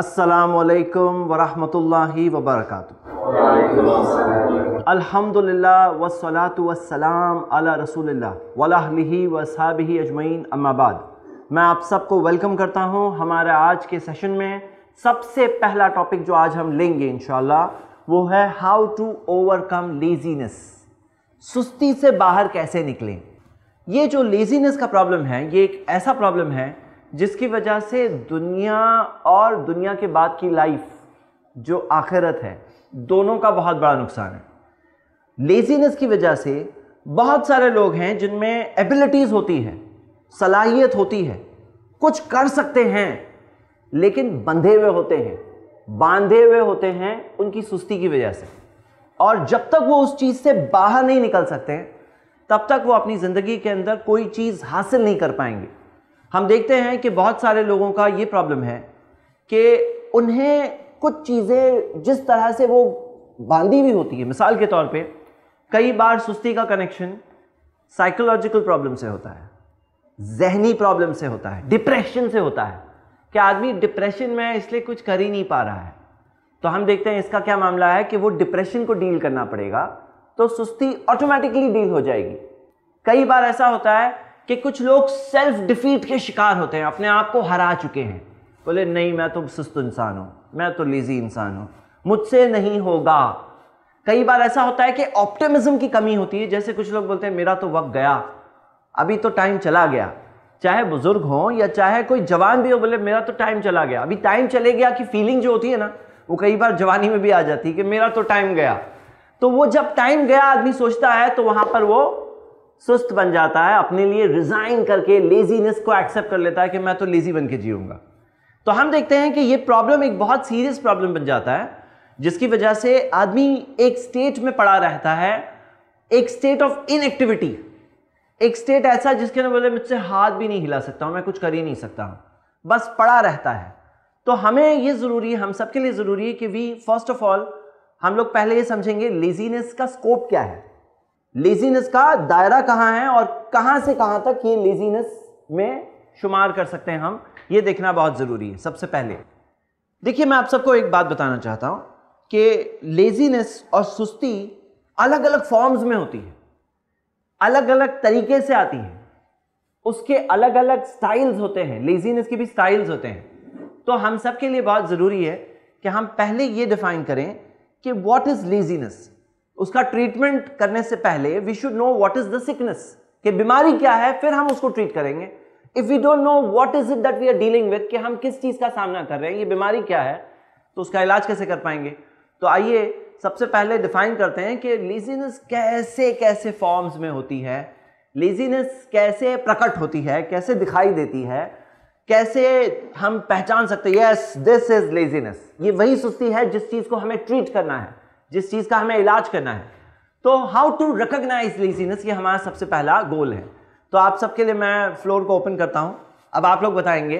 असलकम वरहमतुल्लाहि वबरकातुहू अल्हम्दुलिल्लाह वस्सलातु वस्सलाम अला रसूलिल्लाह वलाही वसाबिही अजमैन अम्माबाद मैं आप सबको वेलकम करता हूँ हमारे आज के सेशन में। सबसे पहला टॉपिक जो आज हम लेंगे इन वो है हाउ टू ओवरकम लेजीनेस सुस्ती से बाहर कैसे निकलें? ये जो लेजीनेस का प्रॉब्लम है, ये एक ऐसा प्रॉब्लम है जिसकी वजह से दुनिया और दुनिया के बाद की लाइफ जो आखिरत है, दोनों का बहुत बड़ा नुकसान है। लेजीनेस की वजह से बहुत सारे लोग हैं जिनमें एबिलिटीज़ होती है, सलाहियत होती है, कुछ कर सकते हैं, लेकिन बंधे हुए होते हैं, बांधे हुए होते हैं उनकी सुस्ती की वजह से। और जब तक वो उस चीज़ से बाहर नहीं निकल सकते, तब तक वो अपनी ज़िंदगी के अंदर कोई चीज़ हासिल नहीं कर पाएँगे। हम देखते हैं कि बहुत सारे लोगों का ये प्रॉब्लम है कि उन्हें कुछ चीज़ें जिस तरह से वो बांधी हुई होती है। मिसाल के तौर पे, कई बार सुस्ती का कनेक्शन साइकोलॉजिकल प्रॉब्लम से होता है, जहनी प्रॉब्लम से होता है डिप्रेशन से होता है कि आदमी डिप्रेशन में इसलिए कुछ कर ही नहीं पा रहा है। तो हम देखते हैं इसका क्या मामला है कि वो डिप्रेशन को डील करना पड़ेगा तो सुस्ती ऑटोमेटिकली डील हो जाएगी। कई बार ऐसा होता है कि कुछ लोग सेल्फ डिफीट के शिकार होते हैं, अपने आप को हरा चुके हैं। बोले, नहीं, मैं तो सुस्त इंसान हूँ, मैं तो लीजी इंसान हूँ, मुझसे नहीं होगा। कई बार ऐसा होता है कि ऑप्टिमिज्म की कमी होती है, जैसे कुछ लोग बोलते हैं, मेरा तो वक्त गया, अभी तो टाइम चला गया। चाहे बुज़ुर्ग हो या चाहे कोई जवान भी हो, बोले, मेरा तो टाइम चला गया। अभी टाइम चले गया कि फीलिंग जो होती है ना, वो कई बार जवानी में भी आ जाती है कि मेरा तो टाइम गया। तो वो जब टाइम गया, आदमी सोचता है तो वहाँ पर वो सुस्त बन जाता है, अपने लिए रिजाइन करके लेजीनेस को एक्सेप्ट कर लेता है कि मैं तो लेजी बन के जीऊँगा। तो हम देखते हैं कि ये प्रॉब्लम एक बहुत सीरियस प्रॉब्लम बन जाता है, जिसकी वजह से आदमी एक स्टेट में पड़ा रहता है, एक स्टेट ऑफ़ इनएक्टिविटी एक स्टेट ऐसा जिसके बोले, मुझसे हाथ भी नहीं हिला सकता हूँ, मैं कुछ कर ही नहीं सकता हूँ। बस पड़ा रहता है। तो हमें ये ज़रूरी है हम सबके लिए ज़रूरी है कि वी फ़र्स्ट ऑफ़ ऑल हम लोग पहले ये समझेंगे लेजीनेस का स्कोप क्या है। लेजीनेस का दायरा कहाँ है और कहाँ से कहाँ तक ये लेजीनेस में शुमार कर सकते हैं हम, ये देखना बहुत ज़रूरी है सबसे पहले। देखिए, मैं आप सबको एक बात बताना चाहता हूँ कि लेजीनेस और सुस्ती अलग अलग फॉर्म्स में होती है अलग अलग तरीके से आती है। उसके अलग अलग स्टाइल्स होते हैं लेजीनेस के भी स्टाइल्स होते हैं। तो हम सबके लिए बहुत ज़रूरी है कि हम पहले ये डिफाइन करें कि व्हाट इज़ लेजीनेस उसका ट्रीटमेंट करने से पहले we should know what is the sickness कि बीमारी क्या है, फिर हम उसको ट्रीट करेंगे। If we don't know what is it that we are dealing with कि हम किस चीज़ का सामना कर रहे हैं, ये बीमारी क्या है तो उसका इलाज कैसे कर पाएँगे? तो आइए सबसे पहले डिफाइन करते हैं कि लेजीनेस कैसे कैसे फॉर्म्स में होती है लेजीनेस कैसे प्रकट होती है, कैसे दिखाई देती है, कैसे हम पहचान सकते हैं यस दिस इज़ लेजीनेस ये वही सुस्ती है जिस चीज़ को हमें ट्रीट करना है। जिस चीज़ का हमें इलाज करना है। तो हाउ टू रिकोगनाइज लेजीनेस ये हमारा सबसे पहला गोल है। तो आप सबके लिए मैं फ्लोर को ओपन करता हूँ। अब आप लोग बताएँगे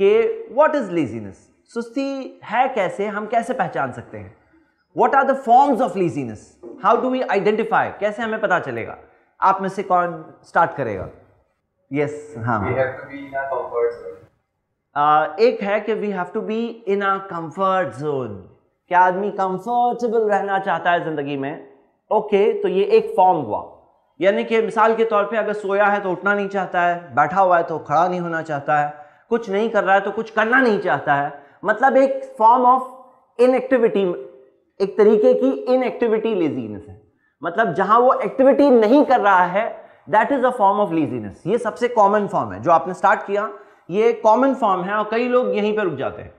कि व्हाट इज़ लेजीनेस सुस्ती है कैसे? हम कैसे पहचान सकते हैं? What are the forms of laziness how do we identify कैसे हमें पता चलेगा? आप में से कौन स्टार्ट करेगा? यस yes, हाँ। Uh, एक है कि we have to be in a comfort zone क्या आदमी कंफर्टेबल रहना चाहता है ज़िंदगी में। ओके तो ये एक फॉर्म हुआ। यानी कि मिसाल के तौर पे अगर सोया है तो उठना नहीं चाहता है, बैठा हुआ है तो खड़ा नहीं होना चाहता है, कुछ नहीं कर रहा है तो कुछ करना नहीं चाहता है। मतलब एक फॉर्म ऑफ़ इनएक्टिविटी एक तरीके की इनएक्टिविटी लेजीनेस है। मतलब जहाँ वो एक्टिविटी नहीं कर रहा है that is a form of laziness ये सबसे कॉमन फॉर्म है। जो आपने स्टार्ट किया, ये कॉमन फॉर्म है और कई लोग यहीं पर रुक जाते हैं।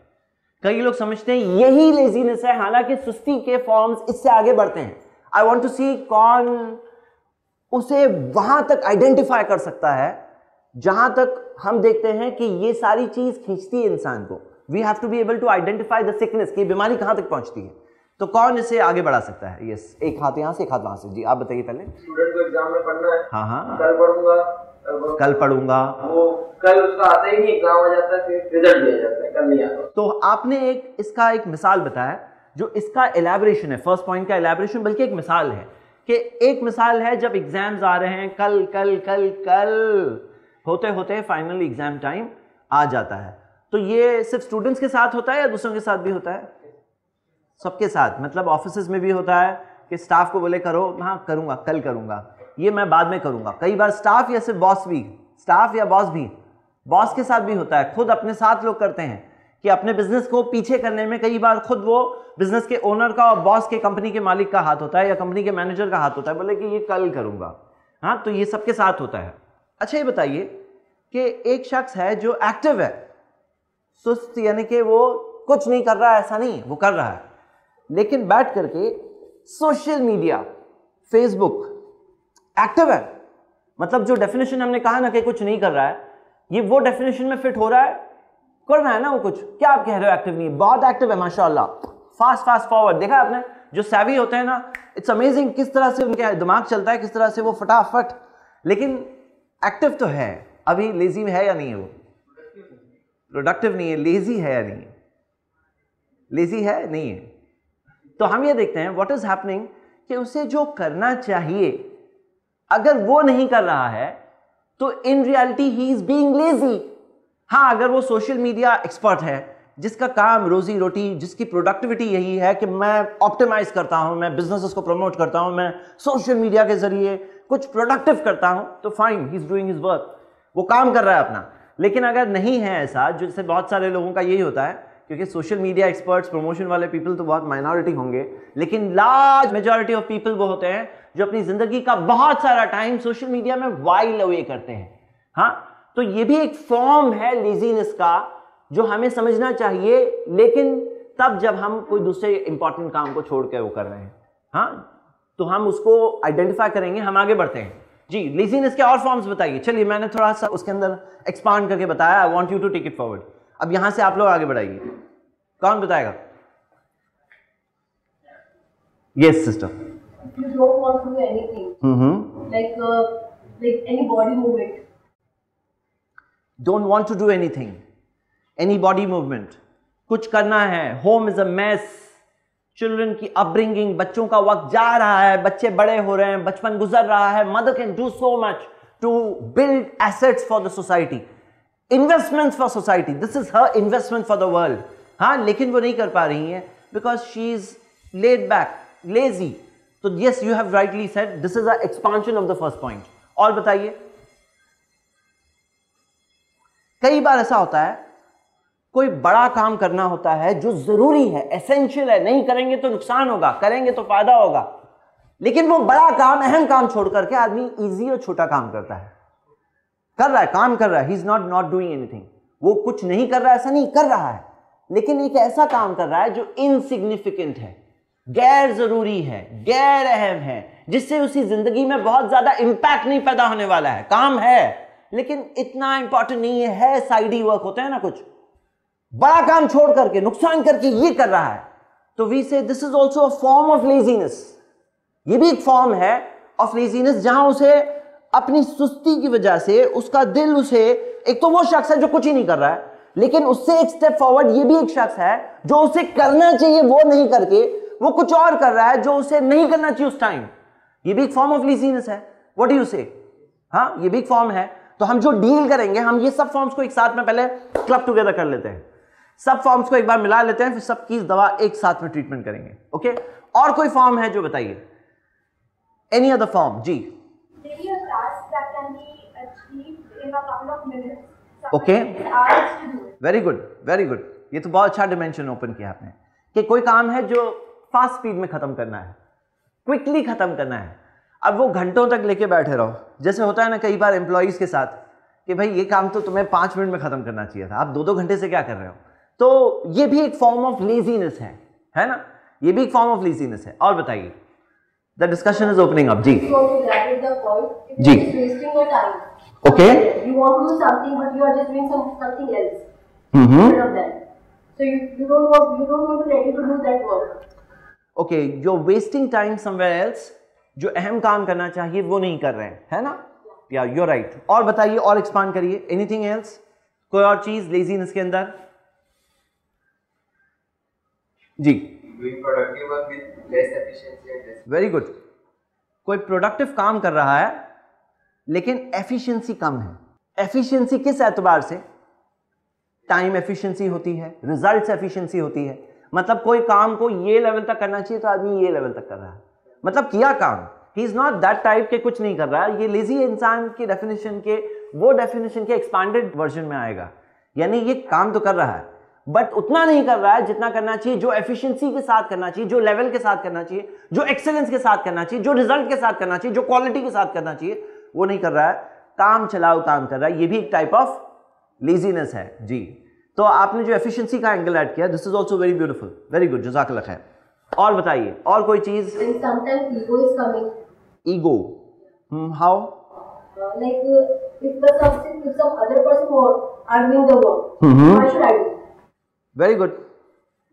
कई लोग समझते हैं यही लेजीनेस है हालाँकि सुस्ती के फॉर्म्स इससे आगे बढ़ते हैं। आई वॉन्ट टू सी कौन उसे वहाँ तक आइडेंटिफाई कर सकता है जहाँ तक हम देखते हैं कि ये सारी चीज़ खींचती है इंसान को। We have to be able to identify the sickness की बीमारी कहाँ तक पहुँचती है। तो कौन इसे आगे बढ़ा सकता है? यस एक हाथ यहाँ से एक हाथ वहाँ से। जी आप बताइए पहले। स्टूडेंट को एग्ज़ाम में पढ़ना है। हाँ हाँ। कल पढ़ूँगा। कल पढ़ूँगा। वो कल उसका आता ही नहीं एग्ज़ाम आ जाता है फिर रिज़ल्ट आ जाता है कल नहीं आता। तो आपने एक इसका एक मिसाल बताया जो इसका एलेबरेशन है फ़र्स्ट पॉइंट का एलेबरेशन बल्कि एक मिसाल है कि एक मिसाल है जब एग्ज़ाम्स आ रहे हैं कल कल कल कल होते होते फाइनल एग्ज़ाम टाइम आ जाता है। तो ये सिर्फ़ स्टूडेंट्स के साथ होता है या दूसरों के साथ भी होता है? सबके साथ मतलब ऑफ़िस में भी होता है कि स्टाफ को बोले करो हाँ करूँगा कल करूँगा। ये मैं बाद में करूँगा। कई बार स्टाफ या सिर्फ़ बॉस भी स्टाफ या बॉस भी बॉस के साथ भी होता है। खुद अपने साथ लोग करते हैं कि अपने बिज़नेस को पीछे करने में कई बार खुद वो बिज़नेस के ओनर का और बॉस के कंपनी के मालिक का हाथ होता है या कंपनी के मैनेजर का हाथ होता है। बोले कि ये कल करूँगा। हाँ तो ये सबके साथ होता है। अच्छा ये बताइए कि एक शख्स है जो एक्टिव है। सुस्त यानी कि वो कुछ नहीं कर रहा है, ऐसा नहीं, वो कर रहा है। लेकिन बैठ करके सोशल मीडिया फेसबुक एक्टिव है। मतलब जो डेफिनेशन हमने कहा ना कि कुछ नहीं कर रहा है, ये वो डेफिनेशन में फिट हो रहा है। कर रहा है ना वो कुछ? क्या आप कह रहे हो एक्टिव नहीं बहुत एक्टिव है, माशाल्लाह। फास्ट फास्ट फॉरवर्ड देखा आपने? जो सैवी होते हैं ना इट्स अमेजिंग किस तरह से उनके दिमाग चलता है, किस तरह से वो फटाफट। लेकिन एक्टिव तो है। अभी लेजी है या नहीं है वो? प्रोडक्टिव नहीं है। लेजी है या नहीं लेजी है? नहीं है। तो हम ये देखते हैं व्हाट इज़ हैपनिंग कि उसे जो करना चाहिए अगर वो नहीं कर रहा है तो in reality he is being lazy हाँ अगर वो सोशल मीडिया एक्सपर्ट है, जिसका काम रोजी रोटी, जिसकी प्रोडक्टिविटी यही है कि मैं ऑप्टिमाइज करता हूँ, मैं बिज़नेस को प्रमोट करता हूँ, मैं सोशल मीडिया के ज़रिए कुछ प्रोडक्टिव करता हूँ तो fine he is doing his work वो काम कर रहा है अपना। लेकिन अगर नहीं है ऐसा जिससे बहुत सारे लोगों का यही होता है क्योंकि सोशल मीडिया एक्सपर्ट्स प्रमोशन वाले पीपल तो बहुत माइनॉरिटी होंगे, लेकिन लार्ज मेजोरिटी ऑफ़ पीपल वो होते हैं जो अपनी ज़िंदगी का बहुत सारा टाइम सोशल मीडिया में वाइल अवे करते हैं। हाँ तो ये भी एक फॉर्म है लेजीनेस का, जो हमें समझना चाहिए, लेकिन तब जब हम कोई दूसरे इंपॉर्टेंट काम को छोड़ कर वो कर रहे हैं। हाँ तो हम उसको आइडेंटिफाई करेंगे, हम आगे बढ़ते हैं। जी लेजीनेस के और फॉर्म्स बताइए। चलिए, मैंने थोड़ा सा उसके अंदर एक्सपांड करके बताया। I want you to take it forward अब यहाँ से आप लोग आगे बढ़ाइए। कौन बताएगा? Yes sister you don't want to do anything, hmm like uh, like any body movement. Don't want to do anything any body movement कुछ करना है। Home is a mess children की अपब्रिंगिंग बच्चों का वक्त जा रहा है। बच्चे बड़े हो रहे हैं। बचपन गुजर रहा है। Mother can do so much to build assets for the society investments for society this is her investment for the world हाँ लेकिन वो नहीं कर पा रही है because she is laid back lazy तो yes you have rightly said this is a expansion of the first point और बताइए। कई बार ऐसा होता है, कोई बड़ा काम करना होता है जो ज़रूरी है एसेंशियल है, नहीं करेंगे तो नुकसान होगा, करेंगे तो फ़ायदा होगा। लेकिन वो बड़ा काम, अहम काम छोड़ करके आदमी इजी और छोटा काम करता है। कर रहा है काम कर रहा है he is not not doing anything वो कुछ नहीं कर रहा ऐसा नहीं कर रहा है। लेकिन एक ऐसा काम कर रहा है जो इनसिग्निफिकेंट है गैर ज़रूरी है गैर अहम है जिससे उसी ज़िंदगी में बहुत ज़्यादा इंपैक्ट नहीं पैदा होने वाला है। काम है लेकिन इतना इंपॉर्टेंट नहीं है, साइड ही वर्क होते हैं ना कुछ। बड़ा काम छोड़ करके नुकसान करके ये कर रहा है। तो we say this is also form of laziness ये भी एक फॉर्म है ऑफ़ लेजीनेस जहाँ उसे अपनी सुस्ती की वजह से उसका दिल उसे, एक तो वो शख्स है जो कुछ ही नहीं कर रहा है, लेकिन उससे एक स्टेप फॉरवर्ड ये भी एक शख्स है जो उसे करना चाहिए, वो नहीं करके, वो कुछ और कर रहा है जो उसे नहीं करना चाहिए उस टाइम ये भी एक फॉर्म ऑफ़ लेजीनेस है. व्हाट डू यू से हाँ ये भी एक फॉर्म है. तो हम जो डील करेंगे, हम ये सब फॉर्म्स को एक साथ में पहले क्लब टुगेदर कर लेते हैं. सब फॉर्म्स को एक बार मिला लेते हैं, फिर सबकी दवा एक साथ में ट्रीटमेंट करेंगे. ओके और कोई फॉर्म है जो बताइए? एनी अदर फॉर्म जी Maybe a task that can be achieved in a couple of minutes. Okay. Someone takes hours to do it. Very good very good ये तो बहुत अच्छा डिमेंशन ओपन किया आपने। कि कोई काम है जो फास्ट स्पीड में खत्म करना है। क्विकली खत्म करना है। अब वो घंटों तक लेके बैठे रहो। जैसे होता है ना कई बार एम्प्लॉयज़ के साथ कि भाई ये काम तो तुम्हें पाँच मिनट में ख़त्म करना चाहिए था। आप दो दो घंटे से क्या कर रहे हो? तो ये भी एक फॉर्म ऑफ़ लेजीनेस है। है ना? ये भी एक फॉर्म ऑफ़ लेजीनेस है। और बताइए। The discussion is opening up जी। जी. Wasting time. Okay. You want to do something, but you are just doing some something else hmm instead of that. So you, you don't want you don't want to ready to do that work. Okay जो wasting time somewhere else जो अहम काम करना चाहिए वो नहीं कर रहे हैं है ना या यू राइट और बताइए और एक्सपांड करिए एनीथिंग एल्स कोई और चीज़ लेजीनेस के अंदर जी. वेरी गुड कोई प्रोडक्टिव काम कर रहा है लेकिन एफिशिएंसी कम है। एफिशिएंसी किस एतबार से? टाइम एफिशिएंसी होती है रिजल्ट्स एफिशिएंसी होती है। मतलब कोई काम को ये लेवल तक करना चाहिए तो आदमी ये लेवल तक कर रहा है। मतलब किया काम। He is not that type के कुछ नहीं कर रहा। है ये लेजी इंसान की डेफिनेशन के, वो डेफिनेशन के एक्सपांडेड वर्जन में आएगा। यानी ये काम तो कर रहा है बट उतना नहीं कर रहा है जितना करना चाहिए, जो एफिशिएंसी के साथ करना चाहिए, जो लेवल के साथ करना चाहिए, जो एक्सेलेंस के साथ करना चाहिए, जो रिज़ल्ट के साथ करना चाहिए, जो क्वालिटी के साथ करना चाहिए वो नहीं कर रहा है। काम चलाओ काम कर रहा है। ये भी एक टाइप ऑफ़ लेजीनेस है। जी। तो आपने जो एफिशिएंसी का एंगल ऐड किया this is also very beautiful very good जजाक है और बताइए और कोई चीज़? Ego how like if the something if some other person work, are the work, why should I do? Very good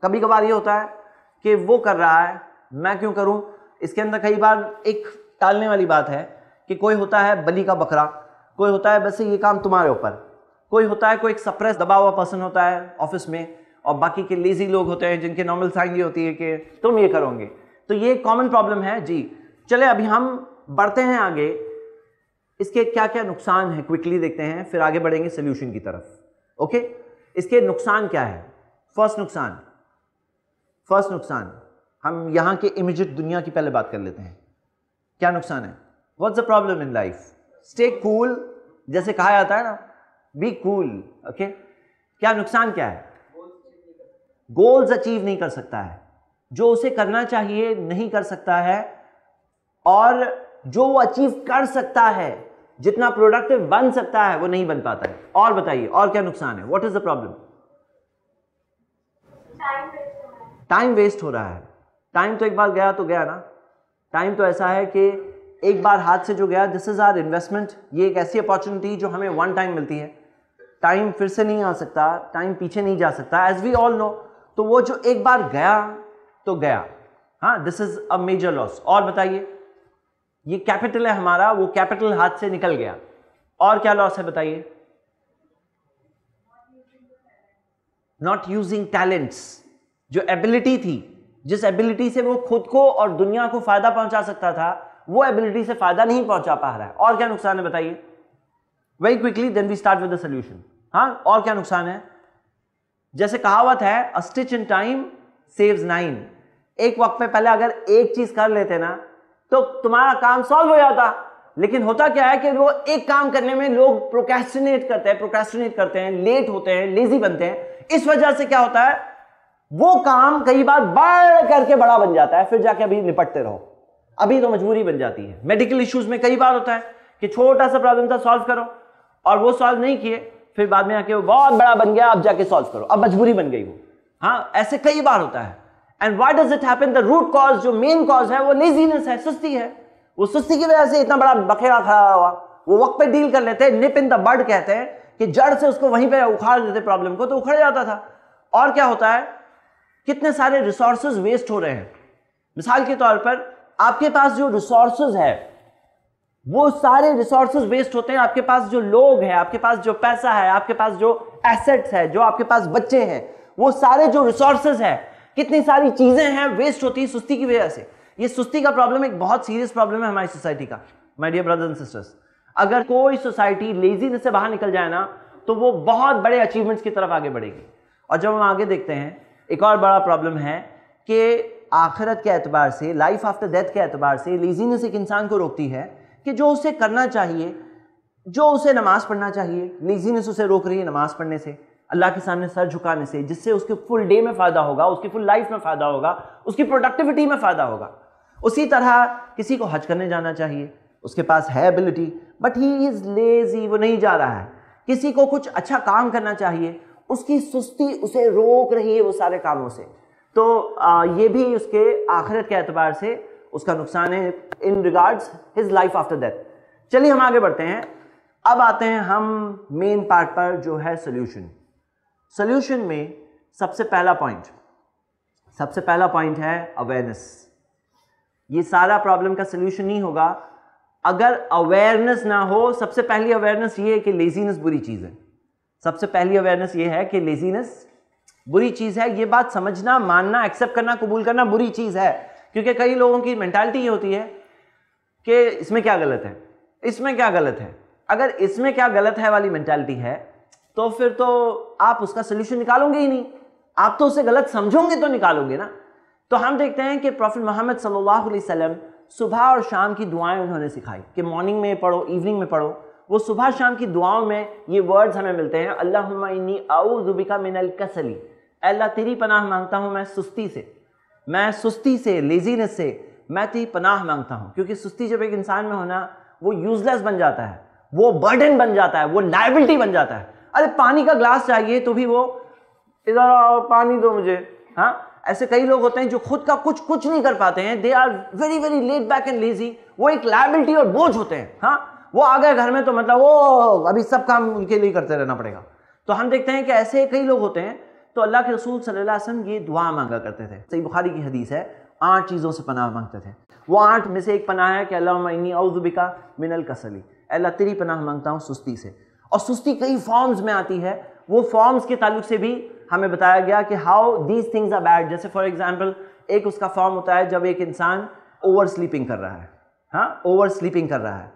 कभी कभार ये होता है कि वो कर रहा है मैं क्यों करूँ? इसके अंदर कई बार एक टालने वाली बात है कि कोई होता है बलि का बकरा कोई होता है बस ये काम तुम्हारे ऊपर। कोई होता है, कोई एक सप्रेस दबा हुआ पर्सन होता है ऑफ़िस में, और बाकी के लेजी लोग होते हैं जिनके नॉर्मल साइन ये होती है कि तुम ये करोगे। तो ये कॉमन प्रॉब्लम है, जी। चले, अभी हम बढ़ते हैं आगे। इसके क्या क्या नुकसान है? क्विकली देखते हैं, फिर आगे बढ़ेंगे सोल्यूशन की तरफ़। ओके इसके नुकसान क्या है? फ़र्स्ट नुकसान। फ़र्स्ट नुकसान। हम यहाँ के इमिजिएट दुनिया की पहले बात कर लेते हैं। क्या नुकसान है? What's the problem in life stay cool जैसे कहा जाता है ना बी कूल ओके क्या नुकसान क्या है? गोल्स अचीव नहीं कर सकता है। जो उसे करना चाहिए नहीं कर सकता है। और जो वो अचीव कर सकता है जितना प्रोडक्टिव बन सकता है वो नहीं बन पाता है। और बताइए और क्या नुकसान है? What is the problem time waste हो रहा है। टाइम वेस्ट हो रहा है। टाइम तो एक बार गया तो गया ना। टाइम तो ऐसा है कि एक बार हाथ से जो गया दिस इज़ आर इन्वेस्टमेंट ये एक ऐसी अपॉर्चुनिटी जो हमें वन टाइम मिलती है। टाइम फिर से नहीं आ सकता टाइम पीछे नहीं जा सकता एज वी ऑल नो तो वो जो एक बार गया तो गया। हाँ this is a major loss और बताइए, ये कैपिटल है हमारा, वो कैपिटल हाथ से निकल गया। और क्या लॉस है बताइए? नॉट यूजिंग टैलेंट्स जो एबिलिटी थी, जिस एबिलिटी से वो खुद को और दुनिया को फ़ायदा पहुँचा सकता था वो एबिलिटी से फ़ायदा नहीं पहुँचा पा रहा है। और क्या नुकसान है बताइए? Very quickly then we start with the solution हाँ और क्या नुकसान है? जैसे कहावत है a stitch in time saves nine एक वक्त पे पहले अगर एक चीज़ कर लेते ना तो तुम्हारा काम सॉल्व हो जाता। लेकिन होता क्या है कि वो एक काम करने में लोग प्रोकेस्टिनेट करते हैं प्रोकेस्टिनेट करते हैं लेट होते हैं लेजी बनते हैं। इस वजह से क्या होता है? वो काम कई बार बढ़ करके बड़ा बन जाता है, फिर जाके अभी निपटते रहो। अभी तो मजबूरी बन जाती है। मेडिकल इश्यूज़ में कई बार होता है कि छोटा सा प्रॉब्लम था सॉल्व करो। और वो सॉल्व नहीं किए, फिर बाद में आके वो बहुत बड़ा बन गया, अब जाके सॉल्व करो। अब मजबूरी बन गई वो। हाँ ऐसे कई बार होता है। And why does it happen the root cause जो मेन कॉज है, वो लेजीनेस है, सुस्ती है। वो सुस्ती की वजह से इतना बड़ा बखेड़ा खड़ा हुआ। वो वक्त पे डील कर लेते हैं निप इन द बर्ड कहते हैं कि जड़ से उसको वहीं पे उखाड़ देते प्रॉब्लम को तो उखड़ जाता था। और क्या होता है? कितने सारे रिसोर्सेज वेस्ट हो रहे हैं। मिसाल के तौर पर आपके पास जो रिसोर्सेज है, वो सारे रिसोर्सेज वेस्ट होते हैं। आपके पास जो लोग हैं, आपके पास जो पैसा है, आपके पास जो एसेट्स है, जो आपके पास बच्चे हैं, वो सारे जो रिसोर्सेज है, कितनी सारी चीज़ें हैं वेस्ट होती है सुस्ती की वजह से। ये सुस्ती का प्रॉब्लम एक बहुत सीरियस प्रॉब्लम है हमारी सोसाइटी का my dear brothers and sisters अगर कोई सोसाइटी लेजीनेस से बाहर निकल जाए ना तो वो बहुत बड़े अचीवमेंट्स की तरफ़ आगे बढ़ेगी। और जब हम आगे देखते हैं, एक और बड़ा प्रॉब्लम है कि आखिरत के एतबार से लाइफ आफ्टर डेथ के एतबार से लेजीनेस एक इंसान को रोकती है कि जो उसे करना चाहिए, जो उसे नमाज़ पढ़ना चाहिए लेजीनेस उसे रोक रही है नमाज़ पढ़ने से, अल्लाह के सामने सर झुकाने से, जिससे उसके फुल डे में फ़ायदा होगा, उसकी फुल लाइफ में फ़ायदा होगा, उसकी प्रोडक्टिविटी में फ़ायदा होगा। उसी तरह किसी को हज करने जाना चाहिए, उसके पास है ability but he is lazy वो नहीं जा रहा है। किसी को कुछ अच्छा काम करना चाहिए, उसकी सुस्ती उसे रोक रही है वो सारे कामों से। तो ये भी उसके आखिरत के एतबार से उसका नुकसान है in regards his life after death चलिए हम आगे बढ़ते हैं। अब आते हैं हम मेन पार्ट पर जो है सोल्यूशन सोल्यूशन में सबसे पहला पॉइंट सबसे पहला पॉइंट है अवेयरनेस ये सारा प्रॉब्लम का सोल्यूशन नहीं होगा। अगर अवेयरनेस ना हो, सबसे पहली अवेयरनेस ये है कि लेजीनेस बुरी चीज़ है। सबसे पहली अवेयरनेस ये है कि लेजीनेस बुरी चीज़ है, ये बात समझना, मानना एक्सेप्ट करना, कबूल करना बुरी चीज़ है। क्योंकि कई लोगों की मेंटालिटी ये होती है कि इसमें क्या गलत है? इसमें क्या गलत है? अगर इसमें क्या गलत है वाली मेंटालिटी है तो फिर तो आप उसका सोल्यूशन निकालोगे ही नहीं। आप तो उसे गलत समझोगे तो निकालोगे ना। तो हम देखते हैं कि प्रॉफिट मोहम्मद वसल्लम सुबह और शाम की दुआएँ उन्होंने सिखाई कि मॉर्निंग में पढ़ो इवनिंग में पढ़ो। वो सुबह शाम की दुआओं में ये वर्ड्स हमें मिलते हैं अल्लाह इन्नी आउजुबिका मिनल कसली। अल्लाह तेरी पनाह माँगता हूँ मैं सुस्ती से। मैं सुस्ती से लेजीनेस से मैं तेरी पनाह माँगता हूँ। क्योंकि सुस्ती जब एक इंसान में होना, वो यूजलेस बन जाता है, वो बर्डन बन जाता है, वो लाइबिलिटी बन जाता है। अरे पानी का ग्लास चाहिए तो भी वो, इधर आओ, पानी दो मुझे। हाँ ऐसे कई लोग होते हैं जो खुद का कुछ कुछ नहीं कर पाते हैं। They are very very laid back and lazy वो एक लाइबिलिटी और बोझ होते हैं। हाँ वो आ गए घर में तो मतलब वो अभी सब काम उनके लिए करते रहना पड़ेगा। तो हम देखते हैं कि ऐसे कई लोग होते हैं तो अल्लाह के रसूल सल्लल्लाहु अलैहि वसल्लम ये दुआ मांगा करते थे। सही बुखारी की हदीस है, आठ चीज़ों से पनाह मांगते थे। वो आठ में से एक पनाह है कि अल्लाह औजुबिका मिनल कसली। अल्लाह, तेरी पनाह माँगता हूँ सुस्ती से। और सुस्ती कई फॉर्म्स में आती है। वो फॉर्म्स के ताल्लुक से भी हमें बताया गया कि how these things are bad जैसे फॉर एग्ज़ाम्पल एक उसका फॉर्म होता है जब एक इंसान ओवर स्लीपिंग कर रहा है। हाँ ओवर स्लीपिंग कर रहा है।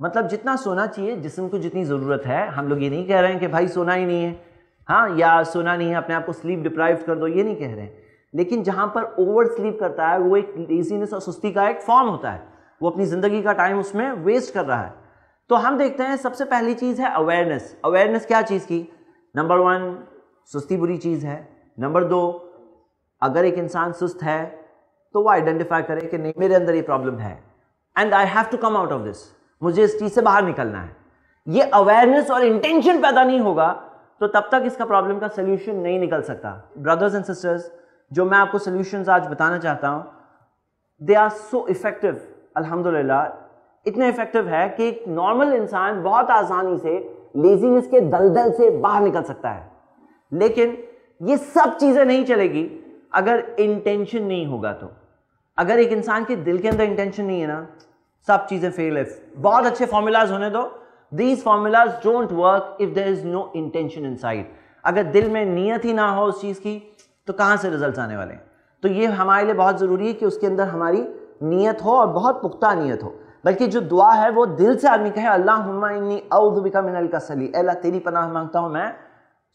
मतलब जितना सोना चाहिए, जिसम को जितनी ज़रूरत है, हम लोग ये नहीं कह रहे हैं कि भाई सोना ही नहीं है। हाँ या सोना नहीं है, अपने आप को स्लीप डिप्राइव कर दो, ये नहीं कह रहे हैं। लेकिन जहाँ पर ओवर स्लीप करता है, वो एक लेजीनेस और सुस्ती का एक फॉर्म होता है। वो अपनी ज़िंदगी का टाइम उसमें वेस्ट कर रहा है। तो हम देखते हैं, सबसे पहली चीज़ है अवेयरनेस अवेयरनेस क्या चीज़ की? नंबर वन सुस्ती बुरी चीज़ है। नंबर दो, अगर एक इंसान सुस्त है तो वो आइडेंटिफाई करे कि नहीं, मेरे अंदर ये प्रॉब्लम है। And I have to come out of this मुझे इस चीज़ से बाहर निकलना है। ये अवेयरनेस और इंटेंशन पैदा नहीं होगा तो तब तक इसका प्रॉब्लम का सोल्यूशन नहीं निकल सकता। ब्रदर्स एंड सिस्टर्स जो मैं आपको सोल्यूशन आज बताना चाहता हूँ दे आर सो इफ़ेक्टिव अल्हम्दुलिल्लाह। इतने इफ़ेक्टिव है कि एक नॉर्मल इंसान बहुत आसानी से लेजीनेस के दलदल से बाहर निकल सकता है। लेकिन ये सब चीज़ें नहीं चलेगी अगर इंटेंशन नहीं होगा तो। अगर एक इंसान के दिल के अंदर इंटेंशन नहीं है ना, सब चीज़ें फेल है। बहुत अच्छे फॉर्मूलाज होने दो these formulas don't work if there is no intention in अगर दिल में नीयत ही ना हो उस चीज़ की तो कहाँ से रिज़ल्ट आने वाले हैं? तो ये हमारे लिए बहुत ज़रूरी है कि उसके अंदर हमारी नीयत हो और बहुत पुख्ता नीयत हो। बल्कि जो दुआ है, वो दिल से आदमी कहे अल्लाह औबिका मिनल का सली अल्लाह, तेरी पनाह माँगता हूँ मैं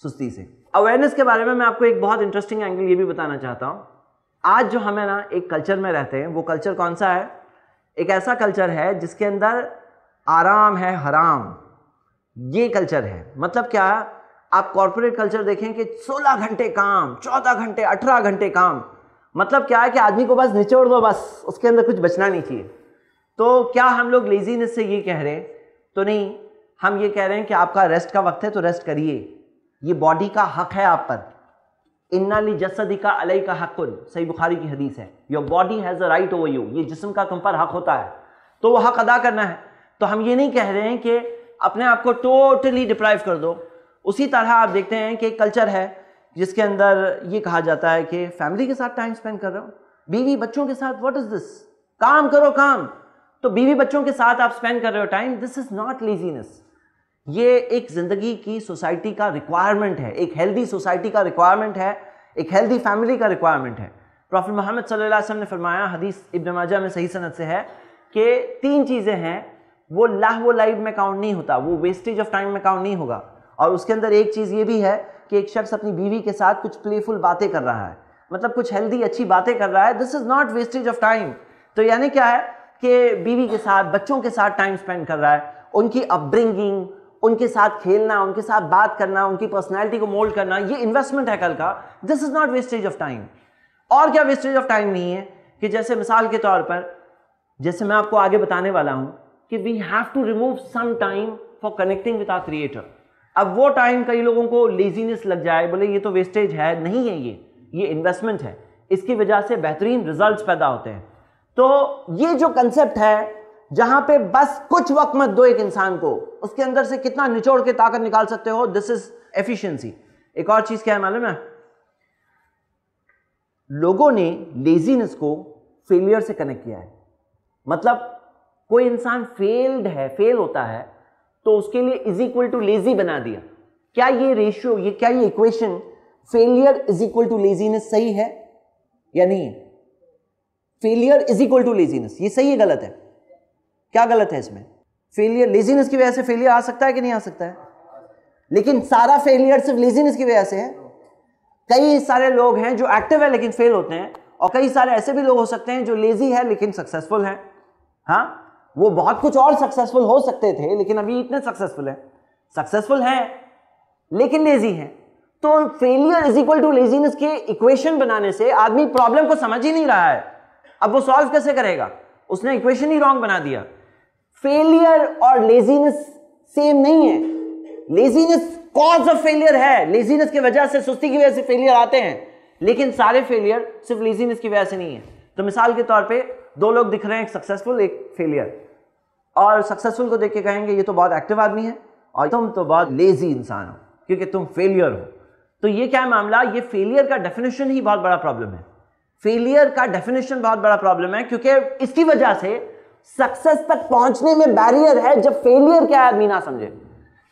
सुस्ती से। अवेयरनेस के बारे में मैं आपको एक बहुत इंटरेस्टिंग एंगल ये भी बताना चाहता हूँ। आज जो हमें ना, एक कल्चर में रहते हैं, वो कल्चर कौन सा है? एक ऐसा कल्चर है जिसके अंदर आराम है हराम। ये कल्चर है। मतलब क्या? आप कॉरपोरेट कल्चर देखें कि 16 घंटे काम 14 घंटे 18 घंटे काम। मतलब क्या है कि आदमी को बस निचोड़ दो बस, उसके अंदर कुछ बचना नहीं चाहिए। तो क्या हम लोग लेजीनेस से ये कह रहे हैं? तो नहीं, हम ये कह रहे हैं कि आपका रेस्ट का वक्त है तो रेस्ट करिए। ये बॉडी का हक है आप पर। इन्ना ली जसदी का अलई का हकुन सही बुखारी की हदीस है। Your body has a right over you ये जिसम का तुम पर हक होता है। तो वो हक अदा करना है। तो हम ये नहीं कह रहे हैं कि अपने आप को टोटली डिप्राइव कर दो। उसी तरह आप देखते हैं कि कल्चर है जिसके अंदर ये कहा जाता है कि फैमिली के साथ टाइम स्पेंड कर रहे हो, बीवी बच्चों के साथ व्हाट इज़ दिस काम करो काम। तो बीवी बच्चों के साथ आप स्पेंड कर रहे हो time this is not laziness ये एक ज़िंदगी की सोसाइटी का रिक्वायरमेंट है, एक हेल्दी सोसाइटी का रिक्वायरमेंट है, एक हेल्दी फैमिली का रिक्वायरमेंट है। प्रॉफिट मोहम्मद वसल्लम ने फरमाया, हदीस इब्न माजा में सही सनत से है कि तीन चीज़ें हैं वो लाह वो लाइव में काउंट नहीं होता, वो वेस्टेज ऑफ़ टाइम में काउंट नहीं होगा। और उसके अंदर एक चीज़ ये भी है कि एक शख्स अपनी बीवी के साथ कुछ प्लेफुल बातें कर रहा है। मतलब कुछ हेल्दी अच्छी बातें कर रहा है। This is not wastage of time तो यानी क्या है कि बीवी के साथ, बच्चों के साथ टाइम स्पेंड कर रहा है। उनकी अपब्रिंगिंग उनके साथ खेलना, उनके साथ बात करना, उनकी पर्सनैलिटी को मोल्ड करना, ये इन्वेस्टमेंट है कल का। This is not wastage of time और क्या वेस्टेज ऑफ़ टाइम नहीं है कि जैसे मिसाल के तौर पर, जैसे मैं आपको आगे बताने वाला हूँ कि we have to remove some time for connecting with our creator अब वो टाइम कई लोगों को लेजीनेस लग जाए, बोले ये तो वेस्टेज है, नहीं है ये ये इन्वेस्टमेंट है। इसकी वजह से बेहतरीन रिजल्ट्स पैदा होते हैं। तो ये जो कंसेप्ट है, जहाँ पे बस कुछ वक्त मत दो एक इंसान को, उसके अंदर से कितना निचोड़ के ताकत निकाल सकते हो दिस इज़ एफिशिएंसी एक और चीज़ क्या है मालूम है? लोगों ने लेजीनेस को फेलियर से कनेक्ट किया है। मतलब कोई इंसान फेल्ड है फेल होता है तो उसके लिए इज़ इक्वल टू लेजी बना दिया। क्या ये रेशियो ये क्या ये equation failure is equal to laziness सही है या नहीं failure is equal to laziness ये सही है, गलत है? क्या गलत है इसमें? फेलियर लेजीनेस की वजह से फेलियर आ सकता है कि नहीं आ सकता है? लेकिन सारा फेलियर सिर्फ़ लेजीनेस की वजह से है। कई सारे लोग हैं जो एक्टिव है लेकिन फेल होते हैं, और कई सारे ऐसे भी लोग हो सकते हैं जो लेजी है लेकिन सक्सेसफुल है। हाँ? वो बहुत कुछ और सक्सेसफुल हो सकते थे, लेकिन अभी इतने सक्सेसफुल है। सक्सेसफुल है, लेकिन लेजी है। तो failure is equal to laziness के इक्वेशन बनाने से आदमी प्रॉब्लम को समझ ही नहीं रहा है। अब वो सॉल्व कैसे करेगा? उसने इक्वेशन ही रॉन्ग बना दिया। फेलियर और लेजीनेस सेम नहीं है। लेजीनेस कॉज ऑफ़ फेलियर है। लेजीनेस की वजह से, सुस्ती की वजह से फेलियर आते हैं। लेकिन सारे फेलियर सिर्फ़ लेजीनेस की वजह से नहीं है। तो मिसाल के तौर पे दो लोग दिख रहे हैं एक सक्सेसफुल एक फेलियर और सक्सेसफुल को देख के कहेंगे, ये तो बहुत एक्टिव आदमी है और तुम तो बहुत लेजी इंसान हो, क्योंकि तुम फेलियर हो. तो ये क्या मामला? ये फेलियर का डेफिनेशन ही बहुत बड़ा प्रॉब्लम है। फेलियर का डेफिनेशन बहुत बड़ा प्रॉब्लम है, क्योंकि इसकी वजह से सक्सेस तक पहुँचने में बैरियर है जब फेलियर क्या आदमी ना समझे।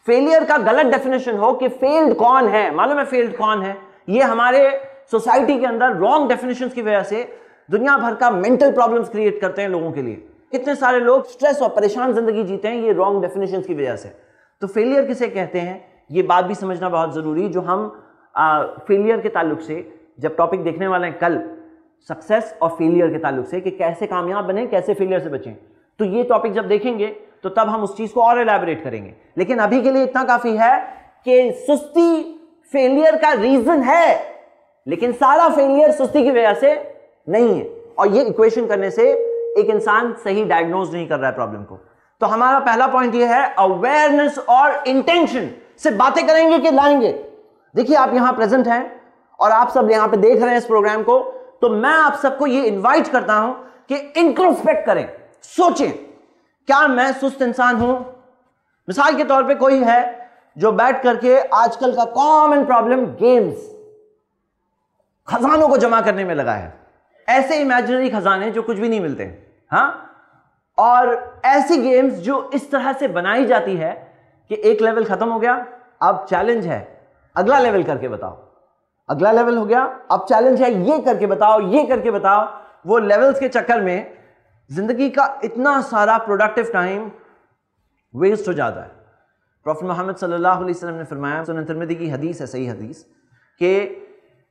फेलियर का गलत डेफिनेशन हो कि फेल्ड कौन है। मालूम है फेल्ड कौन है? ये हमारे सोसाइटी के अंदर रॉन्ग डेफिनेशन की वजह से दुनिया भर का मेंटल प्रॉब्लम्स क्रिएट करते हैं लोगों के लिए। कितने सारे लोग स्ट्रेस और परेशान ज़िंदगी जीते हैं, ये रॉन्ग डेफिनेशन की वजह से। तो फेलियर किसे कहते हैं? ये बात भी समझना बहुत ज़रूरी, जो हम फेलियर के ताल्लुक से, जब टॉपिक देखने वाले हैं कल सक्सेस और फेलियर के ताल्लुक से, कि कैसे कामयाब बने, कैसे फेलियर से बचें। तो ये टॉपिक जब देखेंगे तो तब हम उस चीज़ को और एलैबोरेट करेंगे। लेकिन अभी के लिए इतना काफ़ी है कि सुस्ती फेलियर का रीज़न है, लेकिन सारा फेलियर सुस्ती की वजह से नहीं है। और ये इक्वेशन करने से एक इंसान सही डायग्नोज नहीं कर रहा है प्रॉब्लम को। तो हमारा पहला पॉइंट ये है अवेयरनेस और इंटेंशन से बातें करेंगे कि लाएँगे। देखिए, आप यहाँ प्रेजेंट हैं और आप सब यहाँ पे देख रहे हैं इस प्रोग्राम को तो मैं आप सबको ये इनवाइट करता हूँ कि इंट्रोस्पेक्ट करें, सोचें, क्या मैं सुस्त इंसान हूँ? मिसाल के तौर पे कोई है जो बैठ करके आजकल का कॉमन प्रॉब्लम गेम्स खजानों को जमा करने में लगा है। ऐसे इमेजिनरी खजाने जो कुछ भी नहीं मिलते हाँ? और ऐसी गेम्स जो इस तरह से बनाई जाती है कि एक लेवल खत्म हो गया, अब चैलेंज है। अगला लेवल करके बताओ। अगला लेवल हो गया, अब चैलेंज है, ये करके बताओ, ये करके बताओ। वो लेवल्स के चक्कर में ज़िंदगी का इतना सारा प्रोडक्टिव टाइम वेस्ट हो जाता है। प्रॉफिट मोहम्मद सल्लल्लाहु अलैहि वसल्लम ने फरमाया सुनन तिरमिज़ी की हदीस है, सही हदीस, कि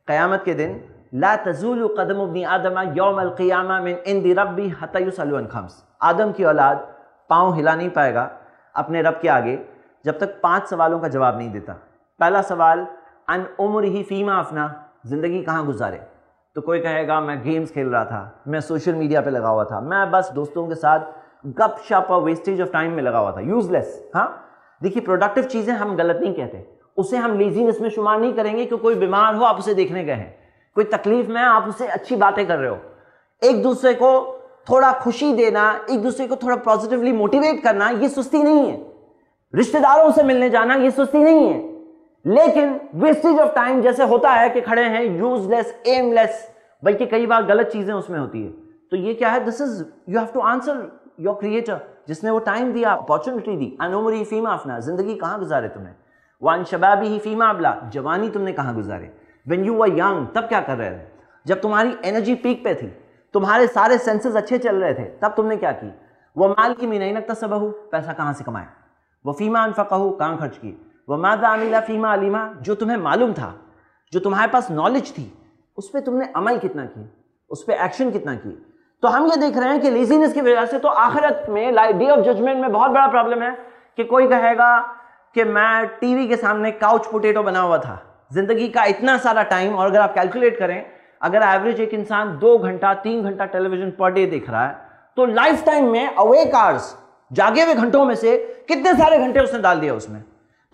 क़यामत के दिन ला तजूल कदम उबनी आदम यौम अलक़ियामा मिन इंदी रब्बी हतयुसलन खम्स आदम की औलाद पाँव हिला नहीं पाएगा अपने रब के आगे जब तक पाँच सवालों का जवाब नहीं देता पहला सवाल अन उम्र ही फ़ीमा अपना ज़िंदगी कहाँ गुजारे तो कोई कहेगा मैं गेम्स खेल रहा था मैं सोशल मीडिया पे लगा हुआ था मैं बस दोस्तों के साथ गप शप और वेस्टेज ऑफ़ टाइम में लगा हुआ था यूजलेस हाँ देखिए प्रोडक्टिव चीज़ें हम गलत नहीं कहते उसे हम लेजीनेस में शुमार नहीं करेंगे कि कोई बीमार हो आप उसे देखने गए हैं कोई तकलीफ़ में आप उससे अच्छी बातें कर रहे हो। एक दूसरे को थोड़ा खुशी देना, एक दूसरे को थोड़ा पॉजिटिवली मोटिवेट करना, ये सुस्ती नहीं है। रिश्तेदारों से मिलने जाना, ये सुस्ती नहीं है। लेकिन वेस्टेज ऑफ़ टाइम जैसे होता है कि खड़े हैं यूजलेस एमलेस बल्कि कई बार गलत चीज़ें उसमें होती है। तो ये क्या है? This is you have to answer your creator जिसने वो टाइम दिया अपॉर्चुनिटी दी। अनोमरी फीमा अपना, ज़िंदगी कहाँ गुजारे तुम्हें वन शबाबी ही फीमा अबला, जवानी तुमने कहाँ गुजारे? वेन यू वर यंग तब क्या कर रहे थे? जब तुम्हारी एनर्जी पीक पे थी, तुम्हारे सारे सेंसेस अच्छे चल रहे थे, तब तुमने क्या की? वो माल की मीना नकता सबहू पैसा कहाँ से कमाए? वो फीमा अनफ़ाहू कहाँ खर्च की वह मादा अमिला फ़ीमा अलीमा, जो तुम्हें मालूम था, जो तुम्हारे पास नॉलेज थी, उस पर तुमने अमल कितना की उस पर एक्शन कितना की तो हम ये देख रहे हैं कि लेजीनेस की वजह से तो आखिरत में डे ऑफ़ जजमेंट में बहुत बड़ा प्रॉब्लम है कि कोई कहेगा कि मैं टीवी के सामने काउच पोटेटो बना हुआ था। ज़िंदगी का इतना सारा टाइम और अगर आप कैलकुलेट करें, अगर एवरेज एक इंसान दो घंटा, तीन घंटा टेलीविज़न पर डे देख रहा है तो लाइफ टाइम में अवेक आवर्स जागे हुए घंटों में से कितने सारे घंटे उसने डाल दिया उसमें?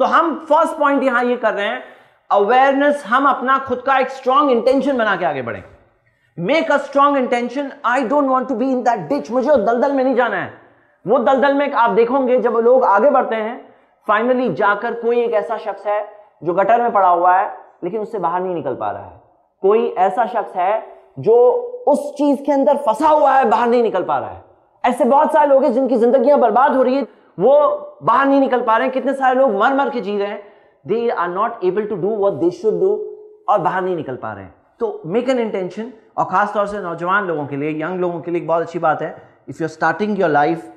तो हम फ़र्स्ट पॉइंट यहाँ ये कर रहे हैं अवेयरनेस हम अपना खुद का एक स्ट्रॉन्ग इंटेंशन बना के आगे बढ़े। Make a strong intention I don't want to be in that ditch मुझे दलदल में नहीं जाना है। वो दलदल में आप देखोगे, जब लोग आगे बढ़ते हैं फाइनली जाकर कोई एक ऐसा शख्स है जो गटर में पड़ा हुआ है, लेकिन उससे बाहर नहीं निकल पा रहा है। कोई ऐसा शख्स है जो उस चीज़ के अंदर फंसा हुआ है, बाहर नहीं निकल पा रहा है। ऐसे बहुत सारे लोग हैं जिनकी जिंदगियाँ बर्बाद हो रही है, वो बाहर नहीं निकल पा रहे हैं। कितने सारे लोग मर मर के जी रहे हैं। They are not able to do what they should do और बाहर नहीं निकल पा रहे हैं। तो मेक एन इंटेंशन और खासतौर से नौजवान लोगों के लिए यंग लोगों के लिए बहुत अच्छी बात है। If you are starting your life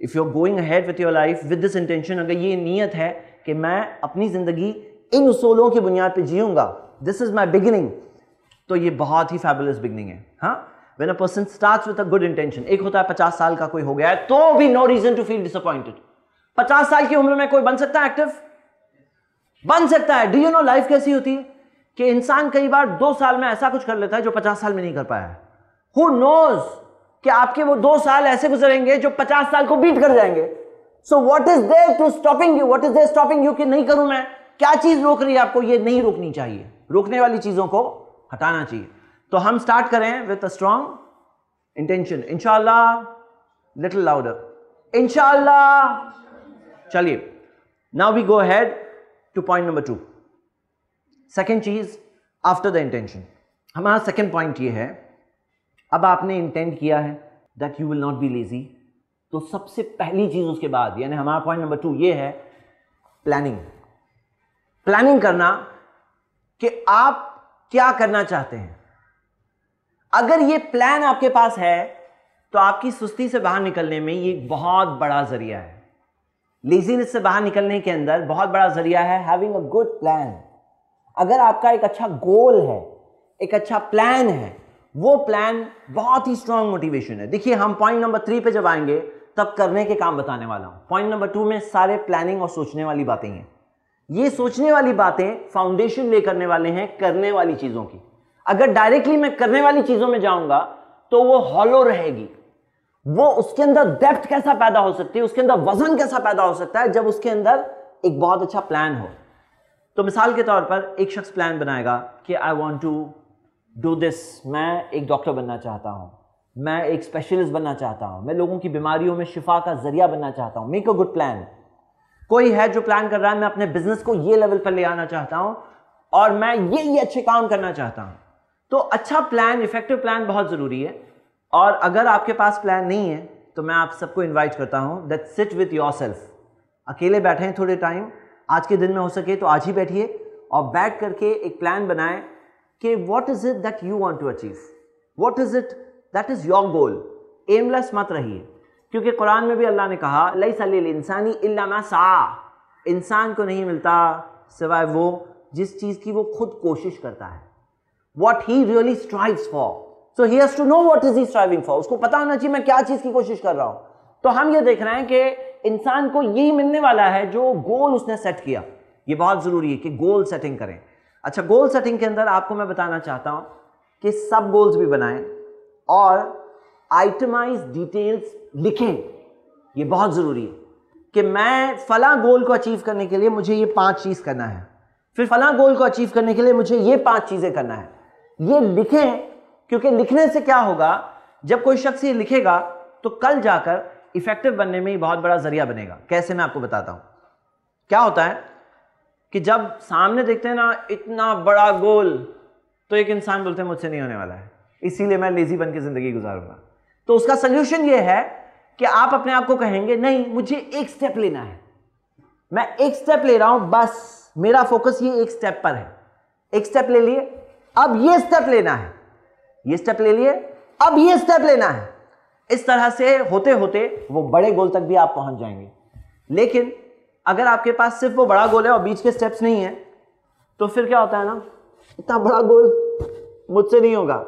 if you are going ahead with your life with this intention अगर ये नीयत है कि मैं अपनी ज़िंदगी इन उसूलों की बुनियाद पे जीऊँगा। दिस इज़ माई बिगिनिंग तो ये बहुत ही फैबुलस बिगनिंग है हाँ? When a person start with a good intention एक होता है पचास साल का कोई हो गया है तो भी no reason to feel disappointed पचास साल की उम्र में कोई बन सकता है एक्टिव बन सकता है। डू यू नो लाइफ कैसी होती है? कि इंसान कई बार दो साल में ऐसा कुछ कर लेता है जो पचास साल में नहीं कर पाया है। हु नोज़ कि आपके वो दो साल ऐसे गुजरेंगे जो पचास साल को बीट कर जाएँगे। So what is there to stopping you what is there stopping you कि नहीं करूँ मैं? क्या चीज़ रोक रही है आपको? ये नहीं रोकनी चाहिए। रोकने वाली चीज़ों को हटाना चाहिए। तो हम स्टार्ट करें विथ अ स्ट्रॉन्ग इंटेंशन इंशाला लिटिल लाउडर इंशाला चलिए। Now we go ahead to point number two second cheese after the intention हमारा सेकेंड पॉइंट ये है, अब आपने इंटेंट किया है that you will not be lazy तो सबसे पहली चीज़ उसके बाद, यानी हमारा पॉइंट नंबर टू ये है प्लानिंग प्लानिंग करना कि आप क्या करना चाहते हैं। अगर ये प्लान आपके पास है तो आपकी सुस्ती से बाहर निकलने में ये बहुत बड़ा ज़रिया है। लेजीनेस से बाहर निकलने के अंदर बहुत बड़ा ज़रिया है हैविंग अ गुड प्लान अगर आपका एक अच्छा गोल है, एक अच्छा प्लान है, वो प्लान बहुत ही स्ट्रांग मोटिवेशन है। देखिए, हम पॉइंट नंबर थ्री पे जब आएँगे, तब करने के काम बताने वाला हूँ। पॉइंट नंबर टू में सारे प्लानिंग और सोचने वाली बातें हैं। ये सोचने वाली बातें फाउंडेशन ले करने वाले हैं, करने वाली चीज़ों की। अगर डायरेक्टली मैं करने वाली चीज़ों में जाऊँगा तो वो हॉलो रहेगी। वो उसके अंदर डेप्थ कैसा पैदा हो सकती है, उसके अंदर वज़न कैसा पैदा हो सकता है, जब उसके अंदर एक बहुत अच्छा प्लान हो। तो मिसाल के तौर पर एक शख्स प्लान बनाएगा कि I want to do this मैं एक डॉक्टर बनना चाहता हूँ। मैं एक स्पेशलिस्ट बनना चाहता हूँ। मैं लोगों की बीमारियों में शिफा का ज़रिया बनना चाहता हूँ। मेक अ गुड प्लान कोई है जो प्लान कर रहा है, मैं अपने बिज़नेस को ये लेवल पर ले आना चाहता हूँ और मैं ये ये अच्छे काम करना चाहता हूँ। तो अच्छा प्लान इफ़ेक्टिव प्लान बहुत ज़रूरी है। और अगर आपके पास प्लान नहीं है तो मैं आप सबको इन्वाइट करता हूँ that sit with yourself अकेले बैठे हैं थोड़े टाइम आज के दिन में हो सके तो आज ही बैठिए और बैठ करके एक प्लान बनाएँ कि what is it that you want to achieve what is it that is your goal aimless मत रहिए। क्योंकि कुरान में भी अल्लाह ने कहा लई सलील इंसानी इल्लामा सा इंसान को नहीं मिलता सिवाय वो जिस चीज़ की वो खुद कोशिश करता है। What he really strives for so he has to know what is he striving for उसको पता होना चाहिए, मैं क्या चीज़ की कोशिश कर रहा हूँ? तो हम ये देख रहे हैं कि इंसान को यही मिलने वाला है जो गोल उसने सेट किया। ये बहुत ज़रूरी है कि गोल सेटिंग करें। अच्छा गोल सेटिंग के अंदर आपको मैं बताना चाहता हूँ कि सब गोल्स भी बनाएँ और आइटमाइज डिटेल्स लिखें। ये बहुत ज़रूरी है कि मैं फला गोल को अचीव करने के लिए मुझे ये पाँच चीज़ करना है। फिर फला गोल को अचीव करने के लिए मुझे ये पाँच चीज़ें करना है। ये लिखें, क्योंकि लिखने से क्या होगा, जब कोई शख्स ये लिखेगा तो कल जाकर इफ़ेक्टिव बनने में ही बहुत बड़ा ज़रिया बनेगा। कैसे मैं आपको बताता हूँ। क्या होता है कि जब सामने देखते हैं ना, इतना बड़ा गोल तो एक इंसान बोलते हैं, मुझसे नहीं होने वाला है। इसीलिए मैं लेजी बन के ज़िंदगी गुजारूँगा। तो उसका सोल्यूशन ये है कि आप अपने आप को कहेंगे, नहीं, मुझे एक स्टेप लेना है। मैं एक स्टेप ले रहा हूँ, बस। मेरा फोकस ये एक स्टेप पर है। एक स्टेप ले लिए, अब ये स्टेप लेना है। ये स्टेप ले लिए, अब ये स्टेप लेना है। इस तरह से होते होते वो बड़े गोल तक भी आप पहुँच जाएँगे। लेकिन अगर आपके पास सिर्फ़ वो बड़ा गोल है और बीच के स्टेप्स नहीं है तो फिर क्या होता है ना? इतना बड़ा गोल मुझसे नहीं होगा।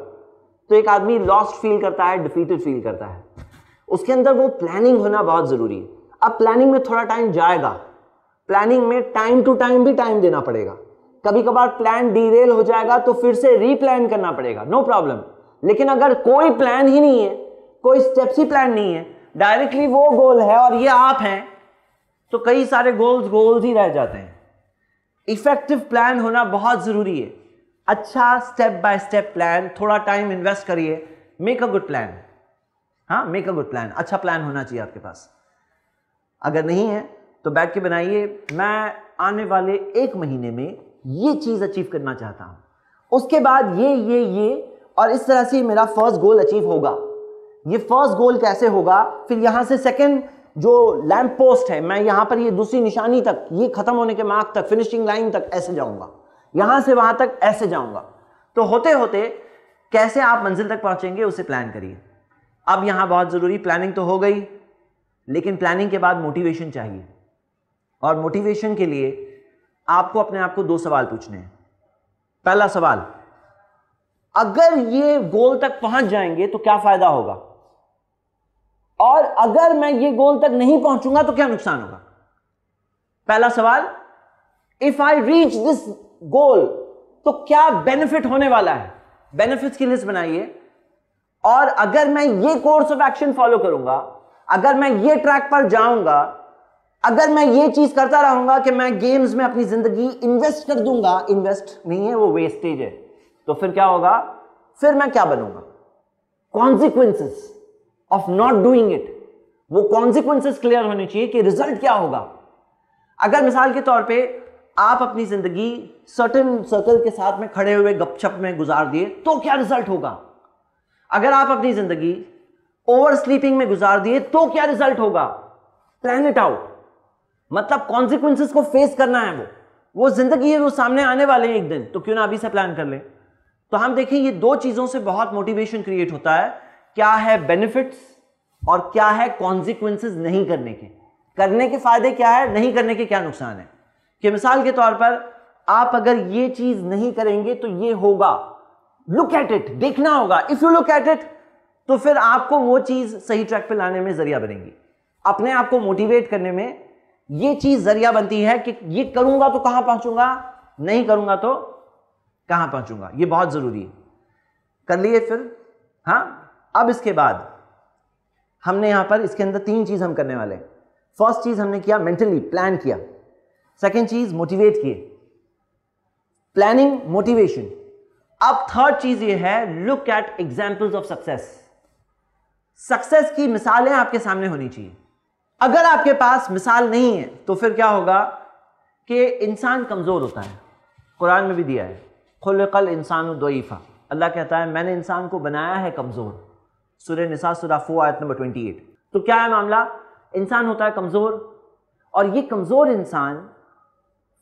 तो एक आदमी लॉस्ट फील करता है डिफीटेड फील करता है। उसके अंदर वो प्लानिंग होना बहुत ज़रूरी है। अब प्लानिंग में थोड़ा टाइम जाएगा। प्लानिंग में टाइम टू टाइम भी टाइम देना पड़ेगा। कभी कभार प्लान डीरेल हो जाएगा तो फिर से रीप्लान करना पड़ेगा। नो no प्रॉब्लम लेकिन अगर कोई प्लान ही नहीं है, कोई स्टेप्स ही प्लान नहीं है डायरेक्टली वो गोल है और ये आप हैं तो कई सारे गोल्स गोल्स ही रह जाते हैं। इफ़ेक्टिव प्लान होना बहुत ज़रूरी है। अच्छा स्टेप बाय स्टेप प्लान थोड़ा टाइम इन्वेस्ट करिए मेक अ गुड प्लान हाँ मेक अ गुड प्लान अच्छा प्लान होना चाहिए आपके पास। अगर नहीं है तो बैठ के बनाइए। मैं आने वाले एक महीने में ये चीज़ अचीव करना चाहता हूँ। उसके बाद ये ये ये, और इस तरह से मेरा फ़र्स्ट गोल अचीव होगा। ये फ़र्स्ट गोल कैसे होगा? फिर यहाँ से सेकंड जो लैंप पोस्ट है, मैं यहाँ पर ये दूसरी निशानी तक, ये खत्म होने के मार्क तक फिनिशिंग लाइन तक, ऐसे जाऊँगा। यहाँ से वहाँ तक ऐसे जाऊँगा। तो होते होते कैसे आप मंजिल तक पहुँचेंगे, उसे प्लान करिए। अब यहाँ बहुत ज़रूरी प्लानिंग तो हो गई, लेकिन प्लानिंग के बाद मोटिवेशन चाहिए। और मोटिवेशन के लिए आपको अपने आप को दो सवाल पूछने हैं। पहला सवाल, अगर ये गोल तक पहुँच जाएँगे तो क्या फ़ायदा होगा? और अगर मैं ये गोल तक नहीं पहुंचूँगा तो क्या नुकसान होगा? पहला सवाल if I reach this goal तो क्या बेनिफिट होने वाला है? बेनिफिट्स की लिस्ट बनाइए। और अगर मैं ये कोर्स ऑफ़ एक्शन फॉलो करूँगा, अगर मैं ये ट्रैक पर जाऊँगा, अगर मैं ये चीज़ करता रहूँगा कि मैं गेम्स में अपनी ज़िंदगी इन्वेस्ट कर दूँगा इन्वेस्ट नहीं है, वो वेस्टेज है। तो फिर क्या होगा? फिर मैं क्या बनूँगा? Consequences of not doing it वो कॉन्सिक्वेंसेस क्लियर होने चाहिए कि रिज़ल्ट क्या होगा। अगर मिसाल के तौर पे आप अपनी ज़िंदगी सर्टन सर्कल के साथ में खड़े हुए गपशप में गुजार दिए तो क्या रिज़ल्ट होगा? अगर आप अपनी ज़िंदगी ओवर स्लीपिंग में गुजार दिए तो क्या रिज़ल्ट होगा? प्लान इट आउट मतलब कॉन्सिक्वेंसेस को फेस करना है वो। वो ज़िंदगी है, वो सामने आने वाले हैं एक दिन तो क्यों ना अभी से प्लान कर ले? तो हम देखें, ये दो चीज़ों से बहुत मोटिवेशन क्रिएट होता है, क्या है बेनिफिट्स और क्या है कॉन्सिक्वेंसेस नहीं करने के। करने के फ़ायदे क्या है, नहीं करने के क्या नुकसान है? कि मिसाल के तौर पर आप अगर ये चीज़ नहीं करेंगे तो ये होगा। लुक एट इट देखना होगा। If you look at it तो फिर आपको वो चीज़ सही ट्रैक पे लाने में ज़रिया बनेगी। अपने आप को मोटिवेट करने में ये चीज़ ज़रिया बनती है कि ये करूँगा तो कहाँ पहुंचूँगा? नहीं करूँगा तो कहाँ पहुंचूँगा? ये बहुत ज़रूरी है। कर लिए फिर? हाँ? अब इसके बाद हमने यहाँ पर इसके अंदर तीन चीज़ हम करने वाले हैं। फ़र्स्ट चीज़ हमने किया मेंटली प्लान किया। सेकेंड चीज़ मोटिवेट किए। प्लानिंग मोटिवेशन अब थर्ड चीज़ ये है look at examples of success success की मिसालें आपके सामने होनी चाहिए। अगर आपके पास मिसाल नहीं है तो फिर क्या होगा कि इंसान कमज़ोर होता है। कुरान में भी दिया है खुल कल इंसान दोईफ़ा। अल्लाह कहता है, मैंने इंसान को बनाया है कमज़ोर। सुर निसा सुरा फो आयत नंबर ट्वेंटी एट। तो क्या है मामला? इंसान होता है कमज़ोर, और ये कमज़ोर इंसान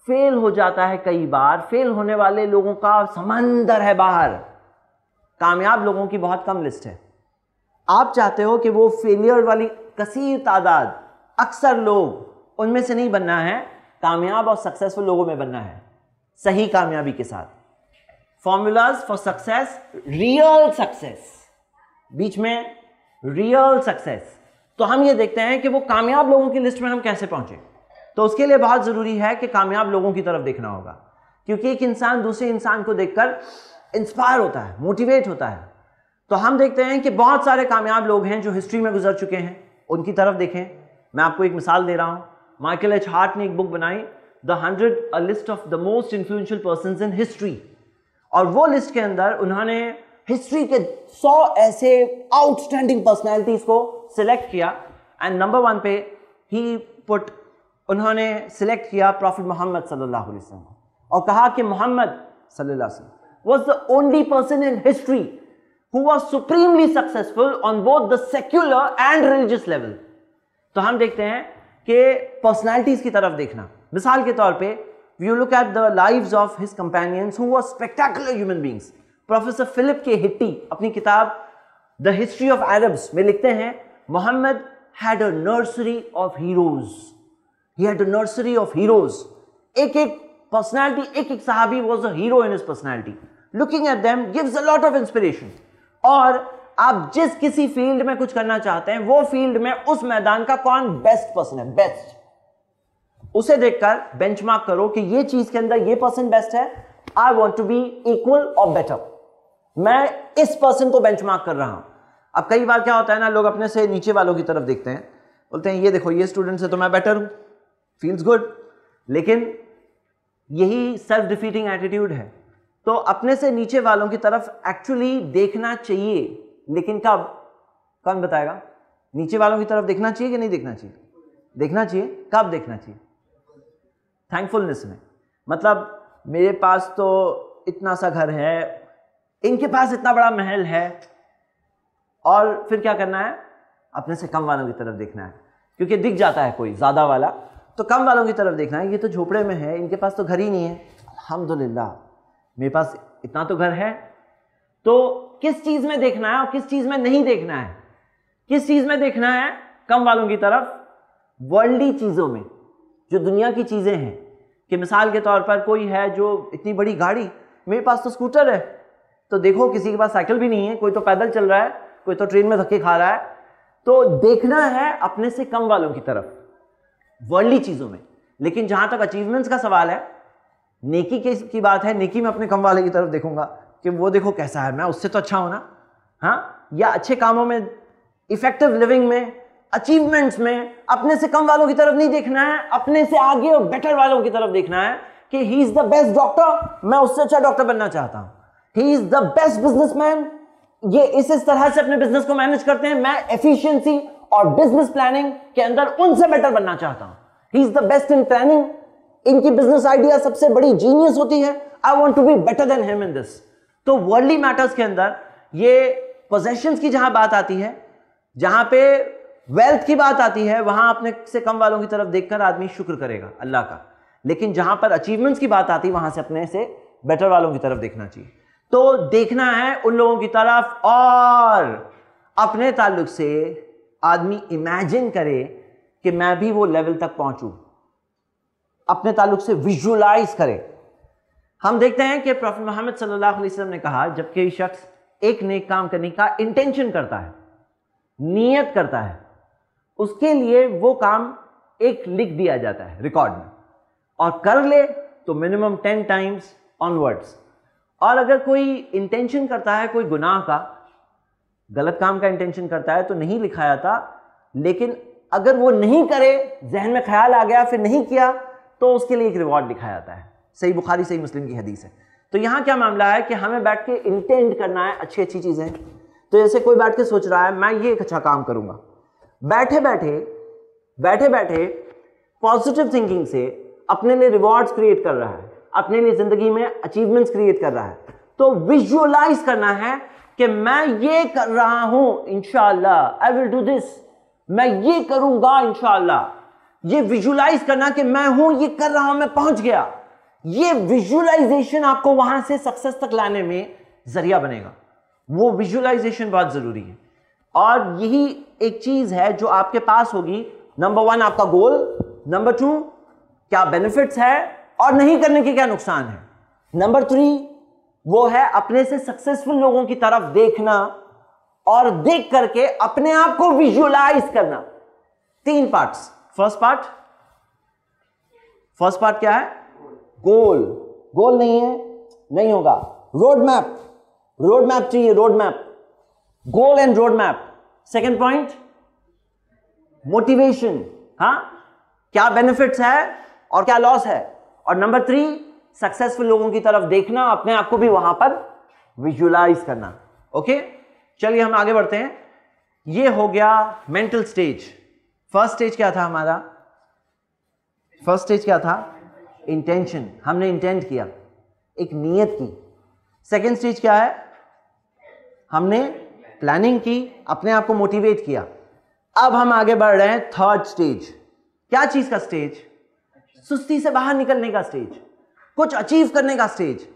फेल हो जाता है कई बार, फेल होने वाले लोगों का समंदर है बाहर। कामयाब लोगों की बहुत कम लिस्ट है। आप चाहते हो कि वो फेलियर वाली कसीर तादाद अक्सर लोग उनमें से नहीं बनना है, कामयाब और सक्सेसफुल लोगों में बनना है। सही कामयाबी के साथ। Formulas for success, real success. बीच में, रियल सक्सेस। तो हम ये देखते हैं कि वो कामयाब लोगों की लिस्ट में हम कैसे पहुँचे। तो उसके लिए बहुत ज़रूरी है कि कामयाब लोगों की तरफ़ देखना होगा। क्योंकि एक इंसान दूसरे इंसान को देखकर इंस्पायर होता है मोटिवेट होता है। तो हम देखते हैं कि बहुत सारे कामयाब लोग हैं जो हिस्ट्री में गुजर चुके हैं। उनकी तरफ़ देखें। मैं आपको एक मिसाल दे रहा हूँ। माइकल एच हार्ट ने एक बुक बनाई the hundred a list of the most influential person in history और वो लिस्ट के अंदर उन्होंने हिस्ट्री के सौ ऐसे आउटस्टैंडिंग पर्सनैलिटीज को सिलेक्ट किया। एंड नंबर वन पे ही पुट उन्होंने सिलेक्ट किया प्रॉफिट मोहम्मद सल्लल्लाहु अलैहि वसल्लम और कहा कि मोहम्मद सल्लल्लाहु अलैहि वसल्लम was the only person in history who was supremely successful on both the secular and religious level तो हम देखते हैं कि पर्सनालिटीज की तरफ़ देखना। मिसाल के तौर पे you look at the lives of his companions who were spectacular human beings professor Philip K Hitti अपनी किताब द हिस्ट्री ऑफ़ अरब्स में लिखते हैं Muhammad had a nursery of heroes he had a nursery of heroes एक एक personality एक एक साहबी was a hero in his personality looking at them gives a lot of inspiration और आप जिस किसी फ़ील्ड में कुछ करना चाहते हैं, वो फ़ील्ड में उस मैदान का कौन बेस्ट पर्सन है? बेस्ट उसे देखकर बेंचमार्क करो कि ये चीज़ के अंदर ये पर्सन बेस्ट है। I want to be equal और बेटर मैं इस पर्सन को बेंचमार्क कर रहा हूँ। अब कई बार क्या होता है ना, लोग अपने से नीचे वालों की तरफ़ देखते हैं। बोलते हैं, ये देखो, ये स्टूडेंट से तो मैं बेटर हूँ। फील्स गुड लेकिन यही सेल्फ डिफीटिंग एटीट्यूड है। तो अपने से नीचे वालों की तरफ़ एक्चुअली देखना चाहिए। लेकिन कब? कौन बताएगा? नीचे वालों की तरफ़ देखना चाहिए कि नहीं देखना चाहिए? देखना चाहिए। कब देखना चाहिए? थैंकफुलनेस में। मतलब मेरे पास तो इतना सा घर है, इनके पास इतना बड़ा महल है, और फिर क्या करना है? अपने से कम वालों की तरफ़ देखना है। क्योंकि दिख जाता है कोई, ज़्यादा वाला। तो कम वालों की तरफ़ देखना है ये तो झोपड़े में है, इनके पास तो घर ही नहीं है। अल्हम्दुलिल्लाह, मेरे पास इतना तो घर है। तो किस चीज़ में देखना है और किस चीज़ में नहीं देखना है? किस चीज़ में देखना है? कम वालों की तरफ़ वर्ल्डली चीज़ों में, जो दुनिया की चीज़ें हैं। कि मिसाल के तौर पर कोई है जो इतनी बड़ी गाड़ी, मेरे पास तो स्कूटर है तो देखो किसी के पास साइकिल भी नहीं है, कोई तो पैदल चल रहा है, कोई तो ट्रेन में धक्के खा रहा है। तो देखना है अपने से कम वालों की तरफ़। वर्ल्डली चीज़ों में। लेकिन जहाँ तक अचीवमेंट्स का सवाल है नेकी के की बात है नेकी में अपने कम वाले की तरफ़ देखूँगा कि वो देखो कैसा है। मैं उससे तो अच्छा हूँ ना? हाँ? या अच्छे कामों में इफ़ेक्टिव लिविंग में अचीवमेंट्स में, अपने से कम वालों की तरफ़ नहीं देखना है, अपने से आगे और बेटर वालों की तरफ़ देखना है कि he is the best doctor मैं उससे अच्छा डॉक्टर बनना चाहता हूँ। He is the best businessman ये इस इस तरह से अपने बिज़नेस को मैनेज करते हैं। मैं एफिशिएंसी और बिज़नेस प्लानिंग के अंदर उनसे बेटर बनना चाहता हूँ। He is the best in planning इनकी बिज़नेस आइडिया सबसे बड़ी जीनियस होती है। I want to be better than him in this तो वर्ल्डली मैटर्स के अंदर ये पोजेशंस की जहाँ बात आती है, जहाँ पे वेल्थ की बात आती है, वहाँ अपने से कम वालों की तरफ़ देखकर आदमी शुक्र करेगा, अल्लाह का। लेकिन जहाँ पर अचीवमेंट्स की बात आती है, वहाँ से अपने से बेटर वालों की तरफ़ देखना चाहिए। तो देखना है उन लोगों की तरफ़ और अपने ताल्लुक से आदमी इमेजिन करे कि मैं भी वो लेवल तक पहुंचूं। अपने ताल्लुक से विजुलाइज करे। हम देखते हैं कि प्रॉफिट मोहम्मद सल्लल्लाहु अलैहि वसल्लम ने कहा जब कोई शख्स एक नेक काम करने का इंटेंशन करता है, नियत करता है, उसके लिए वो काम एक लिख दिया जाता है रिकॉर्ड में। और कर ले तो मिनिमम टेन टाइम्स ऑनवर्ड्स और अगर कोई इंटेंशन करता है, कोई गुनाह का गलत काम का इंटेंशन करता है तो नहीं लिखा जाता लेकिन अगर वो नहीं करे, जहन में ख्याल आ गया, फिर नहीं किया तो उसके लिए एक रिवॉर्ड लिखा जाता है। सही बुखारी, सही मुस्लिम की हदीस है। तो यहाँ क्या मामला है कि हमें बैठ के इंटेंट करना है, अच्छी अच्छी चीज़ें। तो जैसे कोई बैठ के सोच रहा है, मैं ये एक अच्छा काम करूँगा। बैठे बैठे बैठे बैठे पॉजिटिव थिंकिंग से अपने लिए रिवॉर्ड्स क्रिएट कर रहा है, अपने लिए ज़िंदगी में अचीवमेंट्स क्रिएट कर रहा है। तो विजुअलाइज करना है कि मैं ये कर रहा हूँ इनशाला आई विल डू दिस मैं ये करूँगा इनशाला ये विजुलाइज करना कि मैं हूँ, ये कर रहा हूँ, मैं पहुँच गया। ये विजुअलाइजेशन आपको वहाँ से सक्सेस तक लाने में ज़रिया बनेगा। वो विजुअलाइजेशन बहुत ज़रूरी है। और यही एक चीज़ है जो आपके पास होगी। नंबर वन आपका गोल नंबर टू क्या बेनिफिट्स है और नहीं करने के क्या नुकसान है? नंबर थ्री वो है अपने से सक्सेसफुल लोगों की तरफ़ देखना और देख करके अपने आप को विजुअलाइज करना। तीन parts first part first part क्या है? गोल गोल नहीं है, नहीं होगा। रोड मैप रोड मैप चाहिए road map goal and road map second point motivation हाँ? क्या बेनिफिट्स है और क्या लॉस है? और नंबर थ्री सक्सेसफुल लोगों की तरफ़ देखना, अपने आप को भी वहाँ पर विजुलाइज करना। ओके चलिए हम आगे बढ़ते हैं। ये हो गया मेंटल स्टेज फ़र्स्ट स्टेज क्या था हमारा? फ़र्स्ट स्टेज क्या था? इंटेंशन हमने इंटेंट किया। एक नियत की। सेकेंड स्टेज क्या है? हमने प्लानिंग की, अपने आप को मोटिवेट किया। अब हम आगे बढ़ रहे हैं थर्ड स्टेज क्या चीज़ का स्टेज सुस्ती से बाहर निकलने का स्टेज कुछ अचीव करने का स्टेज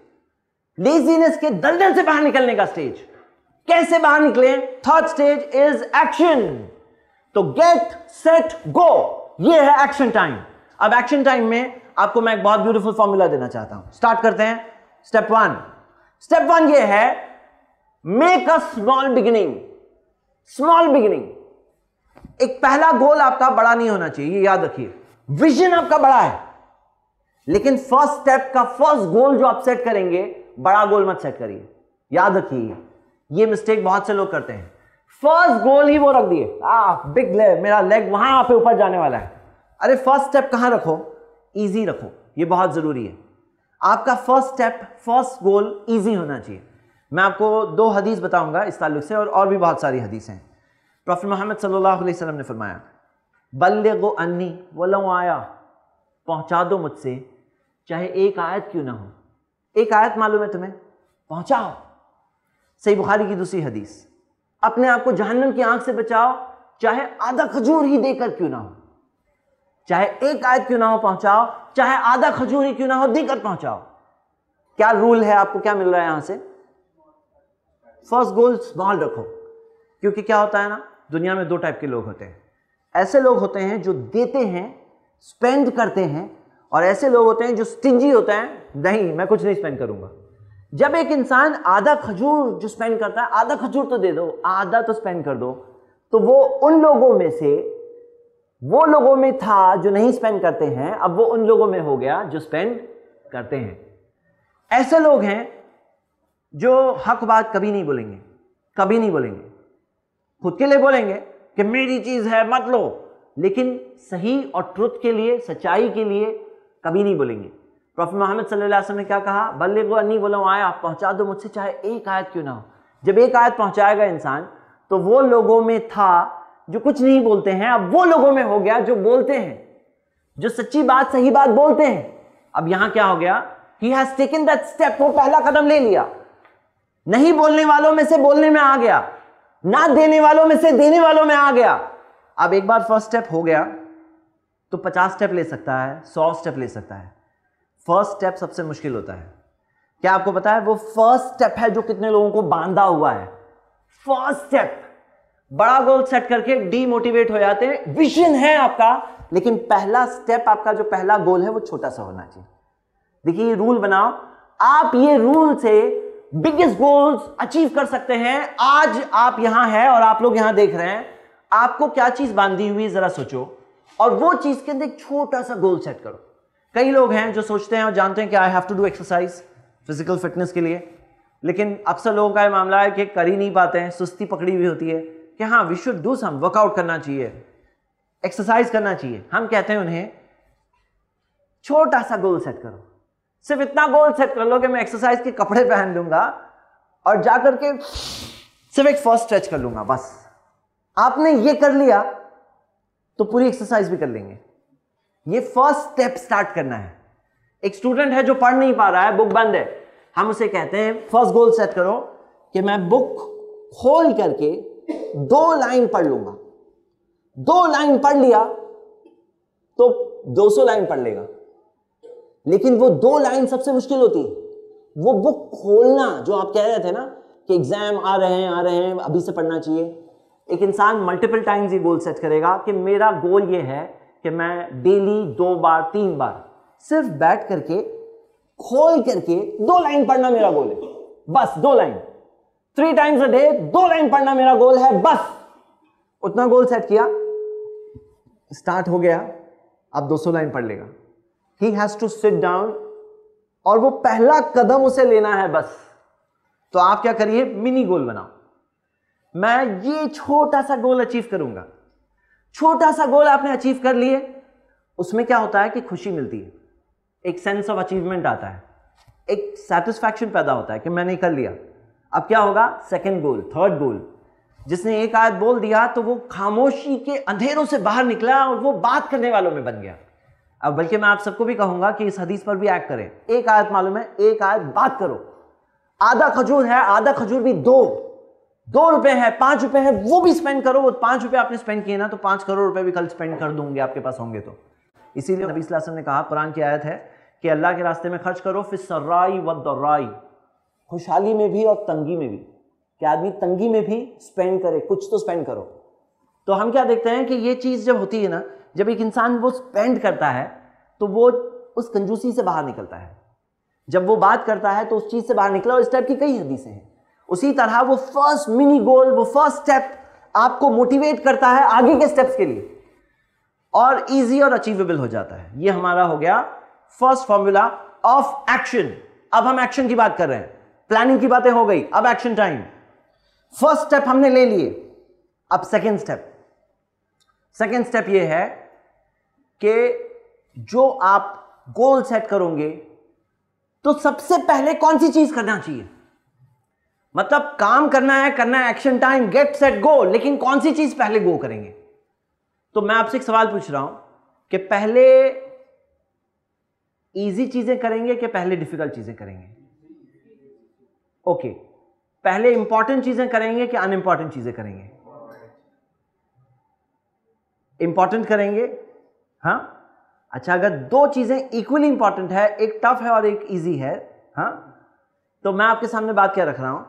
लेजीनेस के दलदल से बाहर निकलने का स्टेज कैसे बाहर निकले? थर्ड स्टेज इज़ एक्शन तो गेट सेट गो ये है एक्शन टाइम अब एक्शन टाइम में आपको मैं एक बहुत ब्यूटीफुल फॉर्मूला देना चाहता हूँ. स्टार्ट करते हैं. स्टेप वन स्टेप वन ये है make a small beginning small beginning एक पहला गोल आपका बड़ा नहीं होना चाहिए याद रखिए. विजन आपका बड़ा है. लेकिन फ़र्स्ट स्टेप का फ़र्स्ट गोल जो आप सेट करेंगे, बड़ा गोल मत सेट करिए। याद रखिए, ये मिस्टेक बहुत से लोग करते हैं। फ़र्स्ट गोल ही वो रख दिए। आ बिग लेग मेरा लेग वहाँ पे ऊपर जाने वाला है। अरे फ़र्स्ट स्टेप कहाँ रखो? इजी रखो। ये बहुत ज़रूरी है। आपका first step first goal easy होना चाहिए। मैं आपको दो हदीस बताऊँगा इस ताल्लुक से, और और भी बहुत सारी हदीसें हैं। प्रॉफिट मोहम्मद सल्लल्लाहु अलैहि वसल्लम ने फरमाया बल्ले गो अन्नी, वो आया। पहुँचा दो मुझसे, चाहे एक आयत क्यों ना हो। एक आयत मालूम है तुम्हें? पहुंचाओ। सही बुखारी की दूसरी हदीस। अपने आप को जहन्नम की आँख से बचाओ, चाहे आधा खजूर ही देकर क्यों ना हो। चाहे एक आयत क्यों ना हो पहुंचाओ, चाहे आधा खजूर ही क्यों ना हो देकर पहुंचाओ। क्या रूल है आपको? क्या मिल रहा है यहाँ से? फ़र्स्ट गोल स्मॉल रखो। क्योंकि क्या होता है ना, दुनिया में दो टाइप के लोग होते हैं। ऐसे लोग होते हैं जो देते हैं स्पेंड करते हैं और ऐसे लोग होते हैं जो स्टिंजी होते हैं, नहीं, मैं कुछ नहीं स्पेंड करूँगा। जब एक इंसान आधा खजूर जो स्पेंड करता है, आधा खजूर तो दे दो, आधा तो स्पेंड कर दो तो वो उन लोगों में से, वो लोगों में था जो नहीं स्पेंड करते हैं, अब वो उन लोगों में हो गया जो स्पेंड करते हैं। ऐसे लोग हैं जो हक बात कभी नहीं बोलेंगे, कभी नहीं बोलेंगे। खुद के लिए बोलेंगे कि मेरी चीज़ है, मत लो। लेकिन सही और ट्रुथ के लिए, सच्चाई के लिए कभी नहीं बोलेंगे। प्रॉफिट मोहम्मद सल्लल्लाहु ने क्या कहा? बल्ले को अन्नी बोलो आया पहुँचा दो मुझसे, चाहे एक आयत क्यों ना हो। जब एक आयत पहुंचाएगा इंसान तो वो लोगों में था जो कुछ नहीं बोलते हैं, अब वो लोगों में हो गया जो बोलते हैं, जो सच्ची बात, सही बात बोलते हैं। अब यहाँ क्या हो गया? He has taken that step वो पहला कदम ले लिया। नहीं बोलने वालों में से बोलने में आ गया, ना देने वालों में से देने वालों में आ गया। अब एक बार फ़र्स्ट स्टेप हो गया तो पचास स्टेप ले सकता है, सौ स्टेप ले सकता है। फ़र्स्ट स्टेप सबसे मुश्किल होता है। क्या आपको पता है, वो फ़र्स्ट स्टेप है जो कितने लोगों को बांधा हुआ है। फ़र्स्ट स्टेप बड़ा गोल सेट करके डीमोटिवेट हो जाते हैं। विजन है आपका, लेकिन पहला स्टेप आपका जो पहला गोल है, वो छोटा सा होना चाहिए। देखिए, ये रूल बनाओ। आप ये रूल से बिगेस्ट गोल्स अचीव कर सकते हैं। आज आप यहाँ हैं और आप लोग यहाँ देख रहे हैं। आपको क्या चीज़ बांधी हुई है, जरा सोचो। और वो चीज़ के अंदर एक छोटा सा गोल सेट करो। कई लोग हैं जो सोचते हैं और जानते हैं कि I have to do exercise physical fitness के लिए। लेकिन अक्सर लोगों का ये मामला है कि कर ही नहीं पाते हैं, सुस्ती पकड़ी हुई होती है कि हाँ we should do some workout करना चाहिए एक्सरसाइज करना चाहिए। हम कहते हैं उन्हें, छोटा सा गोल सेट करो। सिर्फ़ इतना गोल सेट कर लो कि मैं एक्सरसाइज के कपड़े पहन लूँगा और जाकर के सिर्फ़ एक फ़र्स्ट स्ट्रेच कर लूँगा, बस। आपने ये कर लिया तो पूरी एक्सरसाइज भी कर लेंगे। ये फ़र्स्ट स्टेप स्टार्ट करना है। एक स्टूडेंट है जो पढ़ नहीं पा रहा है बुक बंद है। हम उसे कहते हैं फ़र्स्ट गोल सेट करो कि मैं बुक खोल करके दो लाइन पढ़ लूँगा। दो लाइन पढ़ लिया तो 200 लाइन पढ़ लेगा। लेकिन वो दो लाइन सबसे मुश्किल होती है। वो बुक खोलना, जो आप कह रहे थे ना, कि एग्ज़ाम आ रहे हैं, आ रहे हैं, अभी से पढ़ना चाहिए। एक इंसान मल्टीपल टाइम्स ये गोल सेट करेगा कि मेरा गोल ये है कि मैं डेली दो बार, तीन बार सिर्फ़ बैठ करके, खोल करके दो लाइन पढ़ना मेरा गोल है। बस, दो line three times a day दो लाइन पढ़ना मेरा गोल है, बस। उतना गोल सेट किया। स्टार्ट हो गया। अब 200 लाइन पढ़ लेगा। He has to sit down और वो पहला कदम उसे लेना है, बस। तो आप क्या करिए? मिनी गोल बनाओ। मैं ये छोटा सा गोल अचीव करूँगा। छोटा सा गोल आपने अचीव कर लिए, उसमें क्या होता है कि खुशी मिलती है। एक सेंस ऑफ़ अचीवमेंट आता है। एक सेटिस्फैक्शन पैदा होता है कि मैंने कर लिया। अब क्या होगा? सेकेंड गोल थर्ड गोल जिसने एक आयत बोल दिया तो वो खामोशी के अंधेरों से बाहर निकला और वो बात करने वालों में बन गया। अब बल्कि मैं आप सबको भी कहूँगा कि इस हदीस पर भी एक्ट करें। एक आयत मालूम है, एक आयत बात करो। आधा खजूर है, आधा खजूर भी दो। दो रुपए है, पाँच रुपए है, वो भी स्पेंड करो, वो पाँच रुपए आपने स्पेंड किए ना तो पाँच करोड़ रुपए भी कल स्पेंड कर दूँगे, आपके पास होंगे तो। इसीलिए नबी वसल्लम ने कहा, कुरान की आयत है कि अल्लाह के रास्ते में खर्च करो, फिर सर्राई व दर्राई खुशहाली में भी और तंगी में भी। कि आदमी तंगी में भी स्पेंड करे, कुछ तो स्पेंड करो। तो हम क्या देखते हैं कि ये चीज़ जब होती है ना, जब एक इंसान वो स्पेंड करता है तो वो उस कंजूसी से बाहर निकलता है। जब वो बात करता है तो उस चीज़ से बाहर निकला और इस टाइप की कई हदीसें हैं। उसी तरह वो फ़र्स्ट मिनी गोल वो फ़र्स्ट स्टेप आपको मोटिवेट करता है आगे के स्टेप्स के लिए। और इजी और अचीवेबल हो जाता है। ये हमारा हो गया फ़र्स्ट फॉर्मूला ऑफ़ एक्शन अब हम एक्शन की बात कर रहे हैं। प्लानिंग की बातें हो गई। अब एक्शन टाइम फ़र्स्ट स्टेप हमने ले लिए। अब सेकेंड स्टेप सेकेंड स्टेप ये है कि जो आप गोल सेट करोगे तो सबसे पहले कौन सी चीज़ करना चाहिए? मतलब काम करना है करना है action time get set go लेकिन कौन सी चीज़ पहले गो करेंगे? तो मैं आपसे एक सवाल पूछ रहा हूँ कि पहले इजी चीज़ें करेंगे कि पहले डिफ़िकल्ट चीज़ें करेंगे? Okay okay. पहले इंपॉर्टेंट चीज़ें करेंगे कि अनइंपॉर्टेंट चीज़ें करेंगे? इंपॉर्टेंट करेंगे? हाँ? अच्छा अगर दो चीज़ें इक्वली इंपॉर्टेंट है, एक टफ है और एक इजी है हाँ? तो मैं आपके सामने बात क्या रख रहा हूँ?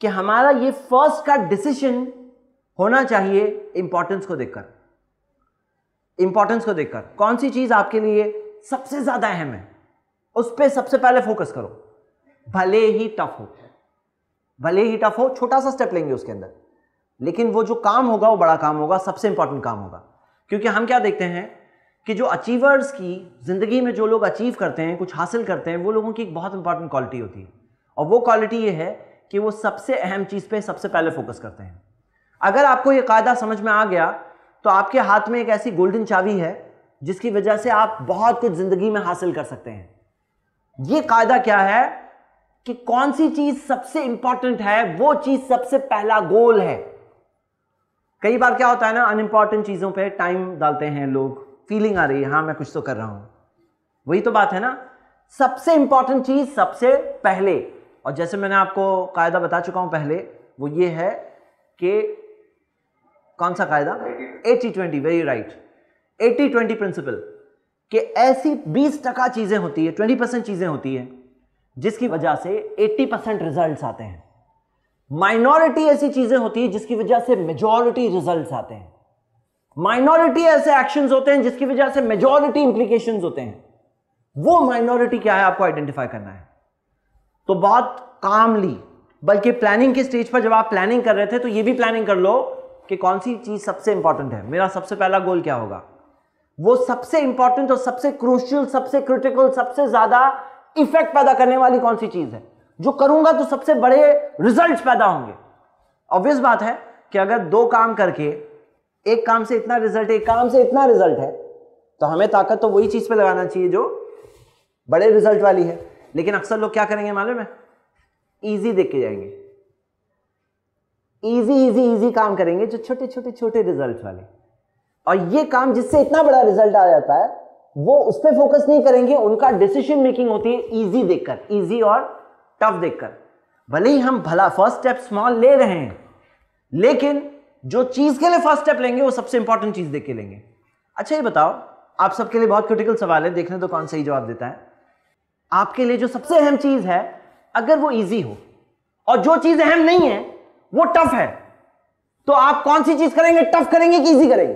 कि हमारा ये फ़र्स्ट का डिसीज़न होना चाहिए इंपॉर्टेंस को देखकर। इंपॉर्टेंस को देखकर। कौन सी चीज़ आपके लिए सबसे ज़्यादा अहम है? उस पर सबसे पहले फोकस करो। भले ही टफ हो। भले ही टफ हो, छोटा सा स्टेप लेंगे उसके अंदर। लेकिन वो जो काम होगा, वो बड़ा काम होगा, सबसे इंपॉर्टेंट काम होगा। क्योंकि हम क्या देखते हैं कि जो अचीवर्स की ज़िंदगी में जो लोग अचीव करते हैं, कुछ हासिल करते हैं, वो लोगों की एक बहुत इंपॉर्टेंट क्वालिटी होती है। और वो क्वालिटी ये है कि वो सबसे अहम चीज़ पे सबसे पहले फोकस करते हैं। अगर आपको ये कायदा समझ में आ गया तो आपके हाथ में एक ऐसी गोल्डन चाबी है, जिसकी वजह से आप बहुत कुछ ज़िंदगी में हासिल कर सकते हैं। ये कायदा क्या है कि कौन सी चीज़ सबसे इंपॉर्टेंट है, वो चीज़ सबसे पहला गोल है। कई बार क्या होता है ना अनइम्पॉर्टेंट चीज़ों पे टाइम डालते हैं लोग। फीलिंग आ रही है हाँ मैं कुछ तो कर रहा हूँ। वही तो बात है ना, सबसे इंपॉर्टेंट चीज़ सबसे पहले और जैसे मैंने आपको कायदा बता चुका हूँ पहले, वो ये है कि कौन सा कायदा? Eighty twenty very right eighty twenty principle कि ऐसी बीस टका चीज़ें होती है, ट्वेंटी परसेंट चीज़ें होती है, जिसकी वजह से एट्टी परसेंट रिज़ल्ट आते हैं। माइनॉरिटी ऐसी चीज़ें होती है, जिसकी वजह से मेजॉरिटी रिज़ल्ट आते हैं। माइनॉरिटी ऐसे एक्शन होते हैं, जिसकी वजह से मेजॉरिटी इंप्लीकेशन होते हैं। वो माइनॉरिटी क्या है, आपको आइडेंटिफाई करना है। तो बहुत कामली बल्कि प्लानिंग के स्टेज पर जब आप प्लानिंग कर रहे थे तो ये भी प्लानिंग कर लो कि कौन सी चीज़ सबसे इंपॉर्टेंट है। मेरा सबसे पहला गोल क्या होगा? वो सबसे इंपॉर्टेंट और सबसे क्रूशियल सबसे क्रिटिकल सबसे ज़्यादा इफ़ेक्ट पैदा करने वाली कौन सी चीज़ है? जो करूँगा तो सबसे बड़े रिज़ल्ट पैदा होंगे। ऑब्वियस बात है कि अगर दो काम करके, एक काम से इतना रिज़ल्ट एक काम से इतना रिज़ल्ट है तो हमें ताकत तो वही चीज़ पे लगाना चाहिए जो बड़े रिज़ल्ट वाली है। लेकिन अक्सर लोग क्या करेंगे मालूम है? इजी देख के जाएँगे। ईजी इजी इजी काम करेंगे जो छोटे छोटे छोटे रिज़ल्ट वाले। और ये काम जिससे इतना बड़ा रिज़ल्ट आ जाता है, वो उस पर फोकस नहीं करेंगे, उनका डिसीज़न मेकिंग होती है इजी देखकर ईजी और टफ देखकर। भले ही हम भला फ़र्स्ट स्टेप स्मॉल ले रहे हैं, लेकिन जो चीज़ के लिए फ़र्स्ट स्टेप लेंगे, वो सबसे इंपॉर्टेंट चीज़ देख के लेंगे। अच्छा ये बताओ, आप सबके लिए बहुत क्रिटिकल सवाल है, देखने तो कौन सही जवाब देता है? आपके लिए जो सबसे अहम चीज़ है, अगर वो इजी हो, और जो चीज़ अहम नहीं है, वो टफ है तो आप कौन सी चीज़ करेंगे? टफ करेंगे कि इजी करेंगे?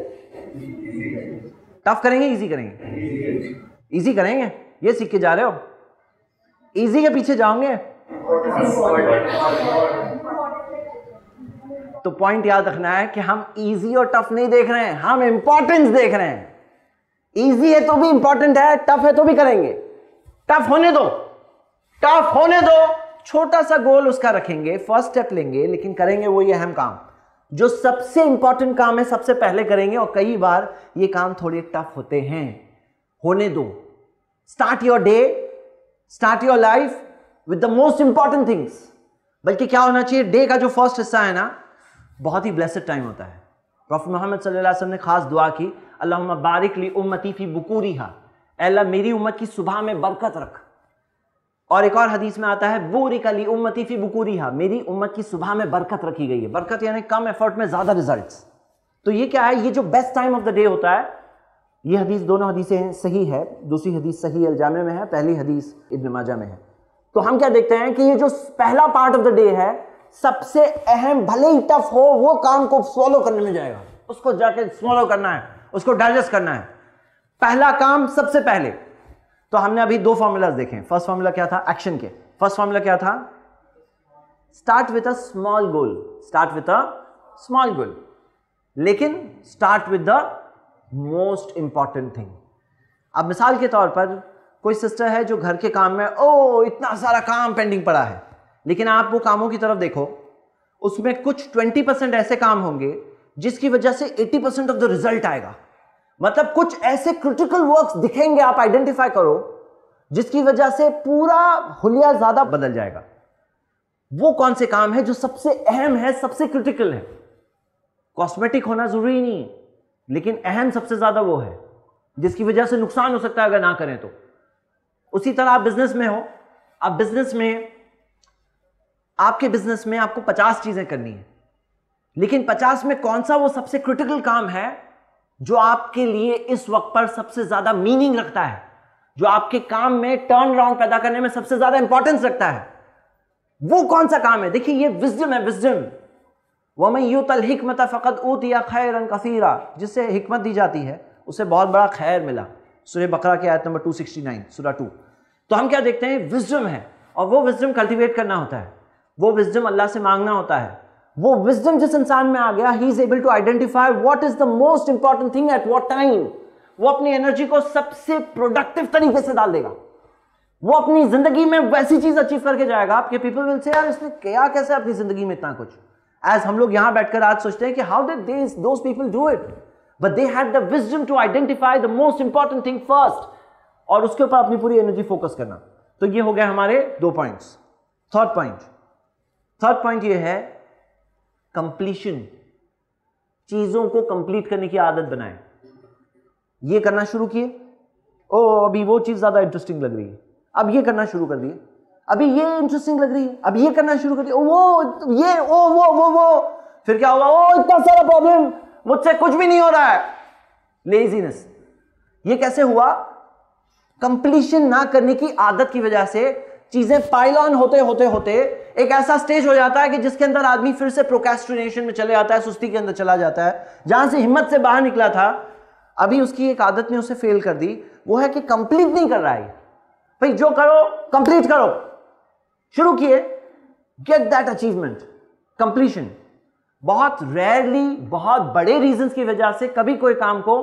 टफ करेंगे इजी करेंगे? इजी करेंगे? ये सीख के जा रहे हो? इजी के पीछे जाओगे? तो पॉइंट याद रखना है कि हम इजी और टफ नहीं देख रहे हैं, हम इंपॉर्टेंस देख रहे हैं। इजी है तो भी इंपॉर्टेंट है टफ है तो भी करेंगे। टफ होने दो। टफ होने दो। छोटा सा गोल उसका रखेंगे फ़र्स्ट स्टेप लेंगे, लेकिन करेंगे वो ये अहम काम। जो सबसे इंपॉर्टेंट काम है, सबसे पहले करेंगे और कई बार ये काम थोड़े टफ होते हैं। होने दो। Start your day start your life with the most important things बल्कि क्या होना चाहिए? डे का जो फ़र्स्ट हिस्सा है ना, बहुत ही ब्लेसड टाइम होता है। प्रॉफिट मोहम्मद सल्लल्लाहु अलैहि वसल्लम ने खास दुआ की अल्लाह बारिक ली उम्मती फ़ी बुकूरी हा अल्लाह मेरी उम्मत की सुबह में बरकत रख। और एक और हदीस में आता है बूरी कली उम्मती फ़ी बुकूरी हा मेरी उम्मत की सुबह में बरकत रखी गई है। बरकत यानी कम एफर्ट में ज़्यादा रिज़ल्ट तो ये क्या है? ये जो best time of the day होता है, ये हदीस दोनों हदीसें सही है, दूसरी हदीस सही अलजामे में है, पहली हदीस इब्न माजा में है। तो हम क्या देखते हैं कि ये जो पहला पार्ट ऑफ़ द डे है, सबसे अहम, भले ही टफ हो, वो काम को फॉलो करने में जाएगा। उसको जाके फॉलो करना है, उसको डाइजेस्ट करना है। पहला काम सबसे पहले। तो हमने अभी दो फॉर्मूलाज देखे फ़र्स्ट फॉर्मूला क्या था? एक्शन के। फ़र्स्ट फॉर्मूला क्या था? Start with a small goal start with a small goal लेकिन start with the most important thing अब मिसाल के तौर पर कोई सिस्टर है जो घर के काम में ओ इतना सारा काम पेंडिंग पड़ा है। लेकिन आप वो कामों की तरफ़ देखो, उसमें कुछ 20 परसेंट ऐसे काम होंगे जिसकी वजह से 80 परसेंट ऑफ़ द रिज़ल्ट आएगा। मतलब कुछ ऐसे क्रिटिकल वर्क्स दिखेंगे, आप आइडेंटिफाई करो, जिसकी वजह से पूरा हुलिया ज़्यादा बदल जाएगा। वो कौन से काम है जो सबसे अहम है, सबसे क्रिटिकल है? कॉस्मेटिक होना ज़रूरी नहीं है, लेकिन अहम सबसे ज़्यादा वो है, जिसकी वजह से नुकसान हो सकता है अगर ना करें तो। उसी तरह आप बिज़नेस में हो, आप बिज़नेस में, आपके बिज़नेस में आपको पचास चीज़ें करनी है, लेकिन पचास में कौन सा वो सबसे क्रिटिकल काम है? जो आपके लिए इस वक्त पर सबसे ज़्यादा मीनिंग रखता है, जो आपके काम में टर्न राउंड पैदा करने में सबसे ज़्यादा इंपॉर्टेंस रखता है, वो कौन सा काम है? देखिए, ये विजडम है विजडम वह मैं यू तल हिकमत फ़कत ऊत या खैरन कसीरा। जिससे हिकमत दी जाती है, उसे बहुत बड़ा खैर मिला। सूर्य बकरा के आयत नंबर 269 सूरा 2 तो हम क्या देखते हैं? विजडम है, और वो विजडम कल्टीवेट करना होता है। वो विजडम अल्लाह से मांगना होता है। वो विजडम जिस इंसान में आ गया he is able to identify what is the most important thing at what time वो अपनी एनर्जी को सबसे प्रोडक्टिव तरीके से डाल देगा। वो अपनी ज़िंदगी में वैसी चीज़ अचीव करके जाएगा। आपके पीपल विल से यार, इसने किया कैसे अपनी ज़िंदगी में इतना कुछ? एज हम लोग यहाँ बैठकर आज सोचते हैं कि how did they those people do it but they had the wisdom to identify the most important thing first और उसके ऊपर अपनी पूरी एनर्जी फोकस करना। तो ये हो गया हमारे दो points third point third point ये है कंप्लीशन चीज़ों को कंप्लीट करने की आदत बनाए। ये करना शुरू किए। ओ अभी वो चीज़ ज़्यादा इंटरेस्टिंग लग रही है। अब ये करना शुरू कर दिए। अभी ये इंटरेस्टिंग लग रही है। अब ये करना शुरू कर दिया वो, ये ओ वो वो वो। फिर क्या हुआ ओ इतना सारा प्रॉब्लम मुझसे कुछ भी नहीं हो रहा है। लेजीनेस ये कैसे हुआ? कंप्लीशन ना करने की आदत की वजह से चीज़ें पाइल ऑन होते होते होते एक ऐसा स्टेज हो जाता है कि जिसके अंदर आदमी फिर से प्रोकेस्टिनेशन में चले जाता है, सुस्ती के अंदर चला जाता है। जहाँ से हिम्मत से बाहर निकला था, अभी उसकी एक आदत ने उसे फेल कर दी। वो है कि कंप्लीट नहीं कर रहा है। भाई, जो करो कंप्लीट करो। शुरू किए। गेट दैट अचीवमेंट कंप्लीशन बहुत रेयरली बहुत बड़े रीजंस की वजह से कभी कोई काम को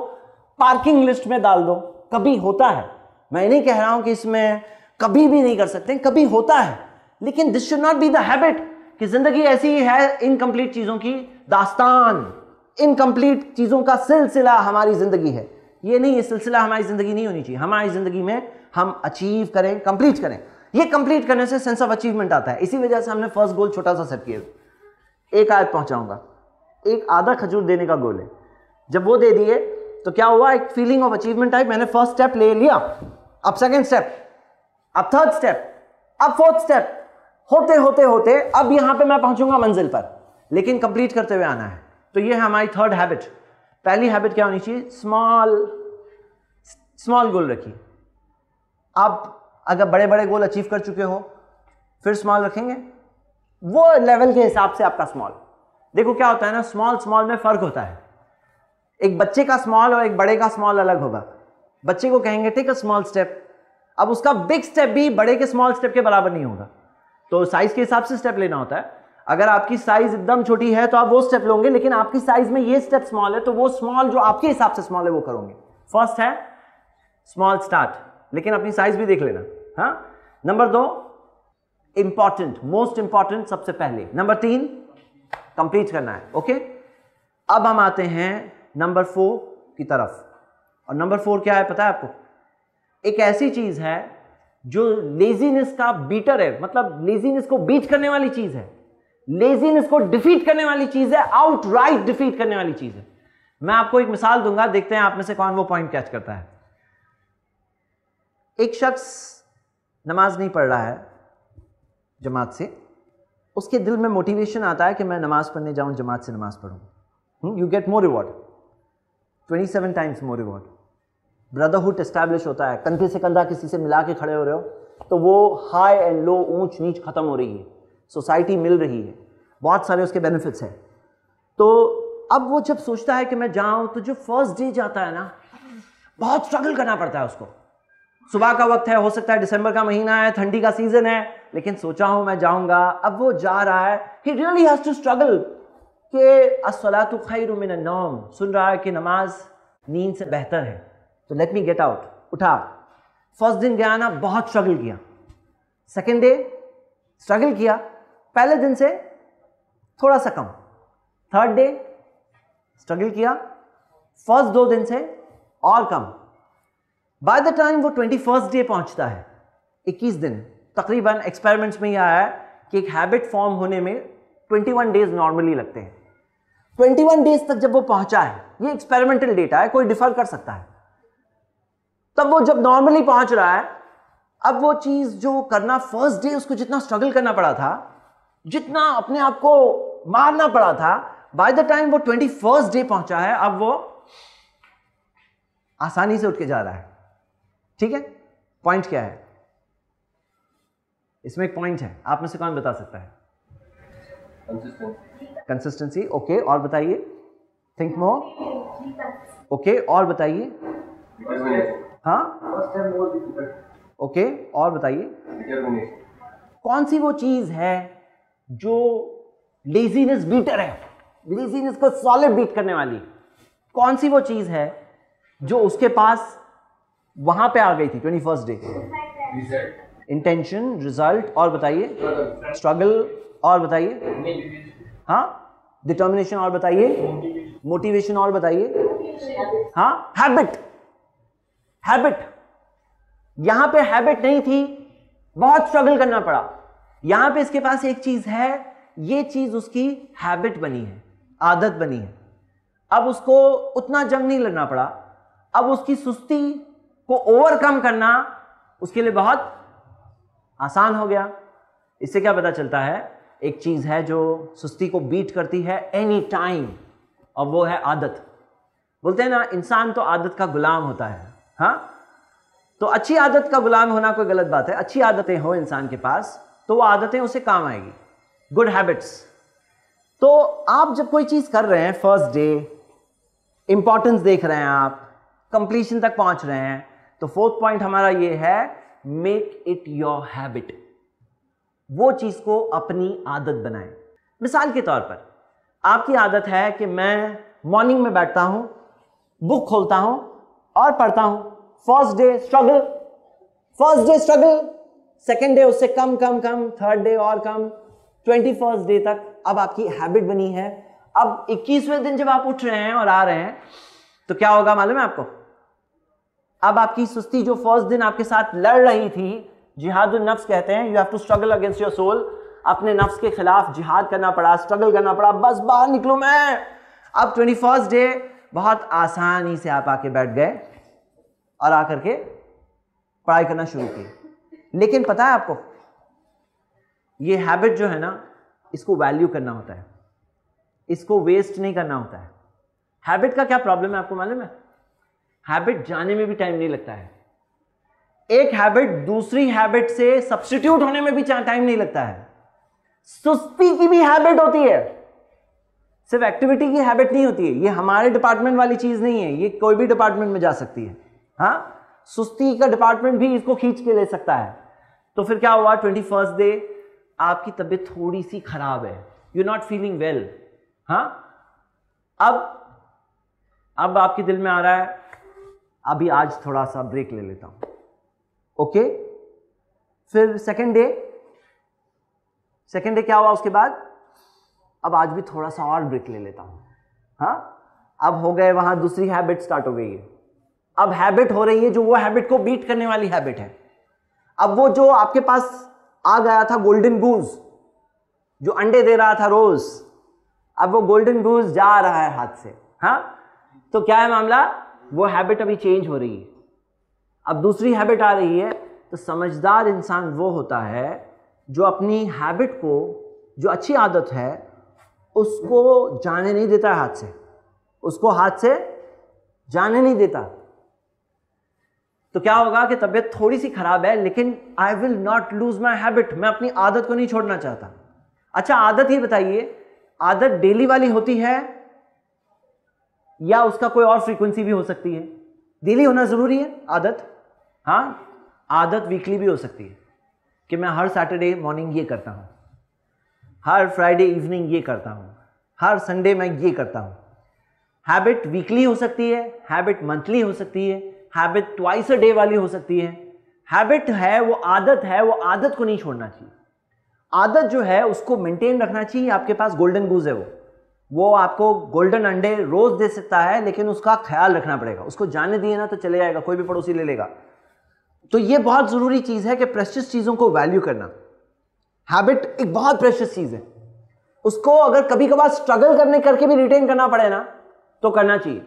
पार्किंग लिस्ट में डाल दो। कभी होता है। मैं नहीं कह रहा हूँ कि इसमें कभी भी नहीं कर सकते, कभी होता है। लेकिन this should not be the habit कि ज़िंदगी ऐसी है इनकम्प्लीट चीज़ों की, दास्तान। इनकम्प्लीट चीज़ों का सिलसिला हमारी ज़िंदगी है। ये नहीं, ये सिलसिला हमारी ज़िंदगी नहीं होनी चाहिए। हमारी ज़िंदगी में हम अचीव करें कंप्लीट करें। ये कंप्लीट करने से सेंस ऑफ़ अचीवमेंट आता है। इसी वजह से हमने फ़र्स्ट गोल छोटा सा सेट किया। एक आयत पहुंचाऊँगा। एक आधा खजूर देने का गोल है। जब वो दे दिए तो क्या हुआ? एक फीलिंग ऑफ़ अचीवमेंट आई मैंने फ़र्स्ट स्टेप ले लिया। अब सेकेंड स्टेप अब थर्ड स्टेप अब फोर्थ स्टेप होते होते होते, अब यहाँ पे मैं पहुंचूँगा मंजिल पर। लेकिन कंप्लीट करते हुए आना है। तो ये है हमारी थर्ड हैबिट पहली हैबिट क्या होनी चाहिए? स्मॉल स्मॉल गोल रखिए। आप अगर बड़े बड़े गोल अचीव कर चुके हो, फिर स्मॉल रखेंगे। वो लेवल के हिसाब से आपका स्मॉल देखो क्या होता है ना स्मॉल स्मॉल में फ़र्क होता है। एक बच्चे का स्मॉल और एक बड़े का स्मॉल अलग होगा। बच्चे को कहेंगे टेक अ स्मॉल स्टेप अब उसका बिग स्टेप भी बड़े के स्मॉल स्टेप के बराबर नहीं होगा। तो साइज़ के हिसाब से स्टेप लेना होता है। अगर आपकी साइज़ एकदम छोटी है तो आप वो स्टेप लोगे, लेकिन आपकी साइज़ में ये स्टेप स्मॉल है तो वो स्मॉल जो आपके हिसाब से स्मॉल है, वो करोगे। फ़र्स्ट है स्मॉल स्टार्ट लेकिन अपनी साइज़ भी देख लेना। हाँ? नंबर दो इंपॉर्टेंट मोस्ट इंपॉर्टेंट सबसे पहले। नंबर तीन कंप्लीट करना है ओके अब हम आते हैं नंबर फोर की तरफ़। और नंबर फोर क्या है, पता है आपको? एक ऐसी चीज़ है जो लेजीनेस का बीटर है मतलब लेजीनेस को बीट करने वाली चीज़ है लेजीनेस को डिफीट करने वाली चीज़ है आउट राइट डिफीट करने वाली चीज़ है। मैं आपको एक मिसाल दूँगा, देखते हैं आप में से कौन वो पॉइंट कैच करता है। एक शख्स नमाज़ नहीं पढ़ रहा है, जमात से। उसके दिल में मोटिवेशन आता है कि मैं नमाज़ पढ़ने जाऊँ, जमात से नमाज़ पढ़ूं। You get more reward 27 times more reward brotherhood establish होता है। कंधे से कंधा किसी से मिला के खड़े हो रहे हो तो वो हाई एंड लो ऊंच नीच खत्म हो रही है। सोसाइटी मिल रही है। बहुत सारे उसके बेनिफिट्स हैं। तो अब वो जब सोचता है कि मैं जाऊँ तो जो फ़र्स्ट डे जाता है ना, बहुत स्ट्रगल करना पड़ता है उसको। सुबह का वक्त है, हो सकता है दिसंबर का महीना है, ठंडी का सीज़न है, लेकिन सोचा हूँ मैं जाऊँगा। अब वो जा रहा है he really has to struggle कि असलातु खैर मिन नौम सुन रहा है कि नमाज़ नींद से बेहतर है। तो लेट मी गेट आउट उठा। फ़र्स्ट दिन गया ना, बहुत स्ट्रगल किया। सेकेंड डे स्ट्रगल किया। पहले दिन से थोड़ा सा कम। थर्ड डे स्ट्रगल किया। फ़र्स्ट दो दिन से और कम। बाय द टाइम वो ट्वेंटी फ़र्स्ट डे पहुँचता है 21 दिन, तकरीबन एक्सपेरिमेंट्स में यह आया है कि एक हैबिट फॉर्म होने में 21 डेज़ नॉर्मली लगते हैं। 21 डेज़ तक जब वो पहुँचा है, ये एक्सपेरिमेंटल डेटा है, कोई डिफर कर सकता है। तब वो जब नॉर्मली पहुँच रहा है अब वो चीज़ जो करना फ़र्स्ट डे उसको जितना स्ट्रगल करना पड़ा था जितना अपने आप को मारना पड़ा था बाय द टाइम वो ट्वेंटी फ़र्स्ट डे पहुँचा है अब वो आसानी से उठ के जा रहा है। ठीक है? पॉइंट क्या है? इसमें एक पॉइंट है। आप में से कौन बता सकता है? कंसिस्टेंसी ओके okay, और बताइए। थिंक मोर ओके और बताइए। हाँ? ओके और बताइए। कौन सी वो चीज़ है जो लेजीनेस बीटर है? लेजीनेस को सॉलिड बीट करने वाली। कौन सी वो चीज़ है जो उसके पास वहाँ पे आ गई थी twenty first day intention result और बताइए। स्ट्रगल और बताइए। हाँ? डिटर्मिनेशन और बताइए। मोटिवेशन और बताइए। हाँ? Habit habit. यहाँ पे हैबिट नहीं थी, बहुत स्ट्रगल करना पड़ा। यहाँ पे इसके पास एक चीज़ है, ये चीज़ उसकी हैबिट बनी है, आदत बनी है। अब उसको उतना जंग नहीं लड़ना पड़ा। अब उसकी सुस्ती को ओवरकम करना उसके लिए बहुत आसान हो गया। इससे क्या पता चलता है, एक चीज़ है जो सुस्ती को बीट करती है एनी टाइम और वो है आदत। बोलते हैं ना, इंसान तो आदत का गुलाम होता है। हाँ? तो अच्छी आदत का गुलाम होना कोई गलत बात है। अच्छी आदतें हो इंसान के पास तो वो आदतें उसे काम आएगी। गुड हैबिट्स तो आप जब कोई चीज़ कर रहे हैं फ़र्स्ट डे इंपॉर्टेंस देख रहे हैं आप कंप्लीशन तक पहुँच रहे हैं तो फोर्थ पॉइंट हमारा ये है मेक इट योर हैबिट वो चीज़ को अपनी आदत बनाएँ। मिसाल के तौर पर, आपकी आदत है कि मैं मॉर्निंग में बैठता हूँ बुक खोलता हूँ और पढ़ता हूँ। First day struggle first day struggle second day उससे कम कम कम। थर्ड डे और कम। ट्वेंटी फ़र्स्ट डे तक अब आपकी हैबिट बनी है। अब इक्कीसवें दिन जब आप उठ रहे हैं और आ रहे हैं तो क्या होगा मालूम है आपको? अब आपकी सुस्ती जो फ़र्स्ट दिन आपके साथ लड़ रही थी जिहाद नफ्स कहते हैं you have to struggle against your soul अपने नफ्स के खिलाफ जिहाद करना पड़ा स्ट्रगल करना पड़ा। बस बाहर निकलो मैं। अब ट्वेंटी फ़र्स्ट डे बहुत आसानी से आप आके बैठ गए और आकर के पढ़ाई करना शुरू की। लेकिन पता है आपको, ये हैबिट जो है ना, इसको वैल्यू करना होता है। इसको वेस्ट नहीं करना होता है। हैबिट का क्या प्रॉब्लम है आपको मालूम है? हैबिट जाने में भी टाइम नहीं लगता है। एक हैबिट दूसरी हैबिट से सब्सटीट्यूट होने में भी टाइम नहीं लगता है। सुस्ती की भी हैबिट होती है। सिर्फ़ एक्टिविटी की हैबिट नहीं होती है। ये हमारे डिपार्टमेंट वाली चीज़ नहीं है। ये कोई भी डिपार्टमेंट में जा सकती है। हाँ? सुस्ती का डिपार्टमेंट भी इसको खींच के ले सकता है। तो फिर क्या हुआ? ट्वेंटी फ़र्स्ट डे आपकी तबीयत थोड़ी सी खराब है। यू नॉट फीलिंग वेल हाँ? अब अब आपके दिल में आ रहा है, अभी आज थोड़ा सा ब्रेक ले लेता हूँ। ओके फिर सेकेंड डे सेकेंड डे क्या हुआ उसके बाद? अब आज भी थोड़ा सा और ब्रेक ले लेता हूँ। हाँ? अब हो गए वहाँ, दूसरी हैबिट स्टार्ट हो गई है। अब हैबिट हो रही है जो वो हैबिट को बीट करने वाली हैबिट है। अब वो जो आपके पास आ गया था गोल्डन गूज जो अंडे दे रहा था रोज, अब वो गोल्डन गूज जा रहा है हाथ से। हाँ? तो क्या है मामला? वो हैबिट अभी चेंज हो रही है। अब दूसरी हैबिट आ रही है तो समझदार इंसान वो होता है जो अपनी हैबिट को, जो अच्छी आदत है उसको जाने नहीं देता हाथ से। उसको हाथ से जाने नहीं देता। तो क्या होगा कि तबीयत थोड़ी सी खराब है, लेकिन I will not lose my habit मैं अपनी आदत को नहीं छोड़ना चाहता। अच्छा आदत ही बताइए, आदत डेली वाली होती है या उसका कोई और फ्रीक्वेंसी भी हो सकती है? डेली होना ज़रूरी है आदत? हाँ आदत वीकली भी हो सकती है कि मैं हर सैटरडे मॉर्निंग ये करता हूँ। हर फ्राइडे इवनिंग ये करता हूँ, हर संडे मैं ये करता हूँ। हैबिट वीकली हो सकती है, हैबिट मंथली हो सकती है, हैबिट ट्वाइस अ डे वाली हो सकती है। हैबिट है, वो आदत है, वो आदत को नहीं छोड़ना चाहिए। आदत जो है, उसको मेंटेन रखना चाहिए, आपके पास गोल्डन गूज है वो। वो आपको गोल्डन अंडे रोज दे सकता है, लेकिन उसका ख्याल रखना पड़ेगा। उसको जाने दिए ना तो चले जाएगा कोई भी पड़ोसी ले लेगा। तो ये बहुत ज़रूरी चीज़ है कि प्रेशियस चीज़ों को वैल्यू करना। हैबिट एक बहुत प्रेशियस चीज़ है। उसको अगर कभी कभार स्ट्रगल करने करके भी रिटेन करना पड़े ना तो करना चाहिए।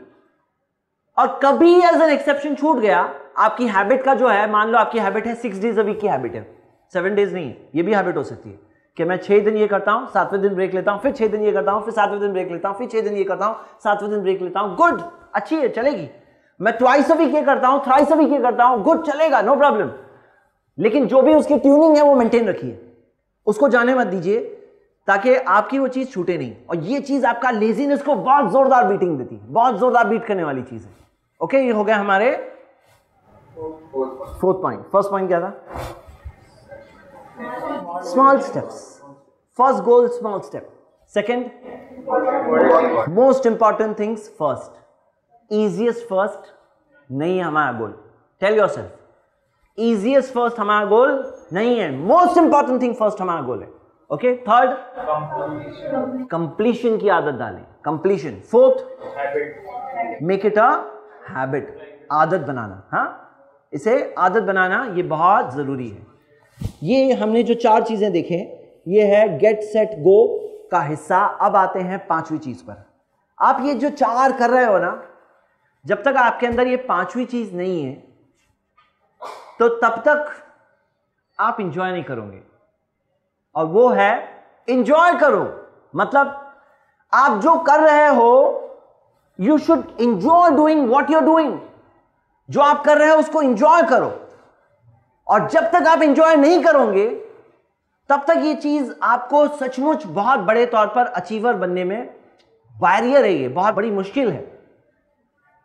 और कभी एज एन एक्सेप्शन छूट गया, आपकी हैबिट का जो है, मान लो आपकी हैबिट है सिक्स डेज़ अ वीक की हैबिट है। सेवन डेज़ नहीं, ये भी हैबिट हो सकती है। कि मैं छह दिन ये करता हूँ, सातवें दिन ब्रेक लेता हूँ, फिर छह दिन ये करता हूँ, फिर सातवें दिन ब्रेक लेता हूँ, फिर छह दिन ये करता हूँ, सातवें दिन ब्रेक लेता हूँ। गुड अच्छी है, चलेगी। मैं ट्वाइस अ वीक ये करता हूँ थ्राइस अ वीक ये करता हूँ गुड चलेगा नो प्रॉब्लम लेकिन जो भी उसकी ट्यूनिंग है, वो मेंटेन रखिए उसको जाने मत दीजिए, ताकि आपकी वो चीज़ छूटे नहीं। और ये चीज़ आपका लेजीनेस को बहुत जोरदार बीटिंग देती है, बहुत जोरदार बीट करने वाली चीज़ है। ओके ये हो गया हमारे फोर्थ पॉइंट फ़र्स्ट पॉइंट क्या था? Small steps first goal small step second most important things first easiest first नहीं हमारा goal tell yourself easiest first हमारा गोल नहीं है. मोस्ट इंपॉर्टेंट थिंग फ़र्स्ट हमारा गोल है. ओके थर्ड कंप्लीशन की आदत डालें. Completion fourth make it a habit आदत बनाना. हाँ? इसे आदत बनाना ये बहुत ज़रूरी है. ये हमने जो चार चीज़ें देखे ये है गेट सेट गो का हिस्सा. अब आते हैं पांचवी चीज़ पर. आप ये जो चार कर रहे हो ना जब तक आपके अंदर ये पांचवी चीज़ नहीं है तो तब तक आप इंजॉय नहीं करोगे। और वो है इंजॉय करो। मतलब आप जो कर रहे हो you should enjoy doing what you're doing जो आप कर रहे हो, उसको इंजॉय करो। और जब तक आप इंजॉय नहीं करोगे, तब तक ये चीज़ आपको सचमुच बहुत बड़े तौर पर अचीवर बनने में बैरियर है ये, बहुत बड़ी मुश्किल है।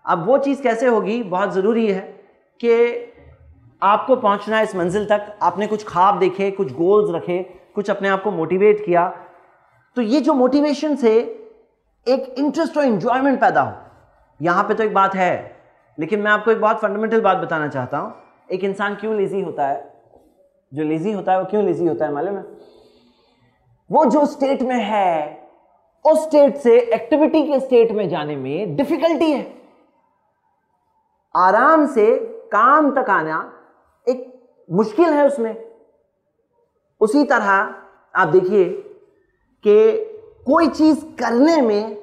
अब वो चीज़ कैसे होगी, बहुत ज़रूरी है कि आपको पहुँचना है इस मंजिल तक। आपने कुछ ख्वाब देखे, कुछ गोल्स रखे, कुछ अपने आप को मोटिवेट किया। तो ये जो मोटिवेशन से एक इंटरेस्ट और इंजॉयमेंट पैदा हो, यहाँ पे तो एक बात है। लेकिन मैं आपको एक बहुत फंडामेंटल बात बताना चाहता हूँ। एक इंसान क्यों लेजी होता है? जो लेजी होता है, वो क्यों लेजी होता है मालूम है? वो जो स्टेट में है, उस स्टेट से एक्टिविटी के स्टेट में जाने में डिफिकल्टी है। आराम से काम तक आना मुश्किल है उसमें। उसी तरह आप देखिए कि कोई चीज़ करने में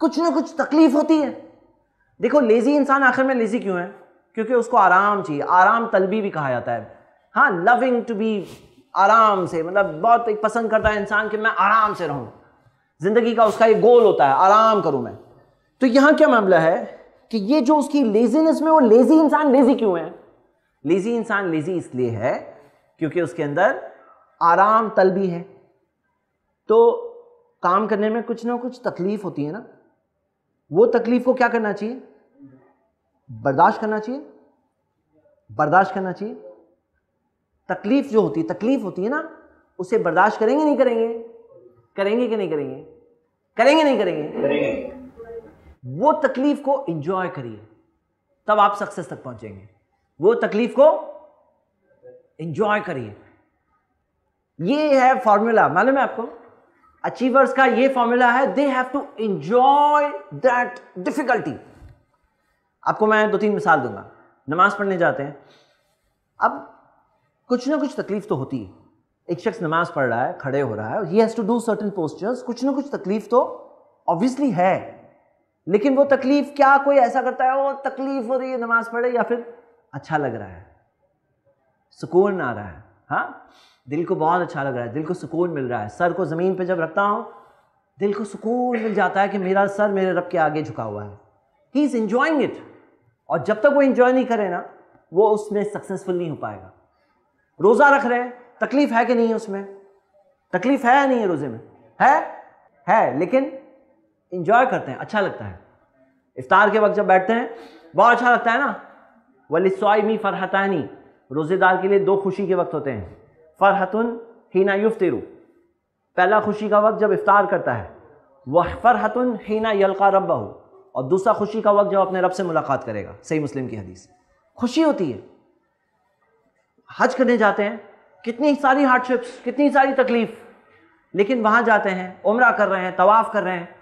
कुछ ना कुछ तकलीफ़ होती है। देखो, लेजी इंसान आखिर में लेजी क्यों है? क्योंकि उसको आराम चाहिए। आराम तलबी भी कहा जाता है। हाँ लविंग टू बी आराम से मतलब बहुत एक पसंद करता है इंसान कि मैं आराम से रहूँ। ज़िंदगी का उसका एक गोल होता है, आराम करूँ मैं। तो यहाँ क्या मामला है कि ये जो उसकी लेजीनेस में वो लेजी इंसान लेजी क्यों है? लेजी इंसान लेजी इसलिए है क्योंकि उसके अंदर आराम तलबी है। तो काम करने में कुछ ना कुछ तकलीफ़ होती है ना। वो तकलीफ़ को क्या करना चाहिए? बर्दाश्त करना चाहिए। बर्दाश्त करना चाहिए। तकलीफ़ जो होती है तकलीफ़ होती है ना उसे बर्दाश्त करेंगे नहीं करेंगे? करेंगे कि नहीं करेंगे? करेंगे नहीं करेंगे? करेंगे। वो तकलीफ़ को इंजॉय करिए तब आप सक्सेस तक पहुँचेंगे वो तकलीफ़ को इंजॉय करिए। ये है फॉर्मूला मालूम है आपको? अचीवर्स का ये फॉर्मूला है they have to enjoy that difficulty आपको मैं दो तीन मिसाल दूँगा। नमाज़ पढ़ने जाते हैं। अब कुछ ना कुछ तकलीफ़ तो होती है। एक शख्स नमाज़ पढ़ रहा है, खड़े हो रहा है he has to do certain posters कुछ ना कुछ तकलीफ़ तो ऑब्वियसली है। लेकिन वो तकलीफ़ क्या कोई ऐसा करता है वो तकलीफ़ हो रही है, नमाज़ पढ़े या फिर अच्छा लग रहा है। सुकून आ रहा है। हाँ? दिल को बहुत अच्छा लग रहा है। दिल को सुकून मिल रहा है। सर को ज़मीन पे जब रखता हूँ, दिल को सुकून मिल जाता है कि मेरा सर मेरे रब के आगे झुका हुआ है। ही इज़ इंजॉइंग इट और जब तक वो इंजॉय नहीं करे ना, वो उसमें सक्सेसफुल नहीं हो पाएगा। रोज़ा रख रहे हैं। तकलीफ़ है कि नहीं है उसमें? तकलीफ़ है या नहीं है रोज़े में? है? है, लेकिन इंजॉय करते हैं। अच्छा लगता है। इफ्तार के वक्त जब बैठते हैं, बहुत अच्छा लगता है ना? वली स्वामी फरहतानी। रोज़ेदार के लिए दो खुशी के वक्त होते हैं। फ़रहतुन हीना युफ्तिरु। पहला खुशी का वक्त जब इफ्तार करता है। वह फ़रहतुन हीना यलका रब और दूसरा खुशी का वक्त जब अपने रब से मुलाकात करेगा। सही मुस्लिम की हदीस। खुशी होती है। हज करने जाते हैं। कितनी सारी हार्डशिप्स, कितनी सारी तकलीफ़। लेकिन वहाँ जाते हैं, उम्र कर रहे हैं, तवाफ़ कर रहे हैं।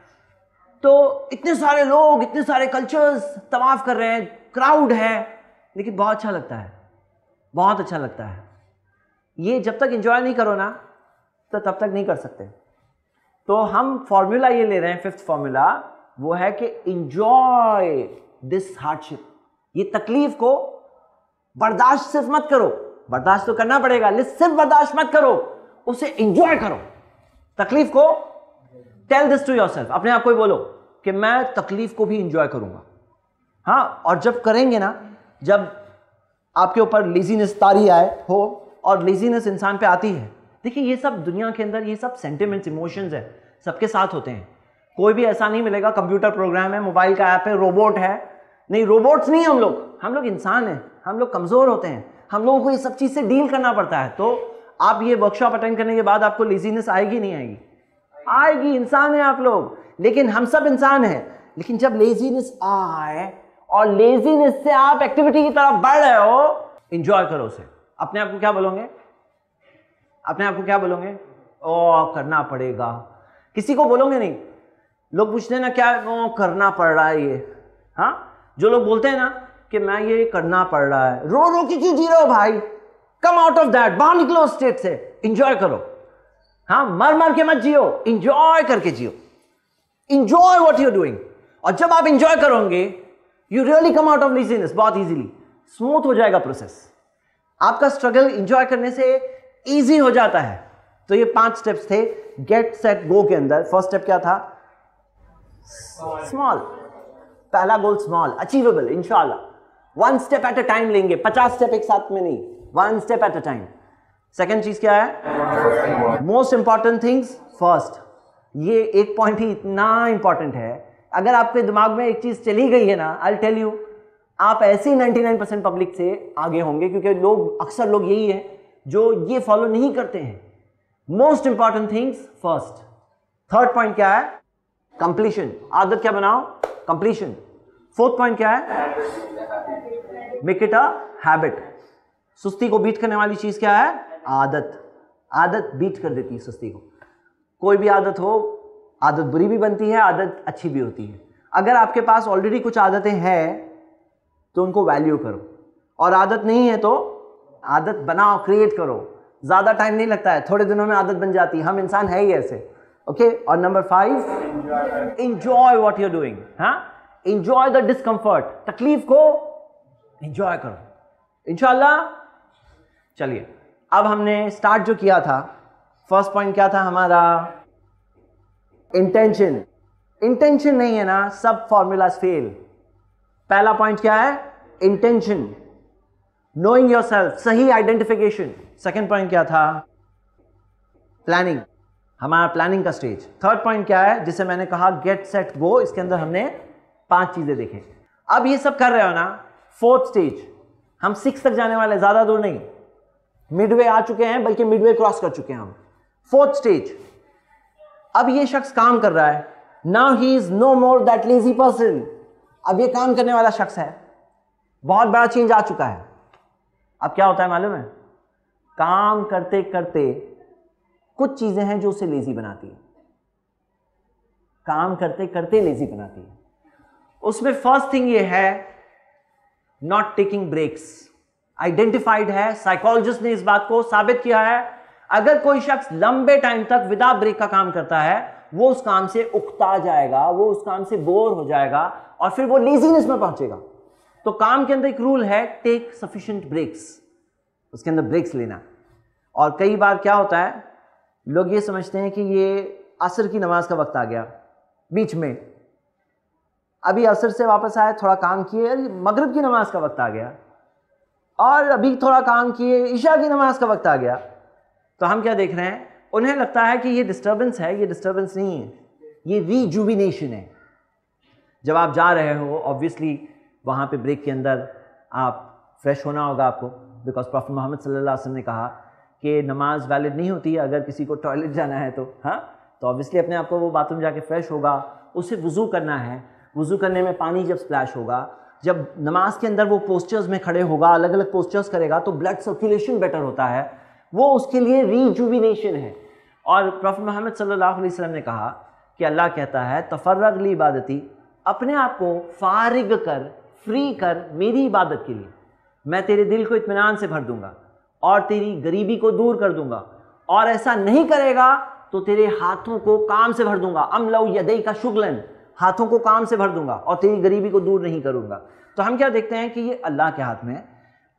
तो इतने सारे लोग, इतने सारे कल्चर्स तवाफ़ कर रहे हैं। क्राउड है। लेकिन बहुत अच्छा लगता है। बहुत अच्छा लगता है। ये जब तक इंजॉय नहीं करो ना तो तब तक नहीं कर सकते। तो हम फॉर्मूला ये ले रहे हैं फिफ्थ फॉर्मूला वो है कि इंजॉय दिस हार्डशिप ये तकलीफ़ को बर्दाश्त सिर्फ़ मत करो। बर्दाश्त तो करना पड़ेगा, लेकिन सिर्फ़ बर्दाश्त मत करो, उसे इंजॉय करो। तकलीफ़ को tell this to yourself अपने आप को ही बोलो कि मैं तकलीफ़ को भी इंजॉय करूँगा। हाँ और जब करेंगे ना जब आपके ऊपर लेजीनेस तारी आए हो और लेजीनेस इंसान पे आती है, देखिए ये सब दुनिया के अंदर, ये सब सेंटिमेंट्स इमोशंस है, सबके साथ होते हैं। कोई भी ऐसा नहीं मिलेगा कंप्यूटर प्रोग्राम है मोबाइल का ऐप है रोबोट है। नहीं रोबोट्स नहीं हम लोग। हम लोग इंसान हैं, हम लोग कमज़ोर होते हैं। हम लोगों को ये सब चीज़ से डील करना पड़ता है। तो आप ये वर्कशॉप अटेंड करने के बाद आपको लेजीनेस आएगी, नहीं आएगी? आएगी, इंसान है आप लोग। लेकिन हम सब इंसान हैं। लेकिन जब लेजीनेस आए और लेजीनेस से आप एक्टिविटी की तरफ़ बढ़ रहे हो इंजॉय करो उसे। अपने आप को क्या बोलोगे? अपने आप को क्या बोलोगे? ओ करना पड़ेगा। किसी को बोलोगे नहीं। लोग पूछते ना, क्या ओ करना पड़ रहा है ये? हाँ? जो लोग बोलते हैं ना कि, मैं ये करना पड़ रहा है। रो रो के क्यों जी रहे हो भाई? कम आउट ऑफ़ दैट बाहर निकलो स्टेट से। इंजॉय करो। हाँ? मर मर के मत जियो। इंजॉय करके जियो। इंजॉय वॉट यू डूइंग और जब आप इंजॉय करोगे you really come out of laziness बहुत इजीली स्मूथ हो जाएगा प्रोसेस आपका स्ट्रगल इंजॉय करने से इजी हो जाता है. तो ये पाँच स्टेप्स थे. गेट सेट गो के अंदर. फ़र्स्ट स्टेप क्या था? स्मॉल पहला goal small achievable इंशाला one step at a time लेंगे. पचास स्टेप एक साथ में नहीं. One step at a time second चीज़ क्या है? मोस्ट इंपॉर्टेंट थिंग्स फ़र्स्ट ये एक पॉइंट ही इतना इंपॉर्टेंट है अगर आपके दिमाग में एक चीज़ चली गई है ना आई टेल यू आप ऐसे ही 99 परसेंट पब्लिक से आगे होंगे, क्योंकि लोग, अक्सर लोग यही है जो ये फॉलो नहीं करते हैं। Most important things first third point क्या है? कंप्लीशन आदत क्या बनाओ? कंप्लीशन फोर्थ पॉइंट क्या है? मेक इट अ हैबिट सुस्ती को बीट करने वाली चीज़ क्या है? आदत. आदत बीट कर देती है सुस्ती को। कोई भी आदत हो आदत बुरी भी बनती है, आदत अच्छी भी होती है। अगर आपके पास ऑलरेडी कुछ आदतें हैं तो उनको वैल्यू करो। और आदत नहीं है तो आदत बनाओ क्रिएट करो। ज़्यादा टाइम नहीं लगता है, थोड़े दिनों में आदत बन जाती है। हम इंसान है ही ऐसे ओके okay? और number five enjoy what you're doing हाँ? इंजॉय द डिस्कम्फर्ट तकलीफ़ को इंजॉय करो। इंशाला चलिए। अब हमने स्टार्ट जो किया था फ़र्स्ट पॉइंट क्या था हमारा? इंटेंशन इंटेंशन नहीं है ना, सब फॉर्मूलाज फेल पहला पॉइंट क्या है? इंटेंशन नोइंग योर सेल्फ सही आइडेंटिफिकेशन सेकेंड पॉइंट क्या था? प्लानिंग हमारा प्लानिंग का स्टेज थर्ड पॉइंट क्या है? जिसे मैंने कहा गेट सेट गो इसके अंदर हमने पाँच चीज़ें देखे. अब ये सब कर रहे हो ना फोर्थ स्टेज हम सिक्स तक जाने वाले ज़्यादा दूर नहीं. मिडवे आ चुके हैं, बल्कि मिडवे क्रॉस कर चुके हैं हम. फोर्थ स्टेज अब ये शख्स काम कर रहा है। Now he is no more that lazy person अब ये काम करने वाला शख्स है। बहुत बड़ा चेंज आ चुका है। अब क्या होता है मालूम है? काम करते करते कुछ चीज़ें हैं जो उसे लेजी बनाती है। काम करते करते लेजी बनाती है। उसमें फ़र्स्ट थिंग ये है नॉट टेकिंग ब्रेक्स आइडेंटिफाइड है साइकोलॉजिस्ट ने इस बात को साबित किया है। अगर कोई शख्स लंबे टाइम तक विदा ब्रेक का काम करता है, वो उस काम से उकता जाएगा, वो उस काम से बोर हो जाएगा और फिर वो लेजीनेस में पहुंचेगा। तो काम के अंदर एक रूल है टेक सफिशिएंट ब्रेक्स उसके अंदर ब्रेक्स लेना। और कई बार क्या होता है, लोग ये समझते हैं कि ये असर की नमाज़ का वक्त आ गया, बीच में। अभी असर से वापस आए, थोड़ा काम किए मगरब की नमाज़ का वक्त आ गया। और अभी थोड़ा काम किए ईशा की नमाज़ का वक्त आ गया। तो हम क्या देख रहे हैं? उन्हें लगता है कि ये डिस्टर्बेंस है, ये डिस्टर्बेंस नहीं है। ये रीजुबिनेशन है। जब आप जा रहे हो ऑब्वियसली वहाँ पे ब्रेक के अंदर आप फ्रेश होना होगा आपको। बिकॉज़ प्रॉफिट मोहम्मद वसल्लम ने कहा कि नमाज़ वैलिड नहीं होती है अगर किसी को टॉयलेट जाना है तो हाँ? तो ऑब्वियसली अपने आप को वो बाथरूम जाके फ्रेश होगा। उसे वज़ू करना है। वज़ू करने में पानी जब स्प्लैश होगा, जब नमाज़ के अंदर वो पोस्चर्स में खड़े होगा अलग अलग पोस्चर्स करेगा तो ब्लड सर्कुलेशन बेटर होता है। वो उसके लिए रीजुबिनेशन है। और प्रॉफिट मोहम्मद सल्लल्लाहु अलैहि वसल्लम ने कहा कि अल्लाह कहता है, तफर्रग ली इबादती, अपने आप को फारिग कर फ्री कर मेरी इबादत के लिए। मैं तेरे दिल को इत्मीनान से भर दूँगा और तेरी गरीबी को दूर कर दूँगा। और ऐसा नहीं करेगा तो तेरे हाथों को काम से भर दूँगा। अम लव यदई का शुगलन, हाथों को काम से भर दूँगा और तेरी गरीबी को दूर नहीं करूँगा। तो हम क्या देखते हैं कि ये अल्लाह के हाथ में है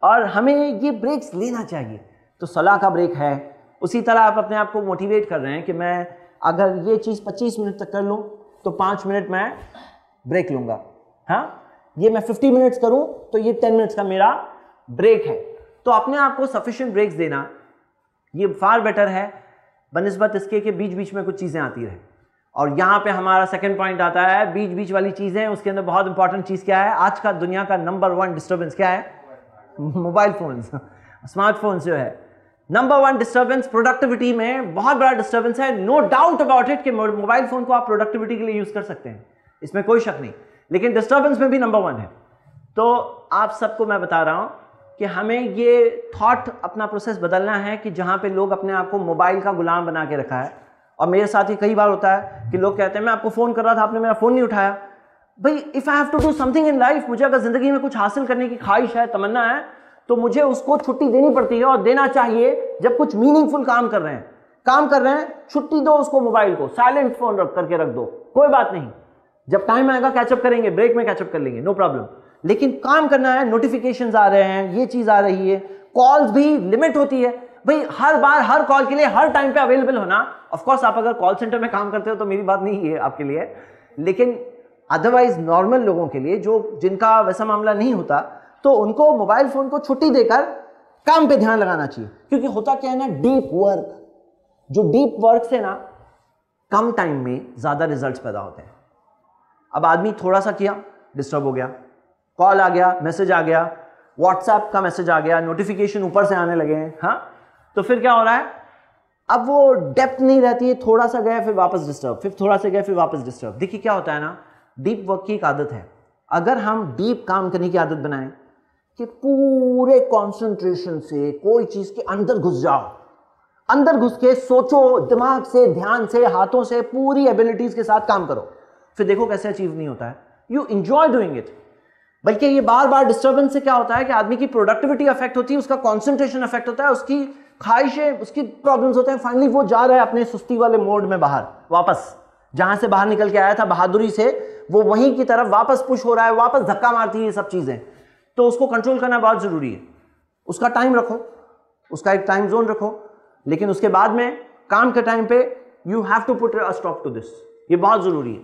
और हमें ये ब्रेक्स लेना चाहिए। तो सलाह का ब्रेक है। उसी तरह आप अपने आप को मोटिवेट कर रहे हैं कि मैं अगर ये चीज़ 25 मिनट तक कर लूँ तो पाँच मिनट मैं ब्रेक लूँगा। हाँ? ये मैं 50 मिनट्स करूँ तो ये 10 मिनट्स का मेरा ब्रेक है। तो अपने आप को सफिशेंट ब्रेक्स देना, ये फार बेटर है। बनस्बत इसके कि बीच बीच में कुछ चीज़ें आती रहें। और यहाँ पे हमारा सेकंड पॉइंट आता है बीच बीच वाली चीज़ें, उसके अंदर बहुत इंपॉर्टेंट चीज़ क्या है? आज का दुनिया का नंबर वन डिस्टर्बेंस क्या है? मोबाइल फोन्स स्मार्टफोन्स जो है। नंबर वन डिस्टर्बेंस प्रोडक्टिविटी में बहुत बड़ा डिस्टर्बेंस है। नो डाउट अबाउट इट कि मोबाइल फ़ोन को आप प्रोडक्टिविटी के लिए यूज़ कर सकते हैं। इसमें कोई शक नहीं। लेकिन डिस्टर्बेंस में भी नंबर वन है। तो आप सबको मैं बता रहा हूँ कि हमें ये थॉट अपना प्रोसेस बदलना है कि जहाँ पे लोग अपने आप को मोबाइल का गुलाम बना के रखा है। और मेरे साथ ही कई बार होता है कि लोग कहते हैं, मैं आपको फ़ोन कर रहा था, आपने मेरा फ़ोन नहीं उठाया। भाई if I have to do something in life मुझे अगर ज़िंदगी में कुछ हासिल करने की ख्वाहिश है, तमन्ना है तो मुझे उसको छुट्टी देनी पड़ती है और देना चाहिए जब कुछ मीनिंगफुल काम कर रहे हैं। काम कर रहे हैं, छुट्टी दो उसको मोबाइल को साइलेंट फ़ोन रख करके रख दो। कोई बात नहीं। जब टाइम आएगा कैचअप करेंगे ब्रेक में कैचअप कर लेंगे नो प्रॉब्लम लेकिन काम करना है नोटिफिकेशन आ रहे हैं, ये चीज़ आ रही है। कॉल्स भी लिमिट होती है। भाई, हर बार, हर कॉल के लिए, हर टाइम पे अवेलेबल होना। ऑफ़ कोर्स आप अगर कॉल सेंटर में काम करते हो तो मेरी बात नहीं है आपके लिए। लेकिन अदरवाइज़ नॉर्मल लोगों के लिए, जो जिनका वैसा मामला नहीं होता तो उनको मोबाइल फ़ोन को छुट्टी देकर काम पे ध्यान लगाना चाहिए। क्योंकि होता क्या है ना डीप वर्क जो डीप वर्क से ना, कम टाइम में ज़्यादा रिजल्ट्स पैदा होते हैं। अब आदमी थोड़ा सा किया डिस्टर्ब हो गया कॉल आ गया मैसेज आ गया व्हाट्सएप का मैसेज आ गया नोटिफिकेशन ऊपर से आने लगे हैं हाँ? तो फिर क्या हो रहा है? अब वो डेप्थ नहीं रहती है, थोड़ा सा गया, फिर वापस डिस्टर्ब फिर थोड़ा सा गया, फिर वापस डिस्टर्ब देखिए क्या होता है ना डीप वर्क की एक आदत है। अगर हम डीप काम करने की आदत बनाएँ कि पूरे कंसंट्रेशन से कोई चीज़ के अंदर घुस जाओ। अंदर घुस के सोचो, दिमाग से, ध्यान से, हाथों से, पूरी एबिलिटीज के साथ काम करो। फिर देखो कैसे अचीव नहीं होता है। यू इंजॉय डूइंग इट बल्कि ये बार बार डिस्टर्बेंस से क्या होता है कि आदमी की प्रोडक्टिविटी अफेक्ट होती है, उसका कॉन्सेंट्रेशन अफेक्ट होता है, उसकी ख्वाहिशें, उसकी प्रॉब्लम्स होते हैं। फाइनली वो जा रहा है अपने सुस्ती वाले मोड में बाहर, वापस। जहाँ से बाहर निकल के आया था, बहादुरी से, वो वहीं की तरफ़ वापस पुश हो रहा है, वापस धक्का मारती है ये सब चीज़ें। तो उसको कंट्रोल करना बहुत ज़रूरी है। उसका टाइम रखो, उसका एक टाइम जोन रखो, लेकिन उसके बाद में काम के टाइम पे you have to put a stop to this ये बहुत ज़रूरी है।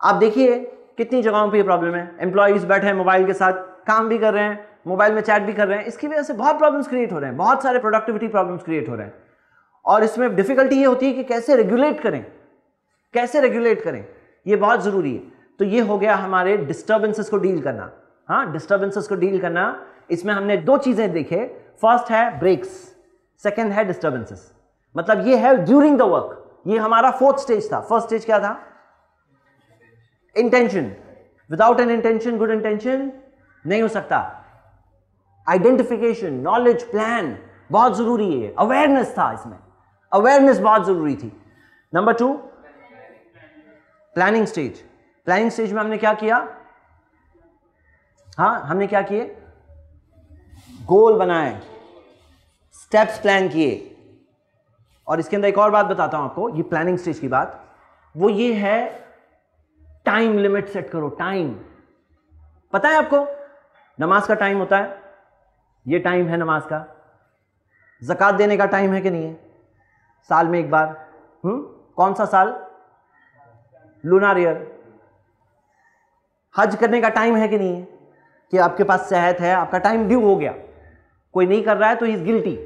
आप देखिए कितनी जगहों पे ये प्रॉब्लम है। एम्प्लॉयज़ बैठे हैं मोबाइल के साथ, काम भी कर रहे हैं मोबाइल में चैट भी कर रहे हैं। इसकी वजह से बहुत प्रॉब्लम्स क्रिएट हो रहे हैं, बहुत सारे प्रोडक्टिविटी प्रॉब्लम्स क्रिएट हो रहे हैं। और इसमें डिफिकल्टी ये होती है कि कैसे रेगुलेट करें, कैसे रेगुलेट करें, ये बहुत ज़रूरी है। तो ये हो गया हमारे डिस्टर्बेंसेस को डील करना। हाँ डिस्टर्बेंसेस को डील करना। इसमें हमने दो चीज़ें देखे। फ़र्स्ट है ब्रेक्स सेकेंड है डिस्टर्बेंसेस मतलब ये है ड्यूरिंग द वर्क ये हमारा फोर्थ स्टेज था। फ़र्स्ट स्टेज क्या था? Intention without an intention good intention नहीं हो सकता। आइडेंटिफिकेशन नॉलेज प्लान बहुत ज़रूरी है। अवेयरनेस था इसमें। अवेयरनेस बहुत ज़रूरी थी। Number two planning stage planning stage में हमने क्या किया? हाँ हमने क्या किए? गोल बनाए। स्टेप्स प्लान किए। और इसके अंदर एक और बात बताता हूँ आपको, ये प्लानिंग स्टेज की बात। वो ये है टाइम लिमिट सेट करो टाइम पता है आपको? नमाज़ का टाइम होता है। ये टाइम है नमाज़ का। जक़ात देने का टाइम है कि नहीं है? साल में एक बार। हम्म? कौन सा साल? लूनार ईयर हज करने का टाइम है कि नहीं है? कि आपके पास सेहत है, आपका टाइम ड्यू हो गया। कोई नहीं कर रहा है तो इज़ गिल्टी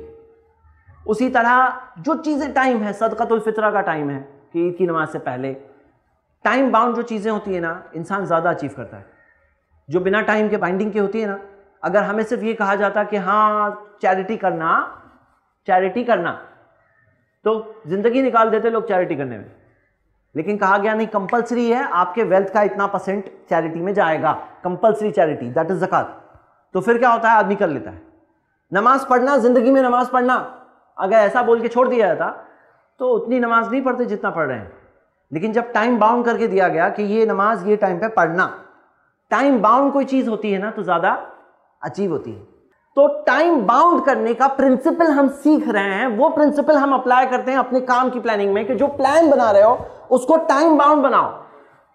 उसी तरह जो चीज़ें टाइम है सदकतुलफित्रा का टाइम है, कि ईद की नमाज़ से पहले टाइम बाउंड जो चीज़ें होती है ना, इंसान ज़्यादा अचीव करता है। जो बिना टाइम के बाइंडिंग के होती है ना, अगर हमें सिर्फ़ ये कहा जाता कि हाँ चैरिटी करना चैरिटी करना तो ज़िंदगी निकाल देते लोग चैरिटी करने में। लेकिन कहा गया नहीं कंपलसरी है, आपके वेल्थ का इतना परसेंट चैरिटी में जाएगा। कंपलसरी चैरिटी दैट इज़ जक़ात तो फिर क्या होता है? आदमी कर लेता है। नमाज़ पढ़ना, ज़िंदगी में नमाज़ पढ़ना, अगर ऐसा बोल के छोड़ दिया जाता तो उतनी नमाज़ नहीं पढ़ते जितना पढ़ रहे हैं। लेकिन जब टाइम बाउंड करके दिया गया कि ये नमाज़ ये टाइम पे पढ़ना टाइम बाउंड कोई चीज़ होती है ना तो ज़्यादा अचीव होती है। तो टाइम बाउंड करने का प्रिंसिपल हम सीख रहे हैं, वो प्रिंसिपल हम अप्लाई करते हैं अपने काम की प्लानिंग में कि जो प्लान बना रहे हो उसको टाइम बाउंड बनाओ।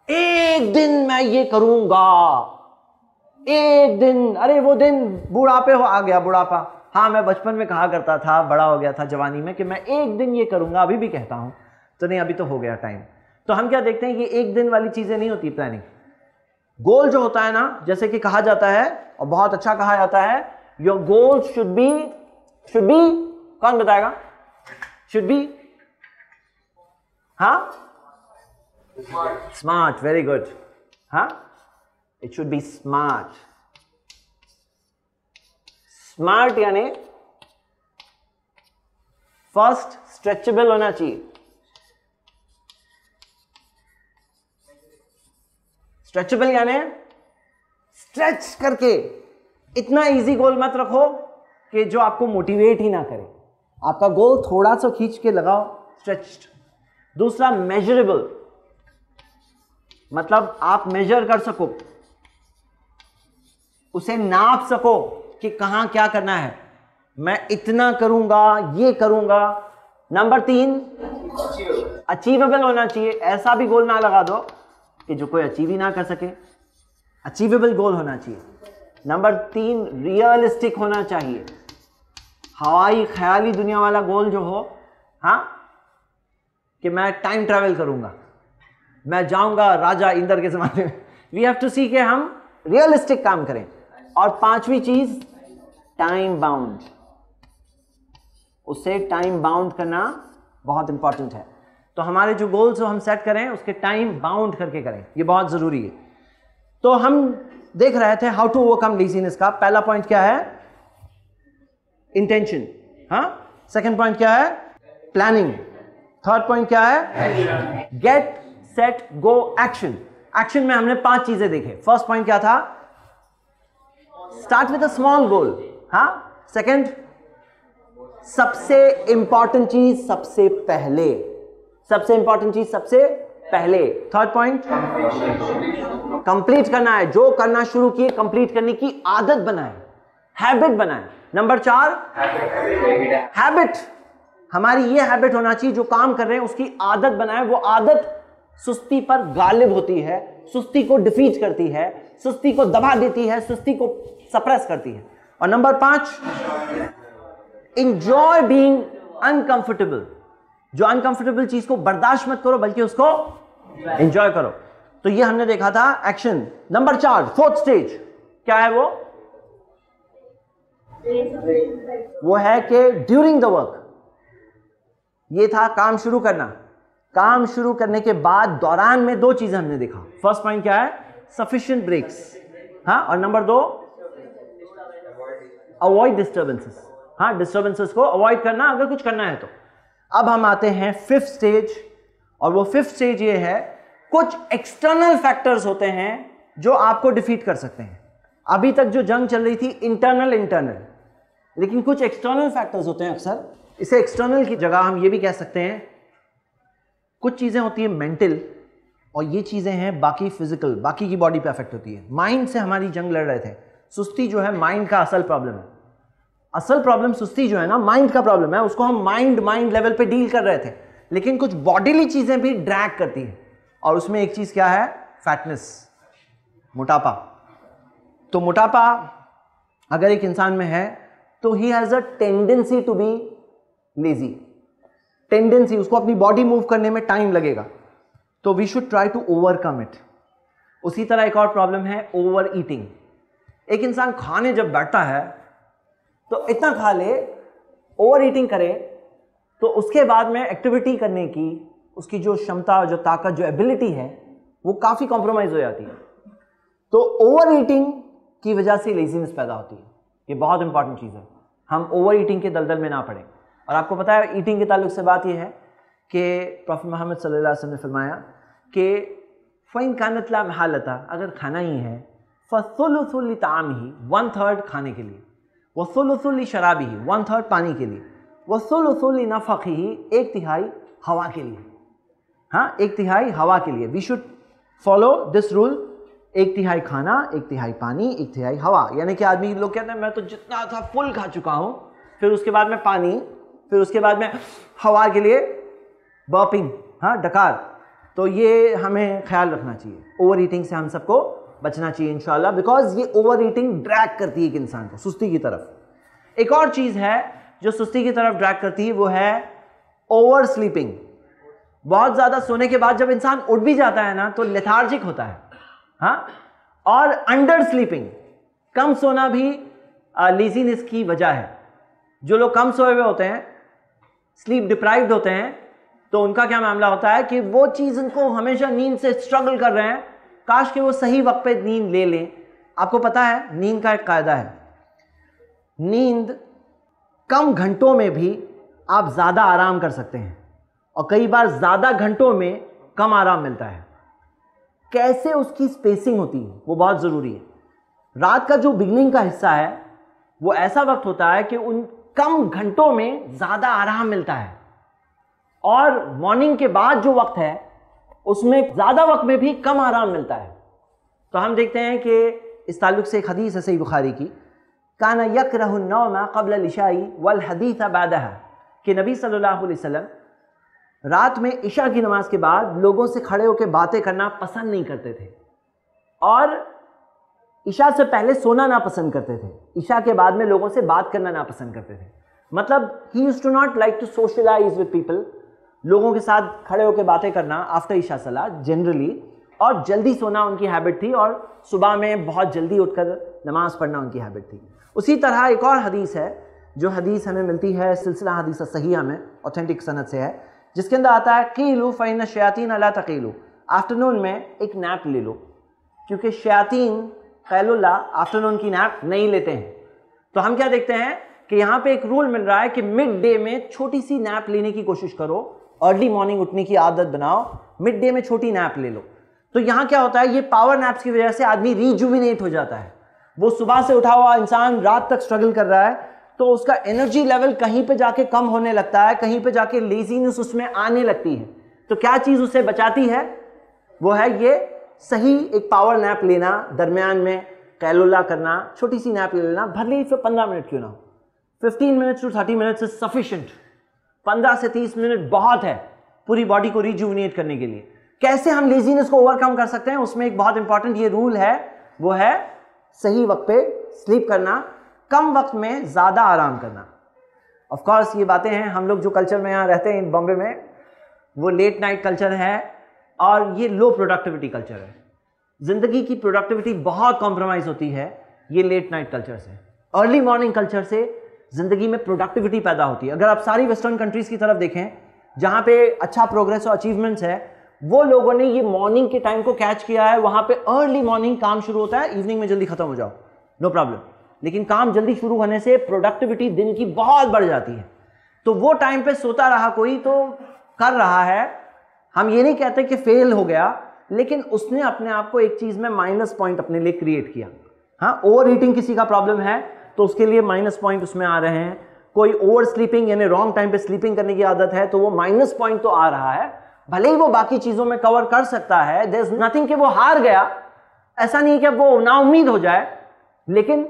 एक दिन मैं ये करूँगा। एक दिन, अरे वो दिन बुढ़ापे हो, आ गया बुढ़ापा। हाँ मैं बचपन में कहा करता था, बड़ा हो गया था जवानी में कि मैं एक दिन ये करूँगा, अभी भी कहता हूँ। तो नहीं, अभी तो हो गया टाइम तो हम क्या देखते हैं कि एक दिन वाली चीज़ें नहीं होती प्लानिंग गोल जो होता है ना, जैसे कि कहा जाता है, और बहुत अच्छा कहा जाता है your goal should be should be कौन बताएगा? शुड बी हाँ? स्मार्ट वेरी गुड हाँ it should be smart smart यानी फ़र्स्ट स्ट्रेचेबल होना चाहिए। स्ट्रेचेबल यानी स्ट्रेच करके इतना इजी गोल मत रखो कि जो आपको मोटिवेट ही ना करे। आपका गोल थोड़ा सा खींच के लगाओ स्ट्रेच्ड दूसरा मेजरेबल मतलब आप मेजर कर सको। उसे नाप सको कि कहाँ क्या करना है। मैं इतना करूँगा, ये करूँगा। नंबर तीन अचीवेबल होना चाहिए। ऐसा भी गोल ना लगा दो कि जो कोई अचीव ही ना कर सके। अचीवेबल गोल होना चाहिए। नंबर तीन रियलिस्टिक होना चाहिए। हवाई ख्याली दुनिया वाला गोल जो हो हाँ कि मैं टाइम ट्रैवल करूँगा। मैं जाऊँगा राजा इंदर के जमाने में। वी हैव टू सी के हम रियलिस्टिक काम करें। और पांचवी चीज़ टाइम बाउंड उसे टाइम बाउंड करना बहुत इंपॉर्टेंट है। तो हमारे जो गोल्स हम सेट करें उसके टाइम बाउंड करके करें। ये बहुत ज़रूरी है। तो हम देख रहे थे हाउ टू ओवरकम लेजीनेस का। पहला पॉइंट क्या है? इंटेंशन हाँ? सेकंड पॉइंट क्या है? प्लानिंग थर्ड पॉइंट क्या है? Get set go action action में हमने पाँच चीज़ें देखे। फ़र्स्ट पॉइंट क्या था? Start with a small goal हाँ? सेकंड सबसे इंपॉर्टेंट चीज़ सबसे पहले। सबसे इंपॉर्टेंट चीज़ सबसे पहले। थर्ड पॉइंट कंप्लीट करना है। जो करना शुरू किए कंप्लीट करने की आदत बनाए। हैबिट बनाए। नंबर चार हैबिट हमारी ये हैबिट होना चाहिए, जो काम कर रहे हैं, उसकी आदत बनाए। वो आदत सुस्ती पर गालिब होती है, सुस्ती को डिफीट करती है, सुस्ती को दबा देती है, सुस्ती को सप्रेस करती है। और नंबर पाँच इंजॉय बींग अनकंफर्टेबल जो अनकंफर्टेबल चीज़ को बर्दाश्त मत करो, बल्कि उसको एंजॉय करो। तो ये हमने देखा था एक्शन नंबर चार फोर्थ स्टेज क्या है वो? वो है कि ड्यूरिंग द वर्क ये था काम शुरू करना। काम शुरू करने के बाद दौरान में दो चीज़ें हमने देखा। फ़र्स्ट पॉइंट क्या है? सफिशियंट ब्रेक्स हाँ और नंबर दो अवॉइड डिस्टर्बेंसेस हाँ डिस्टर्बेंसेस को अवॉइड करना, अगर कुछ करना है तो। अब हम आते हैं फिफ्थ स्टेज और वो फिफ्थ स्टेज ये है, कुछ एक्सटर्नल फैक्टर्स होते हैं जो आपको डिफीट कर सकते हैं। अभी तक जो जंग चल रही थी इंटरनल इंटरनल लेकिन कुछ एक्सटर्नल फैक्टर्स होते हैं अक्सर। इसे एक्सटर्नल की जगह हम ये भी कह सकते हैं कुछ चीज़ें होती हैं मेंटल और ये चीज़ें हैं बाकी फ़िज़िकल बाकी की बॉडी पे अफेक्ट होती है। माइंड से हमारी जंग लड़ रहे थे। सुस्ती जो है माइंड का असल प्रॉब्लम है। असल प्रॉब्लम सुस्ती जो है ना माइंड का प्रॉब्लम है। उसको हम माइंड माइंड लेवल पे डील कर रहे थे। लेकिन कुछ बॉडीली चीज़ें भी ड्रैग करती हैं। और उसमें एक चीज़ क्या है? फैटनेस मोटापा। तो मोटापा अगर एक इंसान में है तो he has a tendency to be lazy tendency उसको अपनी बॉडी मूव करने में टाइम लगेगा। तो we should try to overcome it उसी तरह एक और प्रॉब्लम है ओवर ईटिंग एक इंसान खाने जब बैठता है तो इतना खा ले ओवर ईटिंग करे तो उसके बाद में एक्टिविटी करने की, उसकी जो क्षमता, जो ताकत, जो एबिलिटी है, वो काफ़ी कॉम्प्रोमाइज़ हो जाती है। तो ओवर ईटिंग की वजह से लेजीनेस पैदा होती है। ये बहुत इंपॉर्टेंट चीज़ है। हम ओवर ईटिंग के दलदल में ना पड़े। और आपको पता है ईटिंग के ताल्लुक से बात यह है कि प्रॉफिट मोहम्मद सल्लल्लाहु अलैहि वसल्लम ने फरमाया कि फ़ैन कानतला हालता अगर खाना ही है फ़सुलसुल ताम ही वन थर्ड खाने के लिए वसुलसुल शराबी ही वन थर्ड पानी के लिए वसुलसुल नफ़ ही एक तिहाई हवा के लिए। हाँ एक तिहाई हवा के लिए। We should follow this rule एक तिहाई खाना, एक तिहाई पानी, एक तिहाई हवा। यानी कि आदमी लोग कहते हैं, मैं तो जितना था, फुल खा चुका हूँ, फिर उसके बाद में पानी फिर उसके बाद में हवा के लिए बर्पिंग हाँ डकार। तो ये हमें ख्याल रखना चाहिए। ओवर ईटिंग से हम सबको बचना चाहिए, इंशाल्लाह बिकॉज़ ये ओवर ईटिंग ड्रैग करती है एक इंसान को, सुस्ती की तरफ़। एक और चीज़ है जो सुस्ती की तरफ़ ड्रैग करती है, वो है ओवर स्लीपिंग बहुत ज़्यादा सोने के बाद जब इंसान उठ भी जाता है ना तो लेथार्जिक होता है हाँ और अंडर स्लीपिंग कम सोना भी लेजीनेस की वजह है। जो लोग कम सोए हुए होते हैं स्लीप डिप्राइव्ड होते हैं तो उनका क्या मामला होता है कि वो चीज़ उनको हमेशा नींद से स्ट्रगल कर रहे हैं। काश कि वो सही वक्त पे नींद ले लें। आपको पता है, नींद का एक कायदा है। नींद कम घंटों में भी आप ज़्यादा आराम कर सकते हैं और कई बार ज़्यादा घंटों में कम आराम मिलता है। कैसे उसकी स्पेसिंग होती है, वो बहुत ज़रूरी है। रात का जो बिगनिंग का हिस्सा है, वो ऐसा वक्त होता है कि उन कम घंटों में ज़्यादा आराम मिलता है। और मॉर्निंग के बाद जो वक्त है, उसमें ज़्यादा वक्त में भी कम आराम मिलता है। तो हम देखते हैं कि इस ताल्लुक से एक हदीस है सही बुखारी की। काना यक रहनौमा कबल लिशाई वल हदीस बादह कि नबी सल्लल्लाहु अलैहि वसल्लम रात में ईशा की नमाज़ के बाद लोगों से खड़े होकर बातें करना पसंद नहीं करते थे। और ईशा से पहले सोना ना पसंद करते थे। ईशा के बाद में लोगों से बात करना ना पसंद करते थे। मतलब he used to not like to socialize with people लोगों के साथ खड़े होकर बातें करना आफ्टर ईशा सलाह जनरली और जल्दी सोना उनकी हैबिट थी और सुबह में बहुत जल्दी उठकर नमाज़ पढ़ना उनकी हैबिट थी। उसी तरह एक और हदीस है, जो हदीस हमें मिलती है, सिलसिला हदीस सही हमें ऑथेंटिक सनत से है, जिसके अंदर आता है, कीलू फ़ैन शयातीन अला तकीलू। आफ्टरनून में एक नैप ले लो, क्योंकि शयातीन कैलुल्ला आफ्टरनून की नैप नहीं लेते हैं। तो हम क्या देखते हैं कि यहाँ पे एक रूल मिल रहा है कि मिड डे में छोटी सी नैप लेने की कोशिश करो। अर्ली मॉर्निंग उठने की आदत बनाओ। मिड डे में छोटी नैप ले लो। तो यहाँ क्या होता है, ये पावर नैप्स की वजह से आदमी रिजुविनेट हो जाता है। वो सुबह से उठा हुआ इंसान रात तक स्ट्रगल कर रहा है तो उसका एनर्जी लेवल कहीं पे जाके कम होने लगता है, कहीं पे जाके लेजीनेस उसमें आने लगती है। तो क्या चीज़ उसे बचाती है? वो है ये सही एक पावर नैप लेना, दरमियान में कैलोला करना छोटी सी नैप ले लेना भले फिर पंद्रह मिनट क्यों ना fifteen minutes to thirty minutes is sufficient पंद्रह से तीस मिनट बहुत है पूरी बॉडी को रिजुविनेट करने के लिए। कैसे हम लेजीनेस को ओवरकम कर सकते हैं? उसमें एक बहुत इंपॉर्टेंट ये रूल है, वो है सही वक्त पे स्लीप करना, कम वक्त में ज़्यादा आराम करना। ऑफ़ कोर्स ये बातें हैं, हम लोग जो कल्चर में यहाँ रहते हैं, इन बॉम्बे में, वो लेट नाइट कल्चर है और ये लो प्रोडक्टिविटी कल्चर है। ज़िंदगी की प्रोडक्टिविटी बहुत कॉम्प्रोमाइज़ होती है, ये लेट नाइट कल्चर से। अर्ली मॉर्निंग कल्चर से ज़िंदगी में प्रोडक्टिविटी पैदा होती है। अगर आप सारी वेस्टर्न कंट्रीज़ की तरफ़ देखें, जहाँ पे अच्छा प्रोग्रेस और अचीवमेंट्स है, वो लोगों ने ये मॉर्निंग के टाइम को कैच किया है। वहाँ पे अर्ली मॉर्निंग काम शुरू होता है इवनिंग में जल्दी खत्म हो जाओ। नो प्रॉब्लम लेकिन काम जल्दी शुरू होने से प्रोडक्टिविटी दिन की बहुत बढ़ जाती है। तो वो टाइम पे सोता रहा कोई तो कर रहा है हम ये नहीं कहते कि फेल हो गया, लेकिन उसने अपने आप को एक चीज़ में माइनस पॉइंट अपने लिए क्रिएट किया। हाँ ओवर ईटिंग किसी का प्रॉब्लम है तो उसके लिए माइनस पॉइंट उसमें आ रहे हैं। कोई ओवर स्लीपिंग यानी रॉन्ग टाइम पे स्लीपिंग करने की आदत है तो वो माइनस पॉइंट तो आ रहा है। भले ही वो बाकी चीज़ों में कवर कर सकता है देर इज़ नथिंग कि वो हार गया। ऐसा नहीं कि वो नाउमीद हो जाए, लेकिन